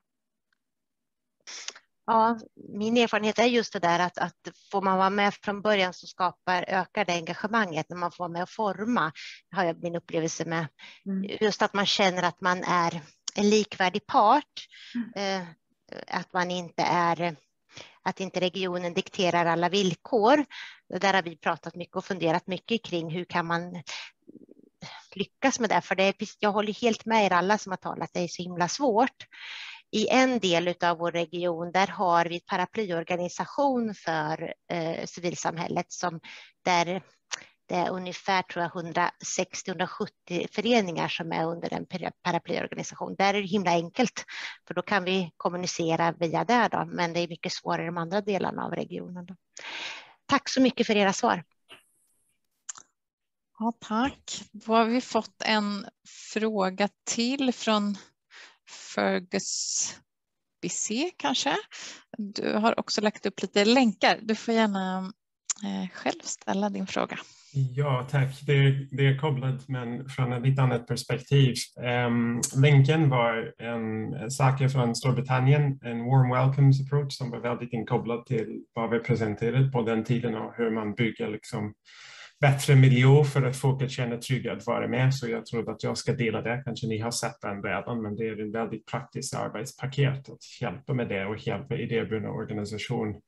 Ja, min erfarenhet är just det där att, att får man vara med från början så skapar, ökar det engagemanget när man får vara med och forma, har jag min upplevelse med. Mm. Just att man känner att man är en likvärdig part, mm. eh, att man inte är att inte regionen dikterar alla villkor. Där har vi pratat mycket och funderat mycket kring hur kan man lyckas med det? För det är, jag håller helt med er alla som har talat, det är så himla svårt i en del av vår region, där har vi paraplyorganisation för eh, civilsamhället som där det är ungefär 160-170 föreningar som är under en paraplyorganisation. Där är det himla enkelt, för då kan vi kommunicera via det, då, men det är mycket svårare i de andra delarna av regionen. Då. Tack så mycket för era svar. Ja, tack. Då har vi fått en fråga till från Fergus BC kanske. Du har också lagt upp lite länkar. Du får gärna eh, själv ställa din fråga. Ja, tack. Det, det är kopplat men från ett lite annat perspektiv. Um, länken var en sak från Storbritannien, en warm welcomes approach som var väldigt inkopplad till vad vi presenterade på den tiden och hur man bygger liksom bättre miljö för att folk känner trygga att vara med. Så jag tror att jag ska dela det. Kanske ni har sett den redan, men det är en väldigt praktiskt arbetspaket att hjälpa med det och hjälpa idéburna organisation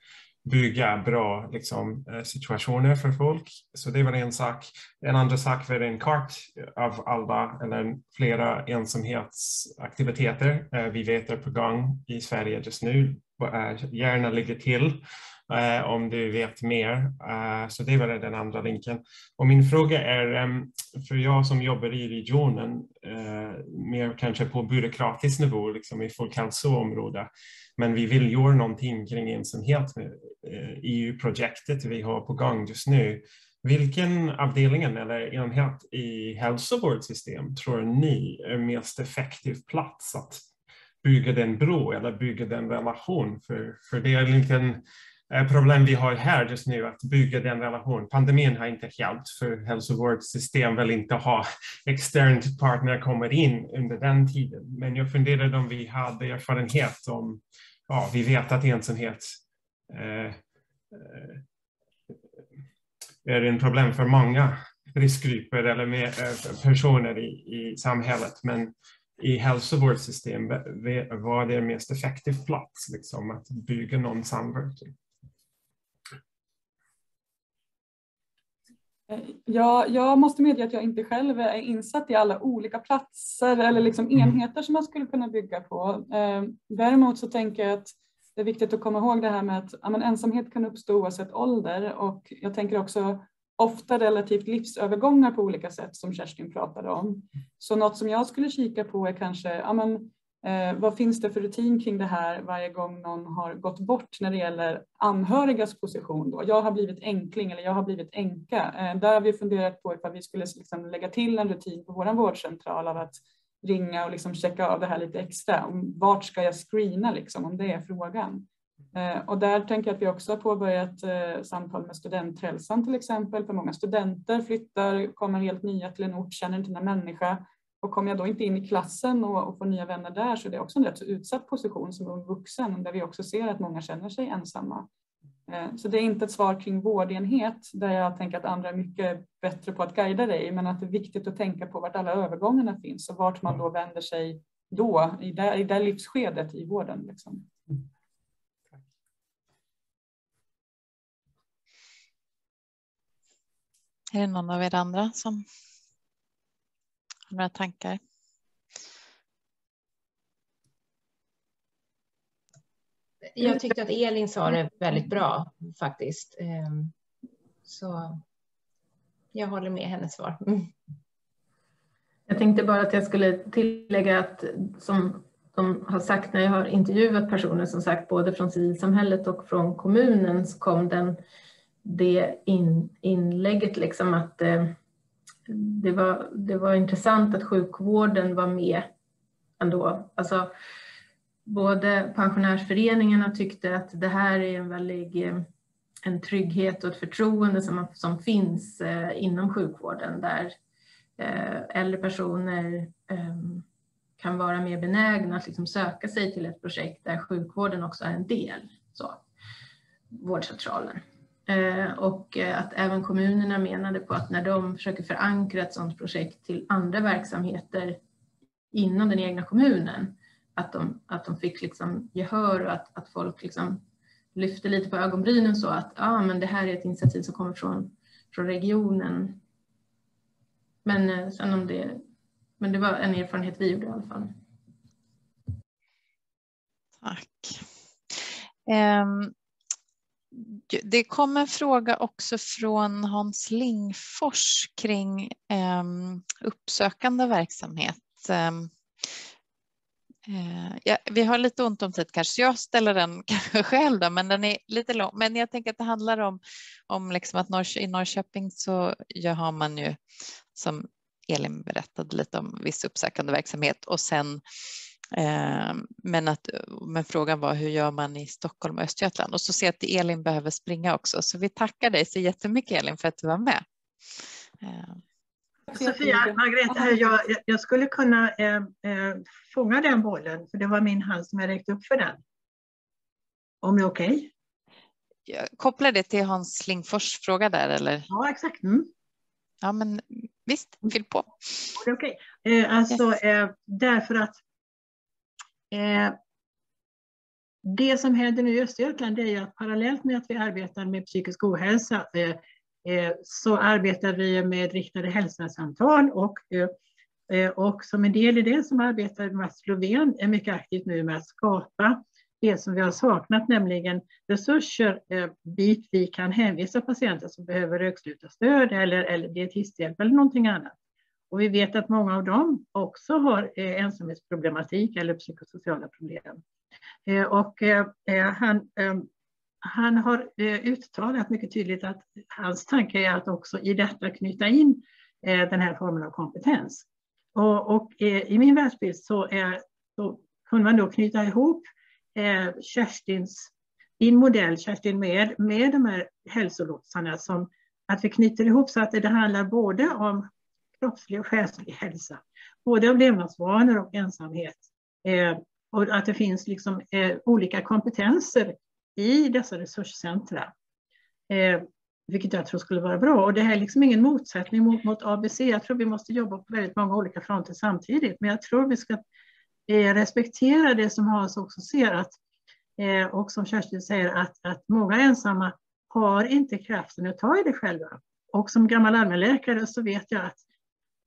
bygga bra liksom, eh, situationer för folk. Så det var en sak. En andra sak var en kart av alla eller flera ensamhetsaktiviteter eh, vi vet är på gång i Sverige just nu. Gärna ligger till eh, om du vet mer. Eh, så det var den andra länken. Och min fråga är, ehm, för jag som jobbar i regionen, eh, mer kanske på byråkratisk nivå, liksom i folkhälsoområdet, alltså men vi vill göra någonting kring ensamhet med eh, e EU-projektet vi har på gång just nu. Vilken avdelning eller enhet i hälsovårdssystem tror ni är mest effektiv plats att bygga den bro eller bygga den relation? För, för det är en liten Eh, problem vi har här just nu att bygga den relationen. Pandemin har inte hjälpt för hälsovårdssystem vill inte ha [LAUGHS] externt partner kommer in under den tiden. Men jag funderade om vi hade erfarenhet om, ja, vi vet att ensamhet eh, eh är en problem för många riskgrupper eller med, eh, personer i, i samhället. Men i hälsovårdssystem, vad är mest effektiv plats liksom, att bygga någon samverkan? Ja, jag måste medge att jag inte själv är insatt i alla olika platser eller liksom mm. enheter som man skulle kunna bygga på. Eh, däremot så tänker jag att det är viktigt att komma ihåg det här med att ja, ensamhet kan uppstå oavsett ålder och jag tänker också ofta relativt livsövergångar på olika sätt som Kerstin pratade om. Så något som jag skulle kika på är kanske ja, men, Eh, vad finns det för rutin kring det här varje gång någon har gått bort när det gäller anhörigas position? Då? Jag har blivit enkling eller jag har blivit änka. Eh, där har vi funderat på ifall vi skulle liksom lägga till en rutin på vår vårdcentral av att ringa och liksom checka av det här lite extra. Om vart ska jag screena liksom, om det är frågan? Eh, och där tänker jag att vi också har påbörjat eh, samtal med studenthälsan till exempel. För många studenter flyttar, kommer helt nya till en ort, känner inte en människa och kommer jag då inte in i klassen och, och får nya vänner där så är det också en rätt så utsatt position som ung vuxen där vi också ser att många känner sig ensamma. Eh, så det är inte ett svar kring vårdenhet där jag tänker att andra är mycket bättre på att guida dig men att det är viktigt att tänka på vart alla övergångarna finns och vart man då vänder sig då i det, i det livsskedet i vården. Liksom. Är det någon av er andra som några tankar? Jag tyckte att Elin sa det väldigt bra faktiskt. Ehm, så jag håller med hennes svar. Mm. Jag tänkte bara att jag skulle tillägga att som de har sagt när jag har intervjuat personer som sagt både från civilsamhället och från kommunen så kom den, det in, inlägget liksom att eh, det var, det var intressant att sjukvården var med ändå. Alltså, både pensionärsföreningarna tyckte att det här är en väldigt eh, en trygghet och ett förtroende som, som finns eh, inom sjukvården där eh, äldre personer eh, kan vara mer benägna att liksom söka sig till ett projekt där sjukvården också är en del. Så, vårdcentralen. Eh, och eh, att även kommunerna menade på att när de försöker förankra ett sådant projekt till andra verksamheter inom den egna kommunen, att de, att de fick liksom gehör och att, att folk liksom lyfte lite på ögonbrynen så att ah, men det här är ett initiativ som kommer från, från regionen. Men eh, sen om det, men det var en erfarenhet vi gjorde i alla fall. Tack. Um, det kom en fråga också från Hans Lingfors kring eh, uppsökande verksamhet. Ehm, eh, ja, vi har lite ont om tid kanske, så jag ställer den [LAUGHS] kanske själv då, men den är lite lång. Men jag tänker att det handlar om, om liksom att Norr, i Norrköping så ja, har man ju som Elin berättade lite om viss uppsökande verksamhet och sen men, att, men frågan var hur gör man i Stockholm och Östergötland? Och så ser jag att Elin behöver springa också, så vi tackar dig så jättemycket Elin för att du var med. Ehm. Sofia, Margareta, jag, jag skulle kunna eh, eh, fånga den bollen, för det var min hand som jag räckte upp för den. Om det är okej? Okay? Jag kopplar det till Hans Lingfors fråga där, eller? Ja, exakt. Mm. Ja, men visst, fyll på. Okej. Okay. Eh, alltså, yes. eh, därför att Eh, det som händer nu i Östergötland är ju att parallellt med att vi arbetar med psykisk ohälsa eh, eh, så arbetar vi med riktade hälsosamtal och, eh, eh, och som en del i det som arbetar Mats Lovén är mycket aktivt nu med att skapa det som vi har saknat, nämligen resurser eh, dit vi kan hänvisa patienter som behöver rökslutarstöd eller, eller dietisthjälp eller någonting annat. Och vi vet att många av dem också har eh, ensamhetsproblematik eller psykosociala problem. Eh, och eh, eh han, eh, han har eh, uttalat mycket tydligt att hans tanke är att också i detta knyta in den här formen av kompetens. Och, och i min världsbild så, så kunde man då knyta ihop Kerstins, din modell Kerstin med, med de här hälsolotsarna som att vi knyter ihop så att det handlar både om kroppslig och själslig hälsa. Både av levnadsvanor och ensamhet. Eh, och att det finns liksom, eh, olika kompetenser i dessa resurscentra. Eh, vilket jag tror skulle vara bra. Och det här är liksom ingen motsättning mot, mot ABC. Jag tror vi måste jobba på väldigt många olika fronter samtidigt. Men jag tror vi ska eh, respektera det som Hans också ser att, eh, och som Kerstin säger att, att många ensamma har inte kraften att ta i det själva. Och som gammal allmänläkare så vet jag att,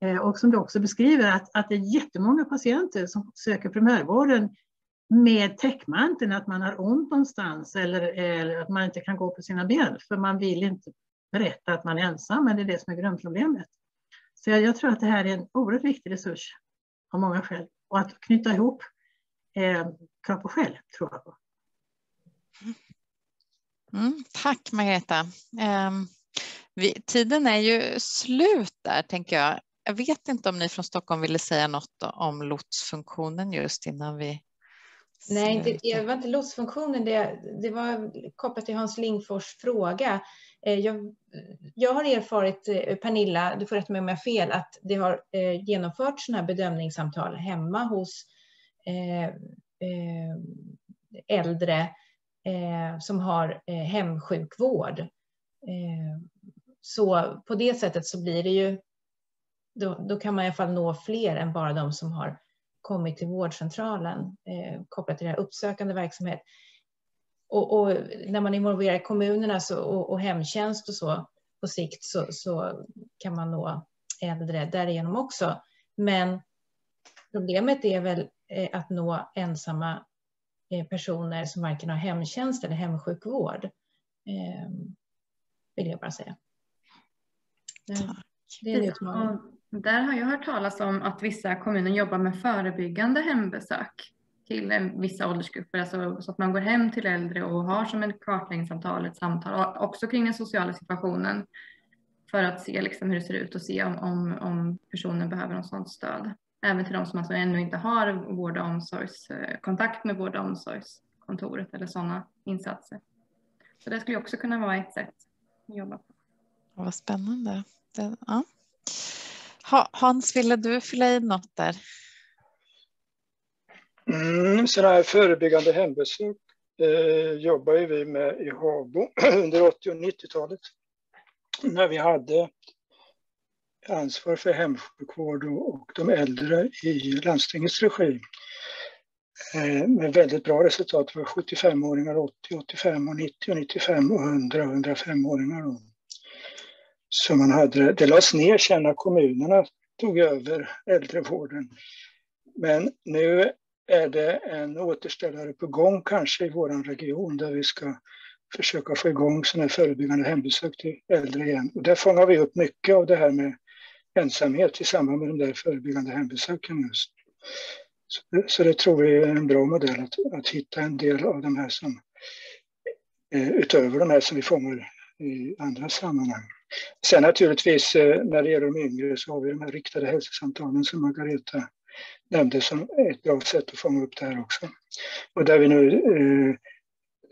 Eh, och som du också beskriver, att, att det är jättemånga patienter som söker primärvården med täckmanteln att man har ont någonstans eller, eller, att man inte kan gå på sina ben för man vill inte berätta att man är ensam, men det är det som är grundproblemet. Så jag, jag tror att det här är en oerhört viktig resurs av många skäl och att knyta ihop eh, kropp och själ tror jag på. Mm, tack Margareta. Um... vi, tiden är ju slut där tänker jag. Jag vet inte om ni från Stockholm ville säga något om lotsfunktionen just innan vi Nej, det, det var inte lotsfunktionen, det, det var kopplat till Hans Lingfors fråga. Eh, jag, jag har erfarit, eh, Pernilla, du får rätta mig om jag har fel, att det har eh, genomförts sådana här bedömningssamtal hemma hos äldre som har hemsjukvård. så på det sättet så blir det ju, då, då kan man i alla fall nå fler än bara de som har kommit till vårdcentralen eh, kopplat till det här uppsökande verksamhet. Och, och, när man involverar kommunerna så, och, och hemtjänst och så på sikt så, så kan man nå äldre därigenom också. Men problemet är väl eh, att nå ensamma eh, personer som varken har hemtjänst eller hemsjukvård. Eh, vill jag bara säga. Det är en utmaning. Där har jag hört talas om att vissa kommuner jobbar med förebyggande hembesök till eh, vissa åldersgrupper, alltså så att man går hem till äldre och har som ett kartläggningssamtal, ett samtal, också kring den sociala situationen för att se liksom hur det ser ut och se om, om, om personen behöver något sådant stöd. Även till de som alltså ännu inte har vård och omsorgskontakt, eh, med vård och omsorgskontoret eller sådana insatser. Så det skulle också kunna vara ett sätt att jobba på. Vad spännande. Det, ja. Hans, ville du fylla i något där? Mm, sådana här förebyggande hembesök eh, jobbar ju vi med i Habo [CLEARS THROAT] under 80 och 90-talet när vi hade ansvar för hemsjukvård och de äldre i landstingets regi. Eh, med väldigt bra resultat för 75-åringar, 80, 85 och 90 och 95 och 100 och 105-åringar som man hade, det lades ner sen när kommunerna tog över äldrevården. Men nu är det en återställare på gång kanske i vår region där vi ska försöka få igång sådana här förebyggande hembesök till äldre igen. Och där fångar vi upp mycket av det här med ensamhet i samband med de där förebyggande hembesöken just. Så, så det tror vi är en bra modell att, att hitta en del av de här som eh, utöver de här som vi fångar i andra sammanhang. Sen naturligtvis eh, när det gäller de yngre så har vi de här riktade hälsosamtalen som Margareta nämnde som ett bra sätt att fånga upp det här också. Och där vi nu eh,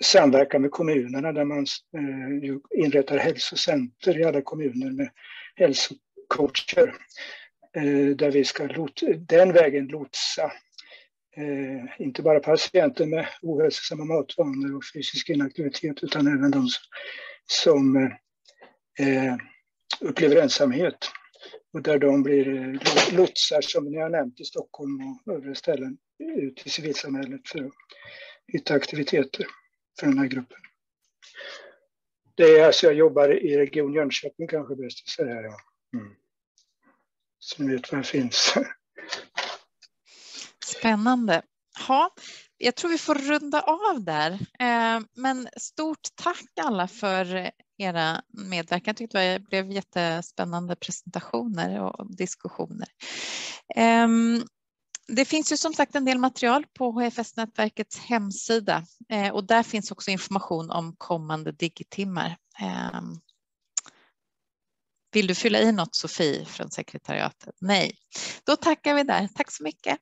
samverkar med kommunerna där man eh, inrättar hälsocenter i alla kommuner med hälsocoacher. Eh, där vi ska lot, den vägen lotsa eh, inte bara patienter med ohälsosamma matvanor och fysisk inaktivitet utan även de som, som eh, upplever ensamhet och där de blir eh, lotsar som ni har nämnt i Stockholm och övriga ställen ut i civilsamhället för att hitta aktiviteter för den här gruppen. Det är alltså jag jobbar i Region Jönköping kanske bäst att säga. Ja. Mm. Så ni vet var jag finns. Spännande. Ja, jag tror vi får runda av där. Eh, men stort tack alla för era medverkan. Jag tyckte det blev jättespännande presentationer och diskussioner. Ehm, det finns ju som sagt en del material på HFS-nätverkets hemsida eh, och där finns också information om kommande digitimmar. Ehm, vill du fylla i något Sofie från sekretariatet? Nej, då tackar vi där. Tack så mycket.